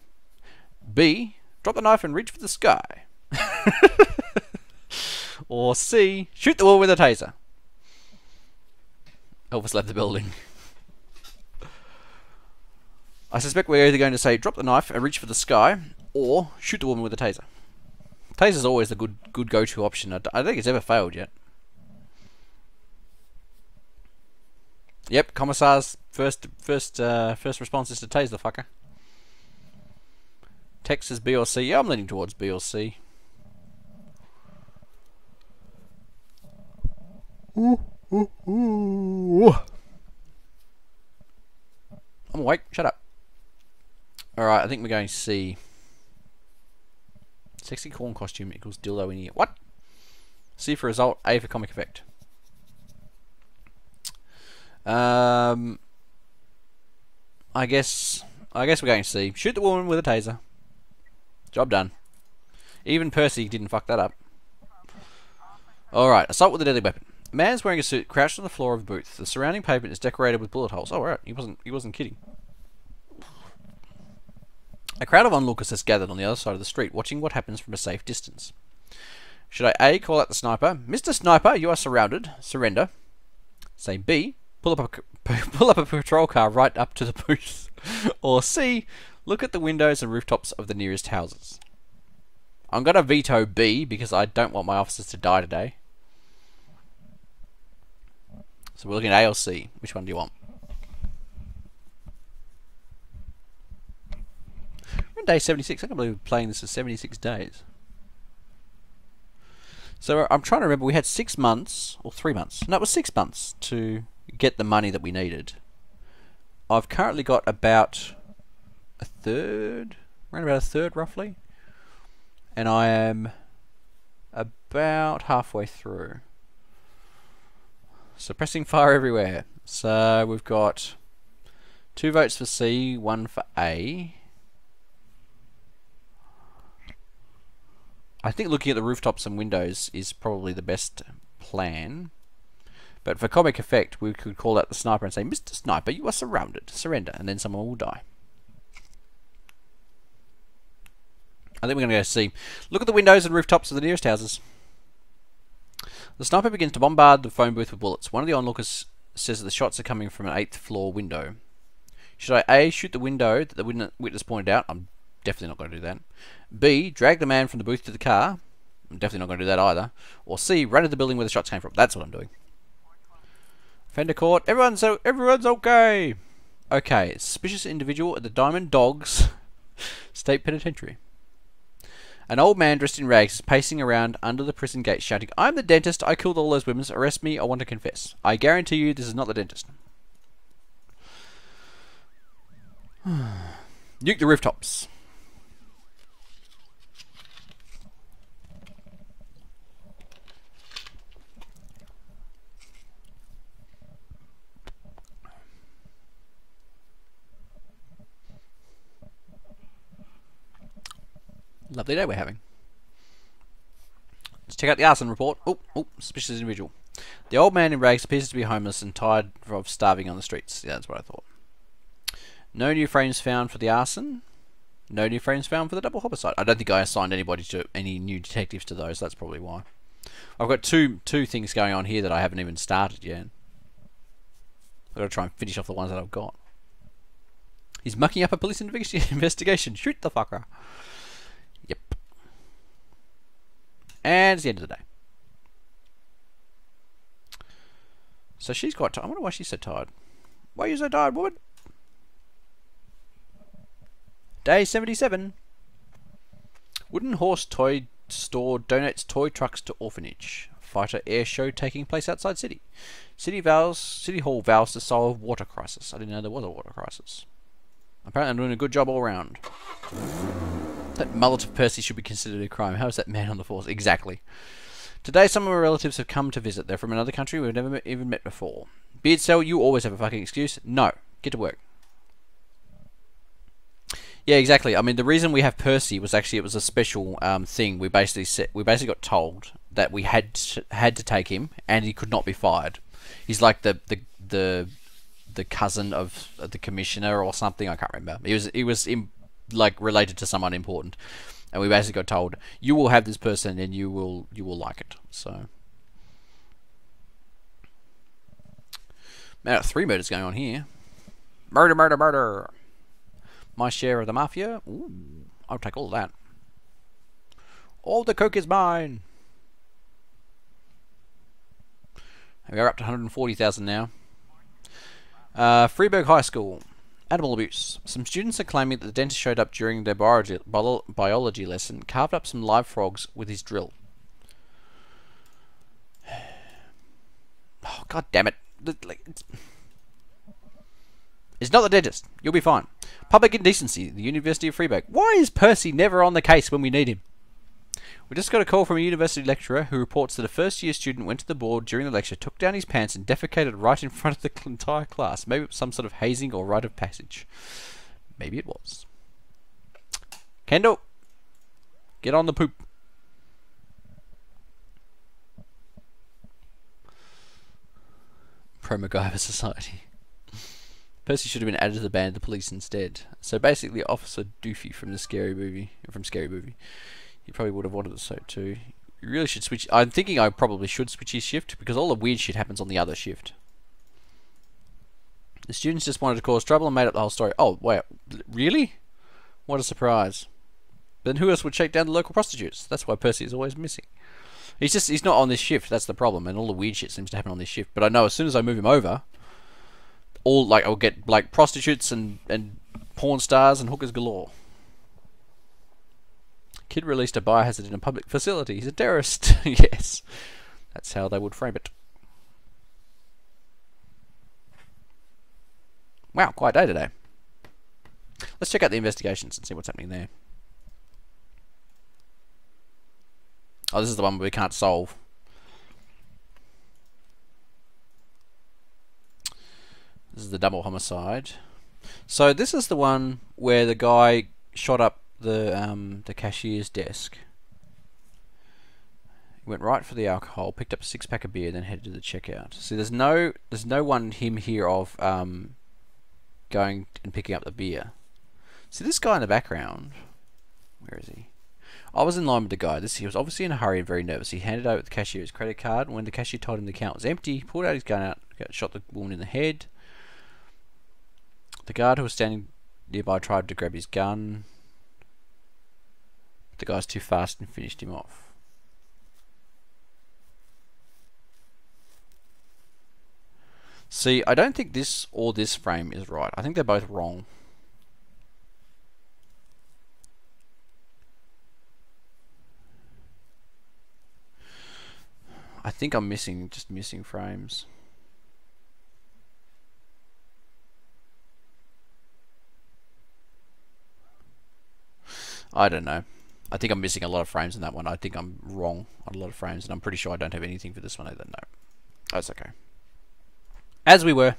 B. Drop the knife and reach for the sky? or C. Shoot the wall with a taser? Elvis left the building. I suspect we're either going to say drop the knife and reach for the sky, or shoot the woman with a taser. Taser's always the good good go-to option. I, don't think it's ever failed yet. Yep, Commissar's first first uh, first response is to tase the fucker. Tex says B or C. Yeah, I'm leaning towards B or C. Ooh, ooh, ooh. I'm awake. Shut up. Alright, I think we're going C. Sexy corn costume equals dildo in here. What? C for result, A for comic effect. Um, I guess I guess we're going to see. Shoot the woman with a taser. Job done. Even Percy didn't fuck that up. Alright, assault with a deadly weapon. A man's wearing a suit crouched on the floor of a booth. The surrounding pavement is decorated with bullet holes. Oh right, he wasn't he wasn't kidding. A crowd of onlookers has gathered on the other side of the street, watching what happens from a safe distance. Should I A call out the sniper? Mr. Sniper, you are surrounded. Surrender. Say B, pull up a pull up a patrol car right up to the booth. or C, look at the windows and rooftops of the nearest houses. I'm gonna veto B because I don't want my officers to die today. So we're looking at A or C. Which one do you want? We're on day 76. I can't believe we're playing this for 76 days. So uh, I'm trying to remember. We had six months or three months. No, it was six months to get the money that we needed. I've currently got about a third, around about a third roughly, and I am about halfway through. Suppressing fire everywhere. So we've got two votes for C, one for A. I think looking at the rooftops and windows is probably the best plan. But for comic effect, we could call out the sniper and say, Mr. Sniper, you are surrounded. Surrender. And then someone will die. I think we're going to go see. Look at the windows and rooftops of the nearest houses. The sniper begins to bombard the phone booth with bullets. One of the onlookers says that the shots are coming from an 8th floor window. Should I A. Shoot the window that the witness pointed out? I'm definitely not going to do that. B. Drag the man from the booth to the car? I'm definitely not going to do that either. Or C. Run to the building where the shots came from. That's what I'm doing. Fender court. Everyone's everyone's okay. Okay, suspicious individual at the Diamond Dogs State Penitentiary. An old man dressed in rags is pacing around under the prison gate shouting, I'm the dentist, I killed all those women, arrest me, I want to confess. I guarantee you this is not the dentist. Nuke the rooftops. Lovely day we're having. Let's check out the arson report. Oh, oh, suspicious individual. The old man in rags appears to be homeless and tired of starving on the streets. Yeah, that's what I thought. No new frames found for the arson. No new frames found for the double homicide. I don't think I assigned anybody to any new detectives to those. That's probably why. I've got two two things going on here that I haven't even started yet. I've got to try and finish off the ones that I've got. He's mucking up a police investigation. Shoot the fucker. And it's the end of the day. So she's quite tired. I wonder why she's so tired. Why are you so tired, woman? Day 77. Wooden Horse Toy Store donates toy trucks to orphanage. Fighter air show taking place outside city. City vows, City Hall vows to solve water crisis. I didn't know there was a water crisis. Apparently I'm doing a good job all around. That mullet of Percy should be considered a crime. How is that man on the force? Exactly. Today, some of my relatives have come to visit. They're from another country we've never even met before. Beard Cell, you always have a fucking excuse. No. Get to work. Yeah, exactly. I mean, the reason we have Percy was actually it was a special um, thing. We basically set, we basically got told that we had to, had to take him, and he could not be fired. He's like the the the the cousin of the commissioner or something. I can't remember. He was he was in, like related to someone important, and we basically got told you will have this person and you will you will like it. So. Man, three murders going on here. Murder, murder, murder. My share of the mafia? Ooh, I'll take all that. All the coke is mine. We are up to 140,000 now. Uh, Freeburg High School. Animal abuse. Some students are claiming that the dentist showed up during their biology, biology lesson, carved up some live frogs with his drill. Oh, God damn it. It's, not the dentist. You'll be fine. Public indecency. The University of Freeburg. Why is Percy never on the case when we need him? We just got a call from a university lecturer who reports that a first year student went to the board during the lecture, took down his pants, and defecated right in front of the entire class. Maybe it was some sort of hazing or rite of passage. Maybe it was. Kendall, get on the poop. Pro MacGyver Society. Percy should have been added to the band of the police instead. So basically, Officer Doofy from the Scary Movie, from Scary Movie. He probably would have wanted it so too. You really should switch. I'm thinking I probably should switch his shift because all the weird shit happens on the other shift. The students just wanted to cause trouble and made up the whole story. Oh, wait, really? What a surprise. Then who else would shake down the local prostitutes? That's why Percy is always missing. He's just, he's not on this shift, that's the problem, and all the weird shit seems to happen on this shift. But I know as soon as I move him over, all, like, I'll get, like, prostitutes and, and porn stars and hookers galore. Kid released a biohazard in a public facility. He's a terrorist. yes. That's how they would frame it. Wow, quiet day today. Let's check out the investigations and see what's happening there. Oh, this is the one we can't solve. This is the double homicide. So this is the one where the guy shot up the um, the cashier's desk. He went right for the alcohol, picked up a six pack of beer, then headed to the checkout. See, there's no there's no one him here of um, going and picking up the beer. See this guy in the background. Where is he? I was in line with the guy. This he was obviously in a hurry and very nervous. He handed over the cashier his credit card, and when the cashier told him the account was empty, he pulled out his gun out, shot the woman in the head. The guard who was standing nearby tried to grab his gun. The guy's too fast and finished him off. See, I don't think this or this frame is right. I think they're both wrong. I think I'm missing, just missing frames. I don't know. I think I'm missing a lot of frames in that one. I think I'm wrong on a lot of frames, and I'm pretty sure I don't have anything for this one either. No. That's okay. As we were.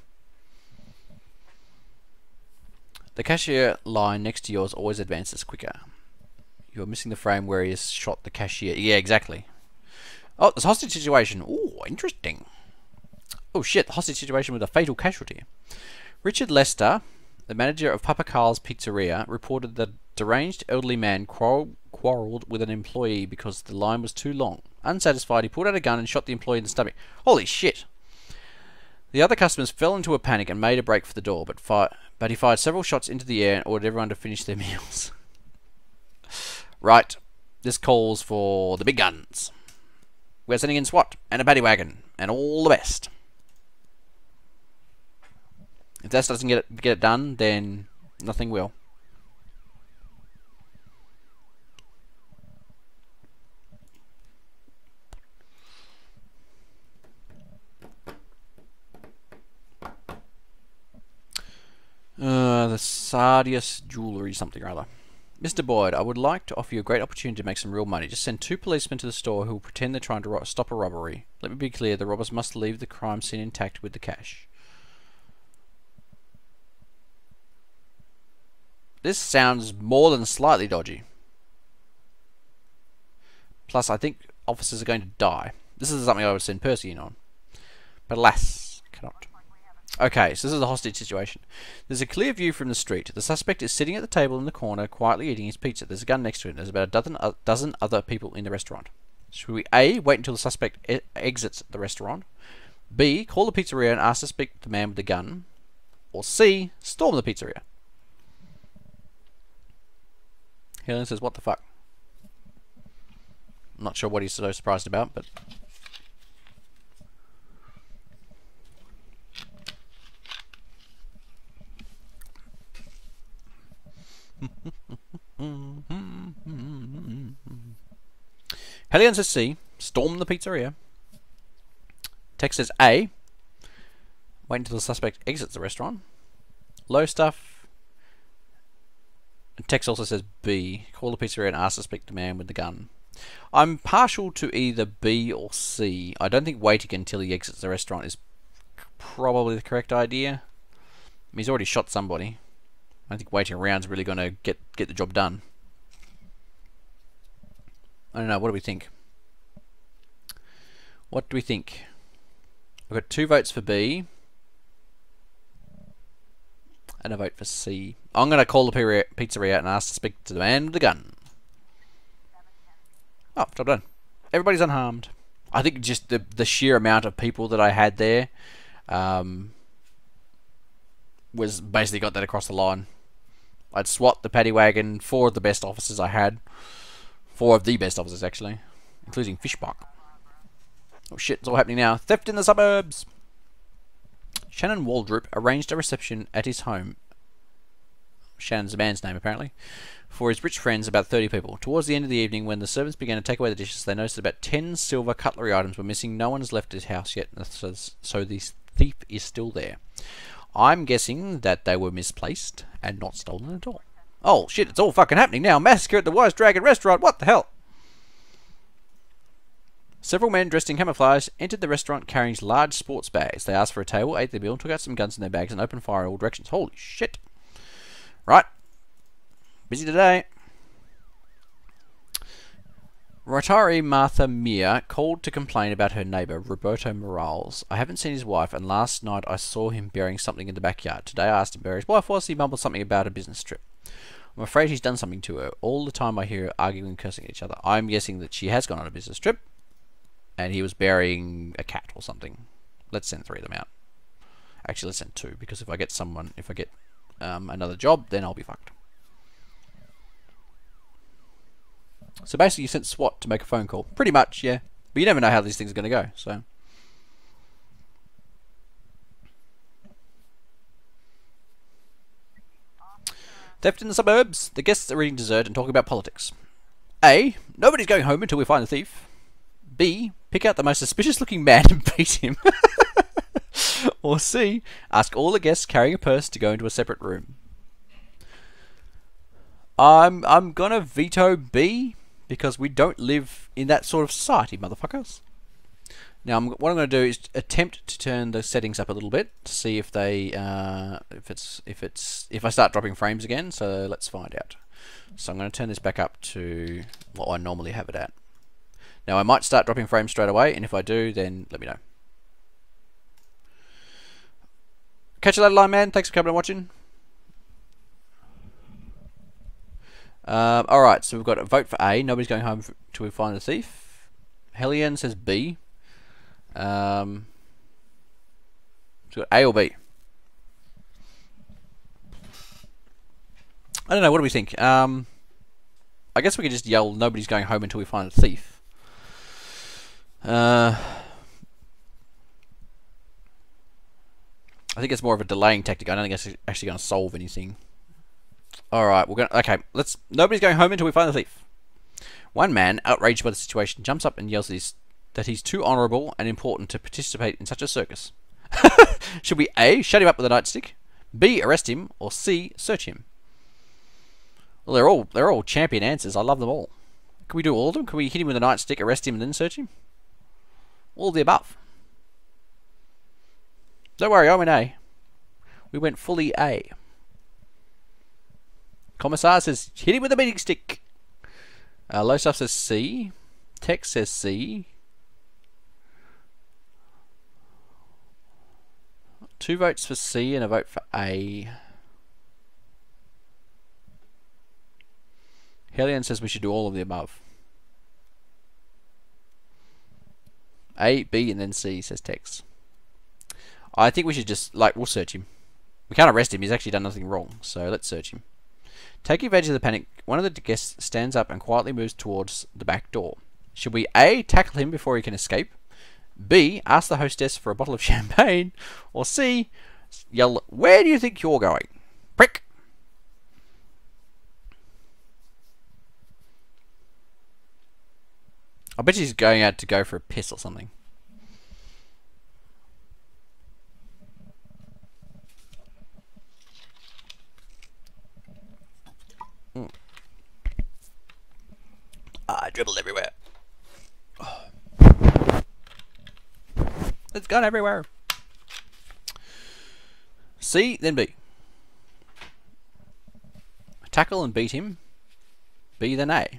The cashier line next to yours always advances quicker. You're missing the frame where he has shot the cashier. Yeah, exactly. Oh, a hostage situation. Oh, interesting. Oh shit, the hostage situation with a fatal casualty. Richard Lester, the manager of Papa Carl's Pizzeria, reported that deranged elderly man quarreled quarreled with an employee because the line was too long. Unsatisfied, he pulled out a gun and shot the employee in the stomach. Holy shit! The other customers fell into a panic and made a break for the door, but, but he fired several shots into the air and ordered everyone to finish their meals. right, this calls for the big guns. We're sending in SWAT and a paddy wagon and all the best. If that doesn't get it, get it done, then nothing will. Uh, the Sardius Jewelry something or other. Mr. Boyd, I would like to offer you a great opportunity to make some real money. Just send two policemen to the store who will pretend they're trying to stop a robbery. Let me be clear, the robbers must leave the crime scene intact with the cash. This sounds more than slightly dodgy. Plus, I think officers are going to die. This is something I would send Percy in on. But alas, cannot. Okay, so this is a hostage situation. There's a clear view from the street. The suspect is sitting at the table in the corner, quietly eating his pizza. There's a gun next to him. There's about a dozen, a dozen other people in the restaurant. Should we A. Wait until the suspect e exits the restaurant? B. Call the pizzeria and ask to speak to the man with the gun? Or C. Storm the pizzeria? Hellion says, what the fuck? I'm not sure what he's so surprised about, but... Hellion says C. Storm the pizzeria. Tex says A. Wait until the suspect exits the restaurant. Low stuff. And Tex also says B. Call the pizzeria and ask the man with the gun. I'm partial to either B or C. I don't think waiting until he exits the restaurant is probably the correct idea. He's already shot somebody. I think waiting around is really going to get get the job done. I don't know. What do we think? What do we think? I've got two votes for B and a vote for C. I'm going to call the pizzeria and ask to speak to the man with the gun. Oh, job done. Everybody's unharmed. I think just the the sheer amount of people that I had there um, was basically got that across the line. I'd swat the paddy wagon, four of the best officers I had. Four of the best officers, actually. Including Fishbach. Oh shit, it's all happening now. Theft in the suburbs! Shannon Waldrop arranged a reception at his home. Shannon's a man's name, apparently. For his rich friends, about 30 people. Towards the end of the evening, when the servants began to take away the dishes, they noticed that about 10 silver cutlery items were missing. No one has left his house yet, so the thief is still there. I'm guessing that they were misplaced and not stolen at all. Oh shit, it's all fucking happening now. Massacre at the Wise Dragon restaurant. What the hell? Several men dressed in camouflage entered the restaurant carrying large sports bags. They asked for a table, ate their meal, took out some guns in their bags, and opened fire in all directions. Holy shit. Right. Busy today. Rotary Martha Meir called to complain about her neighbour, Roberto Morales. I haven't seen his wife, and last night I saw him burying something in the backyard. Today I asked him where his wife was. He mumbled something about a business trip. I'm afraid he's done something to her. All the time I hear her arguing and cursing at each other. I'm guessing that she has gone on a business trip, and he was burying a cat or something. Let's send three of them out. Actually, let's send two, because if I get someone, if I get um, another job, then I'll be fucked. So basically, you sent SWAT to make a phone call. Pretty much, yeah. But you never know how these things are going to go, so. Theft in the suburbs. The guests are eating dessert and talking about politics. A. Nobody's going home until we find the thief. B. Pick out the most suspicious looking man and beat him. or C. Ask all the guests carrying a purse to go into a separate room. I'm I'm gonna veto B because we don't live in that sort of society, motherfuckers. Now, I'm, what I'm going to do is attempt to turn the settings up a little bit to see if they, uh, if it's, if it's, if I start dropping frames again. So let's find out. So I'm going to turn this back up to what I normally have it at. Now I might start dropping frames straight away, and if I do, then let me know. Catch you later, line man. Thanks for coming and watching. Um, Alright, so we've got a vote for A. Nobody's going home till we find the thief. Hellion says B. Um, so A or B? I don't know. What do we think? Um, I guess we could just yell, nobody's going home until we find the thief. Uh, I think it's more of a delaying tactic. I don't think it's actually going to solve anything. All right, we're gonna. Okay, let's. Nobody's going home until we find the thief. One man, outraged by the situation, jumps up and yells that he's, that he's too honourable and important to participate in such a circus. Should we A. Shut him up with a nightstick, B. Arrest him, or C. Search him? Well, they're all they're all champion answers. I love them all. Can we do all of them? Can we hit him with a nightstick, arrest him, and then search him? All the above. Don't worry, I'm in A. We went fully A. Commissar says, hit him with a meeting stick. Uh, low stuff says C. Tex says C. Two votes for C and a vote for A. Hellion says we should do all of the above. A, B, and then C, says Tex. I think we should just, like, we'll search him. We can't arrest him, he's actually done nothing wrong, so let's search him. Taking advantage of the panic, one of the guests stands up and quietly moves towards the back door. Should we A. tackle him before he can escape? B. ask the hostess for a bottle of champagne? Or C. yell, Where do you think you're going? Prick! I bet he's going out to go for a piss or something. Ah, I dribbled everywhere. Oh. It's gone everywhere. C, then B. Tackle and beat him. B, then A.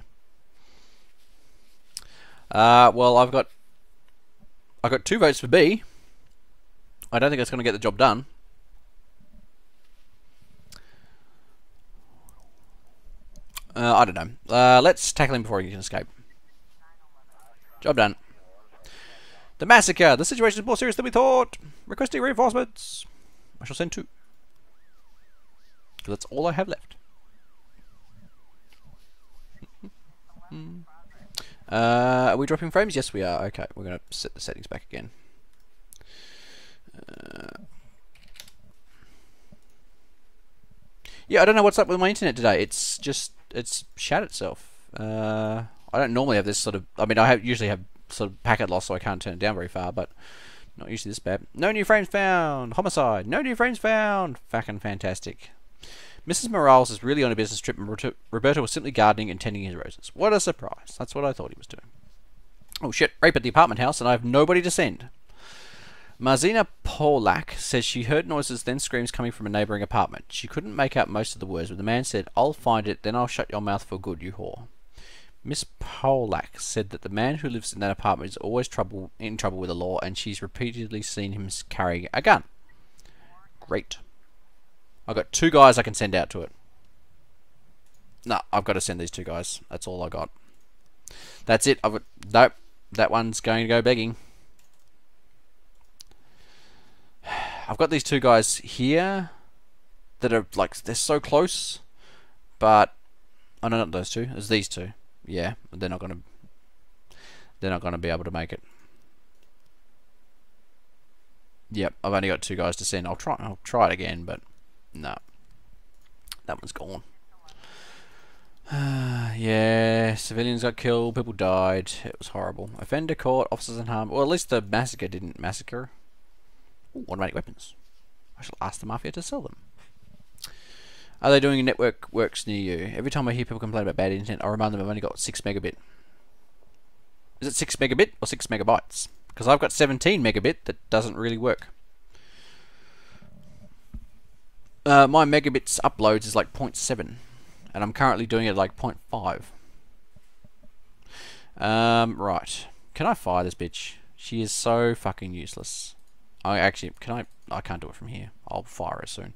Uh, well, I've got I've got two votes for B. I don't think it's going to get the job done. Uh, I don't know. Uh, let's tackle him before he can escape. Job done. The massacre. The situation is more serious than we thought. Requesting reinforcements. I shall send two. That's all I have left. Uh, are we dropping frames? Yes, we are. Okay, we're going to set the settings back again. Uh, yeah, I don't know what's up with my internet today. It's just, it's shat itself. Uh, I don't normally have this sort of, I mean, I have, usually have sort of packet loss so I can't turn it down very far, but not usually this bad. No new frames found! Homicide! No new frames found! Fucking fantastic. Mrs. Morales is really on a business trip, and Roberto was simply gardening and tending his roses. What a surprise. That's what I thought he was doing. Oh shit, rape at the apartment house, and I have nobody to send. Marzina Polak says she heard noises, then screams coming from a neighbouring apartment. She couldn't make out most of the words, but the man said, I'll find it, then I'll shut your mouth for good, you whore. Miss Polak said that the man who lives in that apartment is always trouble in trouble with the law, and she's repeatedly seen him carrying a gun. Great. I've got two guys I can send out to it. No, I've got to send these two guys. That's all I got. That's it. I've got, nope. That one's going to go begging. I've got these two guys here that are like they're so close, but oh, know not those two. It's these two. Yeah, they're not gonna they're not gonna be able to make it. Yep, I've only got two guys to send. I'll try. I'll try it again, but no. That one's gone. Uh, yeah, civilians got killed, people died. It was horrible. Offender caught, officers in harm. Well, at least the massacre didn't massacre. Ooh, automatic weapons. I shall ask the Mafia to sell them. Are they doing network works near you? Every time I hear people complain about bad internet, I remind them I've only got 6 megabit. Is it 6 megabit or 6 megabytes? Because I've got 17 megabit that doesn't really work. Uh, my megabits uploads is like 0.7 and I'm currently doing it like 0.5 um, right can I fire this bitch she is so fucking useless I actually can I I can't do it from here. I'll fire her soon.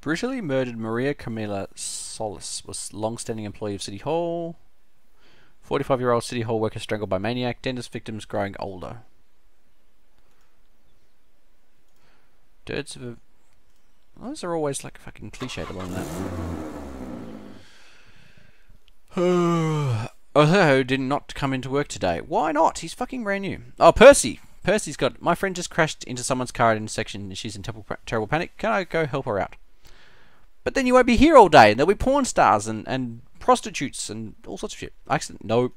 Brutally murdered Maria Camila Solis was long-standing employee of City Hall. 45 year old City Hall worker strangled by maniac. Dentist victims growing older. Dirts of a... Those are always like fucking cliched along that. Oho did not come into work today. Why not? He's fucking brand new. Oh, Percy! Percy's got... My friend just crashed into someone's car at intersection and she's in terrible, terrible panic. Can I go help her out? But then you won't be here all day and there'll be porn stars and, and prostitutes and all sorts of shit. Accident? Nope.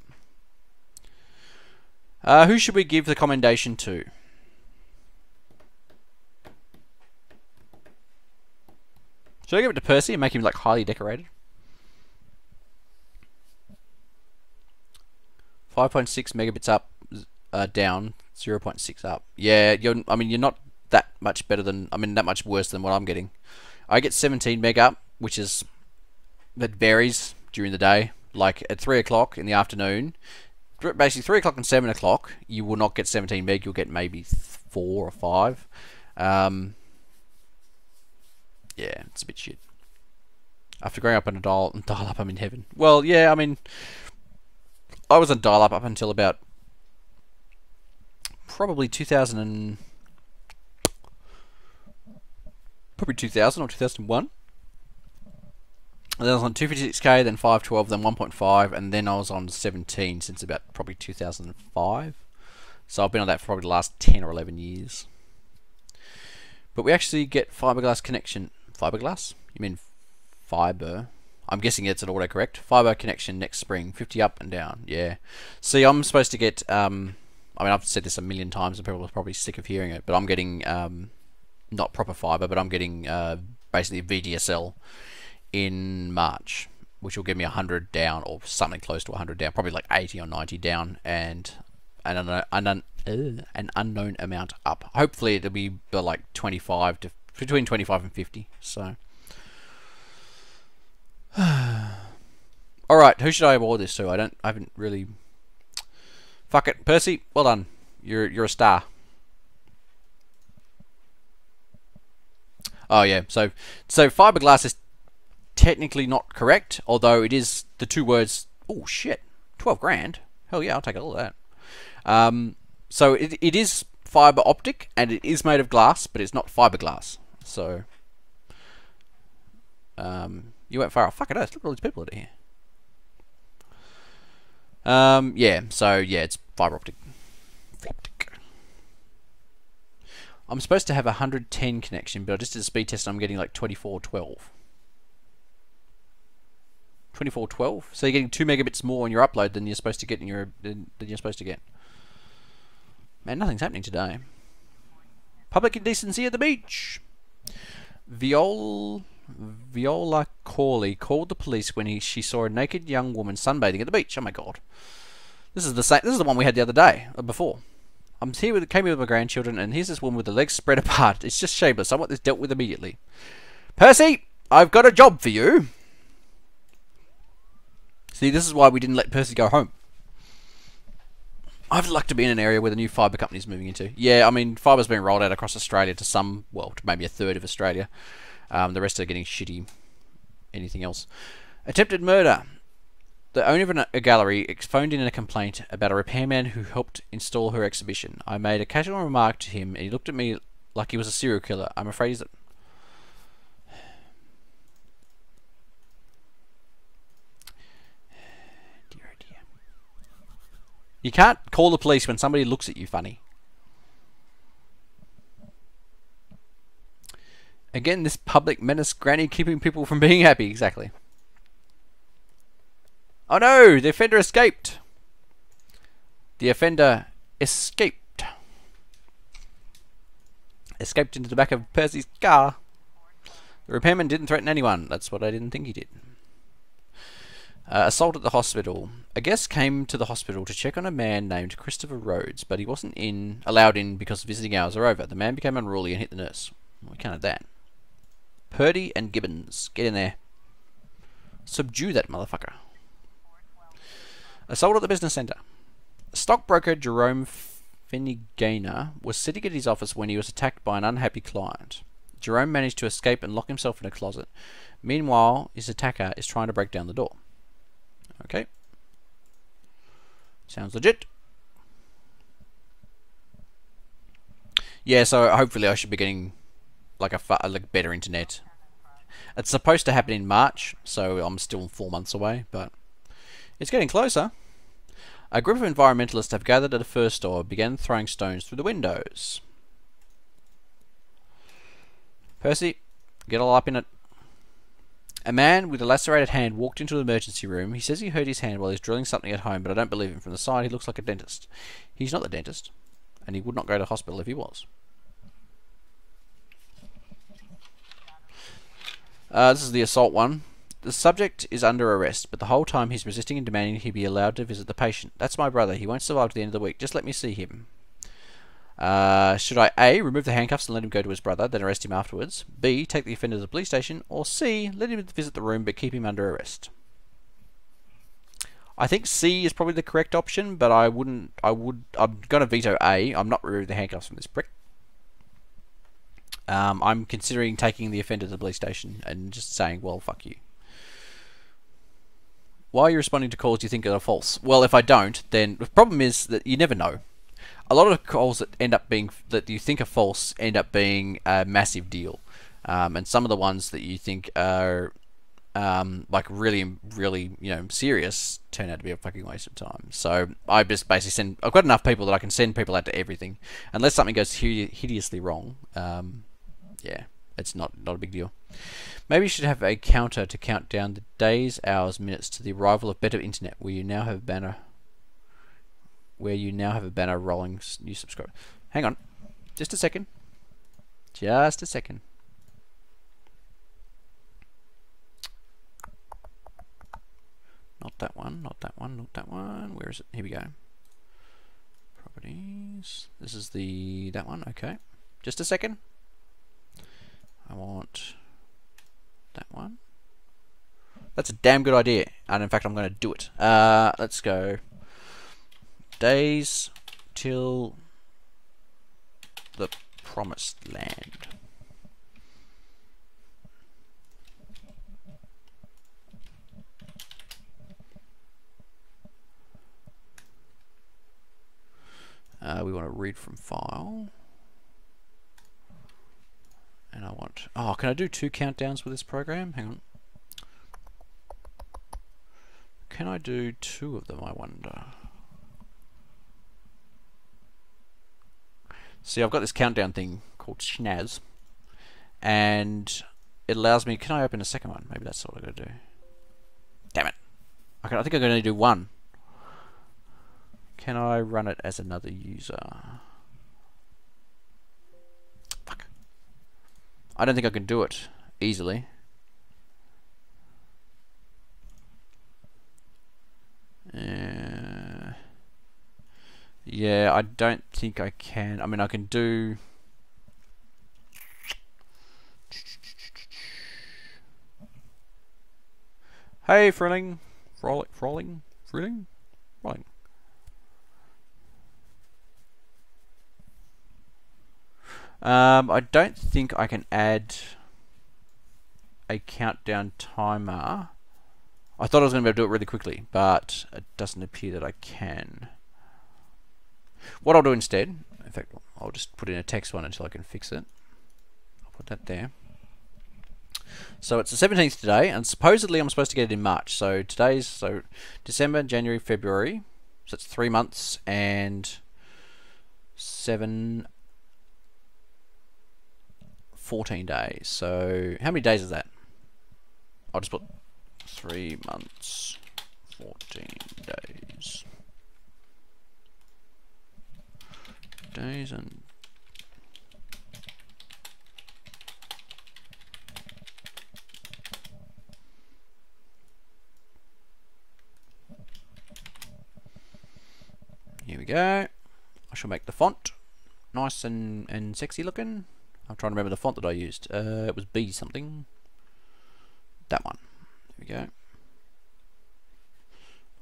Uh, who should we give the commendation to? Should I give it to Percy and make him like highly decorated? 5.6 megabits up, uh, down, 0.6 up. Yeah, you're. I mean, you're not that much better than. I mean, that much worse than what I'm getting. I get 17 meg up, which is that varies during the day. Like at three o'clock in the afternoon, basically three o'clock and seven o'clock, you will not get 17 meg. You'll get maybe four or five. Um, yeah, it's a bit shit. After growing up on a dial dial up, I'm in heaven. Well, yeah, I mean, I was on dial up up until about probably 2000 and probably 2000 or 2001. And then I was on 256k, then 512, then 1.5, and then I was on 17 since about probably 2005. So I've been on that for probably the last 10 or 11 years. But we actually get fiberglass connection. Fiberglass? You mean fiber? I'm guessing it's an autocorrect. Fiber connection next spring, 50 up and down. Yeah. See, I'm supposed to get. Um, I mean, I've said this a million times, and people are probably sick of hearing it. But I'm getting um, not proper fiber, but I'm getting uh, basically VDSL in March, which will give me 100 down or something close to 100 down, probably like 80 or 90 down, and an an, uh, an unknown amount up. Hopefully, it'll be like 25 to between 25 and 50. So. All right, who should I award this to? I don't. I haven't really. Fuck it, Percy. Well done. You're you're a star. Oh yeah. So so fiberglass is technically not correct, although it is the two words. Oh shit, twelve grand. Hell yeah, I'll take all that. Um, so it it is fiber optic and it is made of glass, but it's not fiberglass. So um, you went far off. Fuck it, look at all these people are here. Um, yeah, so yeah, it's fiber optic. I'm supposed to have a 110 connection, but I just did a speed test and I'm getting like 2412. 2412? So you're getting 2 megabits more on your upload than you're supposed to get in your than, than you're supposed to get. Man, nothing's happening today. Public indecency at the beach. Viol Viola Corley called the police when he, she saw a naked young woman sunbathing at the beach. Oh my god. This is the same this is the one we had the other day, uh, before. I'm here with came here with my grandchildren and here's this woman with the legs spread apart. It's just shameless. I want this dealt with immediately. Percy, I've got a job for you. See, this is why we didn't let Percy go home. I'd like to be in an area where the new fibre company is moving into. Yeah, I mean, fibre's been rolled out across Australia to some, well, to maybe a third of Australia. Um, the rest are getting shitty. Anything else? Attempted murder. The owner of a gallery phoned in a complaint about a repairman who helped install her exhibition. I made a casual remark to him, and he looked at me like he was a serial killer. I'm afraid he's. Dear, oh dear. You can't call the police when somebody looks at you funny. Again, this public menace granny keeping people from being happy. Exactly. Oh no! The offender escaped! The offender escaped. Escaped into the back of Percy's car. The repairman didn't threaten anyone. That's what I didn't think he did. Uh, assault at the hospital. A guest came to the hospital to check on a man named Christopher Rhodes, but he wasn't in allowed in because visiting hours are over. The man became unruly and hit the nurse. We can't that. Purdy and Gibbons. Get in there. Subdue that motherfucker. Assault at the business centre. Stockbroker Jerome Finnegainer was sitting at his office when he was attacked by an unhappy client. Jerome managed to escape and lock himself in a closet. Meanwhile, his attacker is trying to break down the door. Okay. Sounds legit. Yeah, so hopefully I should be getting like a like better internet. It's supposed to happen in March, so I'm still four months away, but it's getting closer. A group of environmentalists have gathered at a fur store and began throwing stones through the windows. Percy, get all up in it. A man with a lacerated hand walked into the emergency room. He says he hurt his hand while he's drilling something at home, but I don't believe him. From the side, he looks like a dentist. He's not the dentist, and he would not go to hospital if he was. Uh, this is the assault one. The subject is under arrest, but the whole time he's resisting and demanding he be allowed to visit the patient. That's my brother. He won't survive to the end of the week. Just let me see him. Uh, should I A. Remove the handcuffs and let him go to his brother, then arrest him afterwards? B. Take the offender to the police station? Or C. Let him visit the room but keep him under arrest? I think C is probably the correct option, but I wouldn't. I would. I'm going to veto A. I'm not removing the handcuffs from this prick. Um, I'm considering taking the offender to the police station and just saying, well, fuck you. Why are you responding to calls you think are false? Well, if I don't, then the problem is that you never know a lot of calls that end up being that you think are false end up being a massive deal, um, and some of the ones that you think are um, like really, really, you know, serious turn out to be a fucking waste of time. So I just basically send. I've got enough people that I can send people out to everything, unless something goes hideously wrong. Um, yeah, it's not not a big deal. Maybe you should have a counter to count down the days, hours, minutes to the arrival of better internet, where you now have a banner where you now have a banner rolling new subscriber. Hang on. Just a second. Just a second. Not that one, not that one, not that one. Where is it? Here we go. Properties. This is the that one, okay. Just a second. I want that one. That's a damn good idea. And in fact I'm gonna do it. Uh let's go days till the promised land. Uh, we want to read from file. And I want... Oh, can I do two countdowns with this program? Hang on. Can I do two of them, I wonder? See, I've got this countdown thing called Snaz, and it allows me. Can I open a second one? Maybe that's what I got to do. Damn it! Okay, I think I'm to do one. Can I run it as another user? I don't think I can do it easily. Uh, yeah, I don't think I can. I mean, I can do... Hey, Frilling. Frolic, Frolling? Frilling? Frolling. Um, I don't think I can add a countdown timer. I thought I was going to be able to do it really quickly, but it doesn't appear that I can. What I'll do instead, in fact, I'll just put in a text one until I can fix it. I'll put that there. So it's the 17th today, and supposedly I'm supposed to get it in March. So today's so December, January, February. So it's three months and seven, 14 days. So how many days is that? I'll just put three months, 14 days. days and Here we go. I shall make the font nice and, and sexy looking. I'm trying to remember the font that I used. Uh, it was B something. That one. There we go.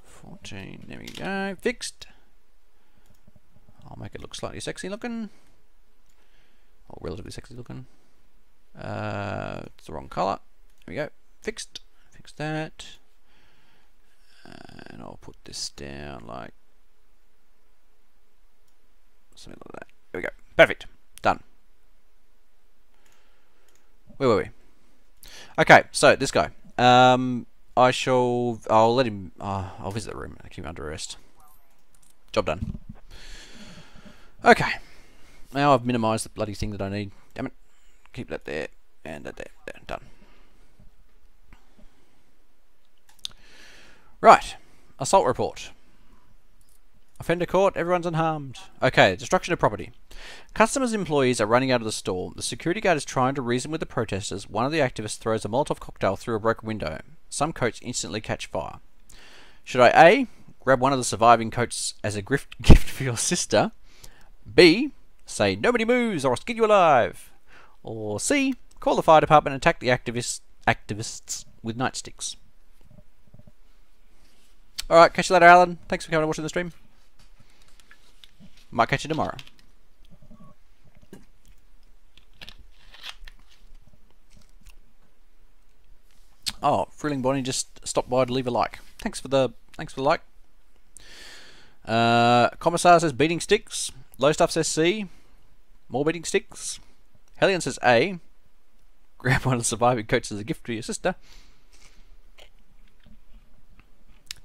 14. There we go. Fixed. I'll make it look slightly sexy looking. Or relatively sexy looking. Uh, it's the wrong colour. There we go. Fixed. Fix that. And I'll put this down like something like that. There we go. Perfect. Done. Where were we? Okay, so this guy. Um, I shall. I'll let him. Uh, I'll visit the room. I keep him under arrest. Job done. Okay. Now I've minimised the bloody thing that I need. Damn it. Keep that there. And that there. there. Done. Right. Assault report. Offender caught. Everyone's unharmed. Okay. Destruction of property. Customers employees are running out of the store. The security guard is trying to reason with the protesters. One of the activists throws a Molotov cocktail through a broken window. Some coats instantly catch fire. Should I A. Grab one of the surviving coats as a gift gift for your sister? B. Say nobody moves or I'll skin you alive? Or C. Call the fire department and attack the activists activists with nightsticks. Alright, catch you later, Alan. Thanks for coming and watching the stream. Might catch you tomorrow. Oh, Frilling Bonnie just stopped by to leave a like. Thanks for the thanks for the like. Uh, Commissar says beating sticks. Low stuff says C. More beating sticks. Hellion says A. Grab one of the surviving coats as a gift for your sister.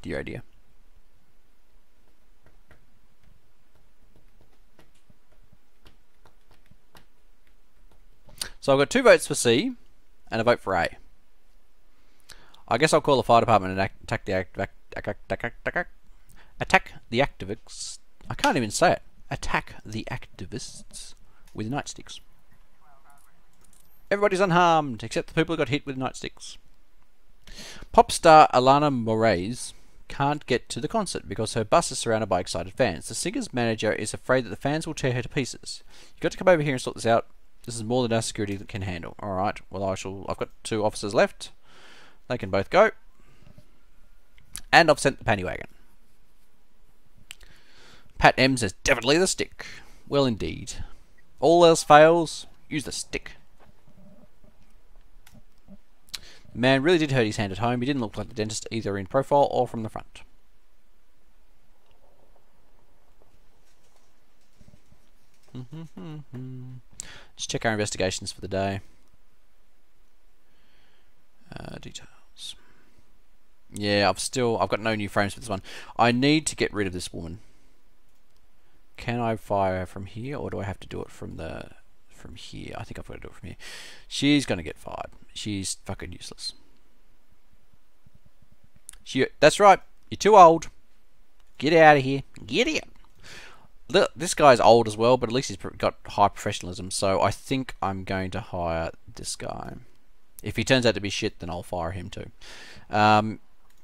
Dear idea. So I've got two votes for C and a vote for A. I guess I'll call the fire department and attack the act, attack the activists. I can't even say it. Attack the activists with nightsticks. Everybody's unharmed except the people who got hit with nightsticks. Pop star Alana Moraes can't get to the concert because her bus is surrounded by excited fans. The singer's manager is afraid that the fans will tear her to pieces. You've got to come over here and sort this out. This is more than our security can handle. Alright, well I shall I've got two officers left. They can both go. And I've sent the panty wagon. Pat M says, definitely the stick. Well, indeed. All else fails, use the stick. The man really did hurt his hand at home. He didn't look like the dentist either in profile or from the front. Let's check our investigations for the day. Uh, detail. Yeah, I've still I've got no new frames for this one. I need to get rid of this woman. Can I fire her from here, or do I have to do it from the from here? I think I've got to do it from here. She's gonna get fired. She's fucking useless. She, that's right. You're too old. Get out of here. Get out. Look, this guy's old as well, but at least he's got high professionalism. So I think I'm going to hire this guy. If he turns out to be shit, then I'll fire him too. Um,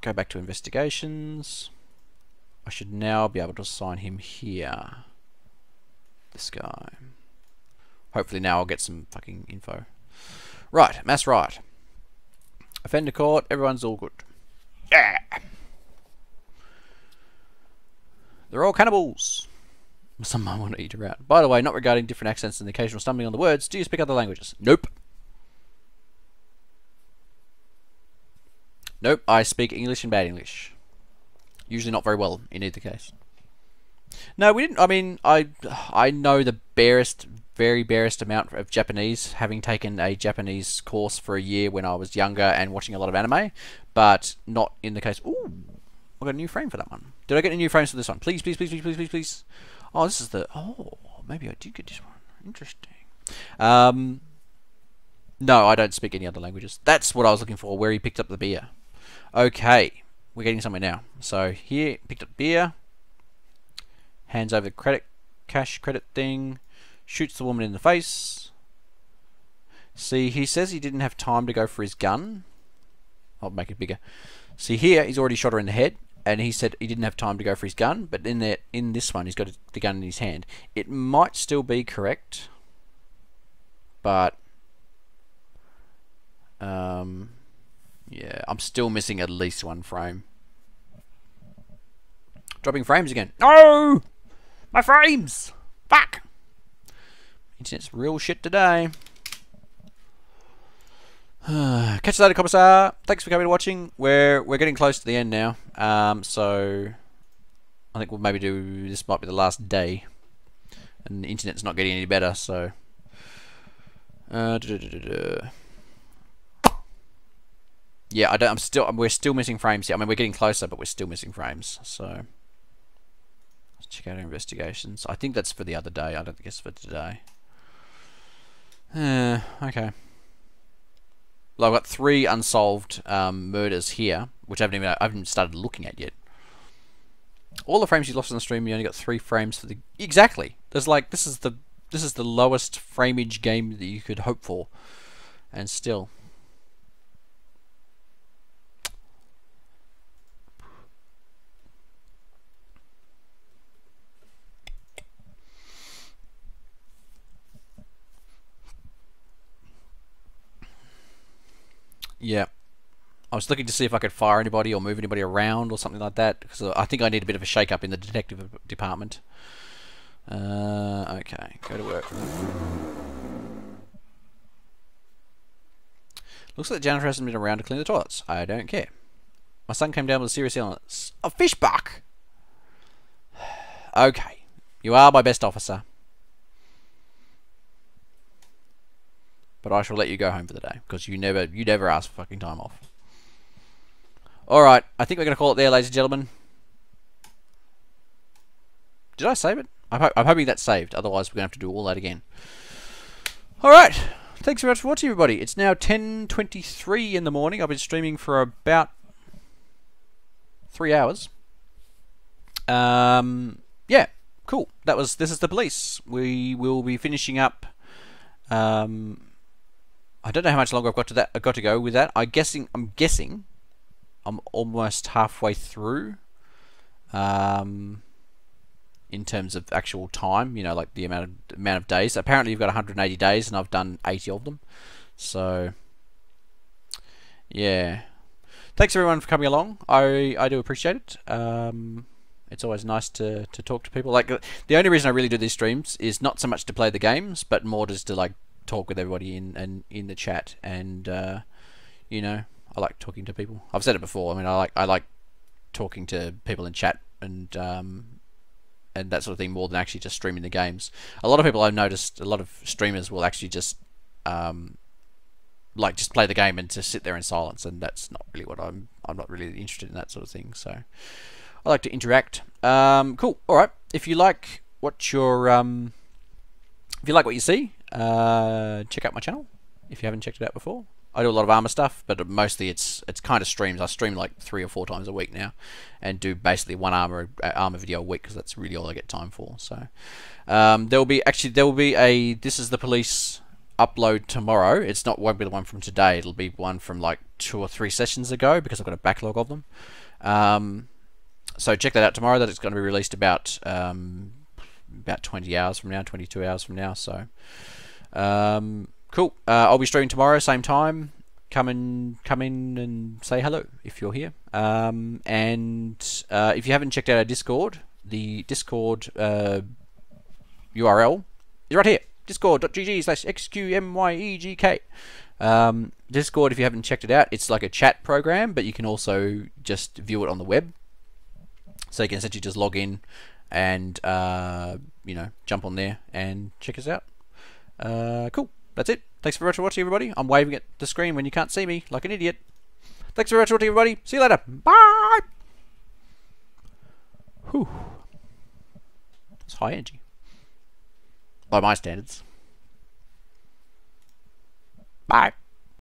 go back to investigations. I should now be able to assign him here. This guy. Hopefully now I'll get some fucking info. Right, mass right. Offender court, everyone's all good. Yeah! They're all cannibals. Some might want to eat around. By the way, not regarding different accents and the occasional stumbling on the words, do you speak other languages? Nope. Nope, I speak English and bad English. Usually not very well in either case. No, we didn't. I mean, I I know the barest, very barest amount of Japanese, having taken a Japanese course for a year when I was younger and watching a lot of anime, but not in the case. Ooh, I got a new frame for that one. Did I get any new frames for this one? Please, please, please, please, please, please, please. Oh, this is the. Oh, maybe I did get this one. Interesting. Um, no, I don't speak any other languages. That's what I was looking for. Where he picked up the beer. Okay, we're getting somewhere now. So here, picked up beer, hands over the credit cash credit thing, shoots the woman in the face. See, he says he didn't have time to go for his gun. I'll make it bigger. See here, he's already shot her in the head, and he said he didn't have time to go for his gun. But in there, in this one, he's got the gun in his hand. It might still be correct, but um, yeah, I'm still missing at least one frame. Dropping frames again. No! My frames! Fuck! Internet's real shit today. Catch you later, Commissar. Thanks for coming and watching. We're we're getting close to the end now. Um, so I think we'll maybe do this might be the last day, and the internet's not getting any better. So. Uh, yeah, I don't. I'm still. We're still missing frames here. I mean, we're getting closer, but we're still missing frames. So let's check out our investigations. I think that's for the other day. I don't think it's for today. Uh, okay. Well, I've got three unsolved um, murders here, which I haven't even I haven't started looking at yet. All the frames you lost on the stream, you only got three frames for the exactly. There's like this is the this is the lowest frameage game that you could hope for, and still. Yeah. I was looking to see if I could fire anybody or move anybody around or something like that because I think I need a bit of a shake up in the detective department. Uh, okay, go to work. Looks like the janitor hasn't been around to clean the toilets. I don't care. My son came down with a serious illness. A fish buck! okay, you are my best officer. But I shall let you go home for the day because you never you never ask for fucking time off. Alright, I think we're going to call it there, ladies and gentlemen. Did I save it? I'm, ho I'm hoping that's saved, otherwise we're going to have to do all that again. Alright, thanks very much for watching, everybody. It's now 10.23 in the morning. I've been streaming for about three hours. Um, yeah, cool. That was This is the Police. We will be finishing up... Um, I don't know how much longer I've got to that. I've got to go with that. I guessing. I'm guessing I'm almost halfway through. Um, in terms of actual time, you know, like the amount of amount of days. Apparently, you've got 180 days, and I've done 80 of them. So, yeah. Thanks everyone for coming along. I I do appreciate it. Um, it's always nice to, to talk to people. Like the only reason I really do these streams is not so much to play the games, but more just to like talk with everybody in and in the chat. And uh, you know, I like talking to people. I've said it before. I mean, I like I like talking to people in chat and um, and that sort of thing more than actually just streaming the games. A lot of people I've noticed, a lot of streamers will actually just um, like just play the game and just sit there in silence, and that's not really what I'm. I'm not really interested in that sort of thing. So I like to interact. Um, cool. All right. If you like what your um, if you like what you see, uh, check out my channel if you haven't checked it out before. I do a lot of ARMA stuff, but mostly it's it's kind of streams. I stream like three or four times a week now, and do basically one ARMA uh, ARMA video a week because that's really all I get time for. So um, there will be actually there will be a this is the police upload tomorrow. It's not won't be the one from today. It'll be one from like two or three sessions ago because I've got a backlog of them. Um, so check that out tomorrow. That it's going to be released about um, about 20 hours from now, 22 hours from now. So. Um, cool. Uh, I'll be streaming tomorrow, same time. Come and come in and say hello if you're here. Um, and uh, if you haven't checked out our Discord, the Discord uh, URL is right here. Discord.gg slash xqmyegk. Um, Discord, if you haven't checked it out, it's like a chat program, but you can also just view it on the web. So you can essentially just log in and uh, you know jump on there and check us out. Uh, cool. That's it. Thanks for watching, everybody. I'm waving at the screen when you can't see me, like an idiot. Thanks for watching, everybody. See you later. Bye. Whew. It's high energy. By my standards. Bye.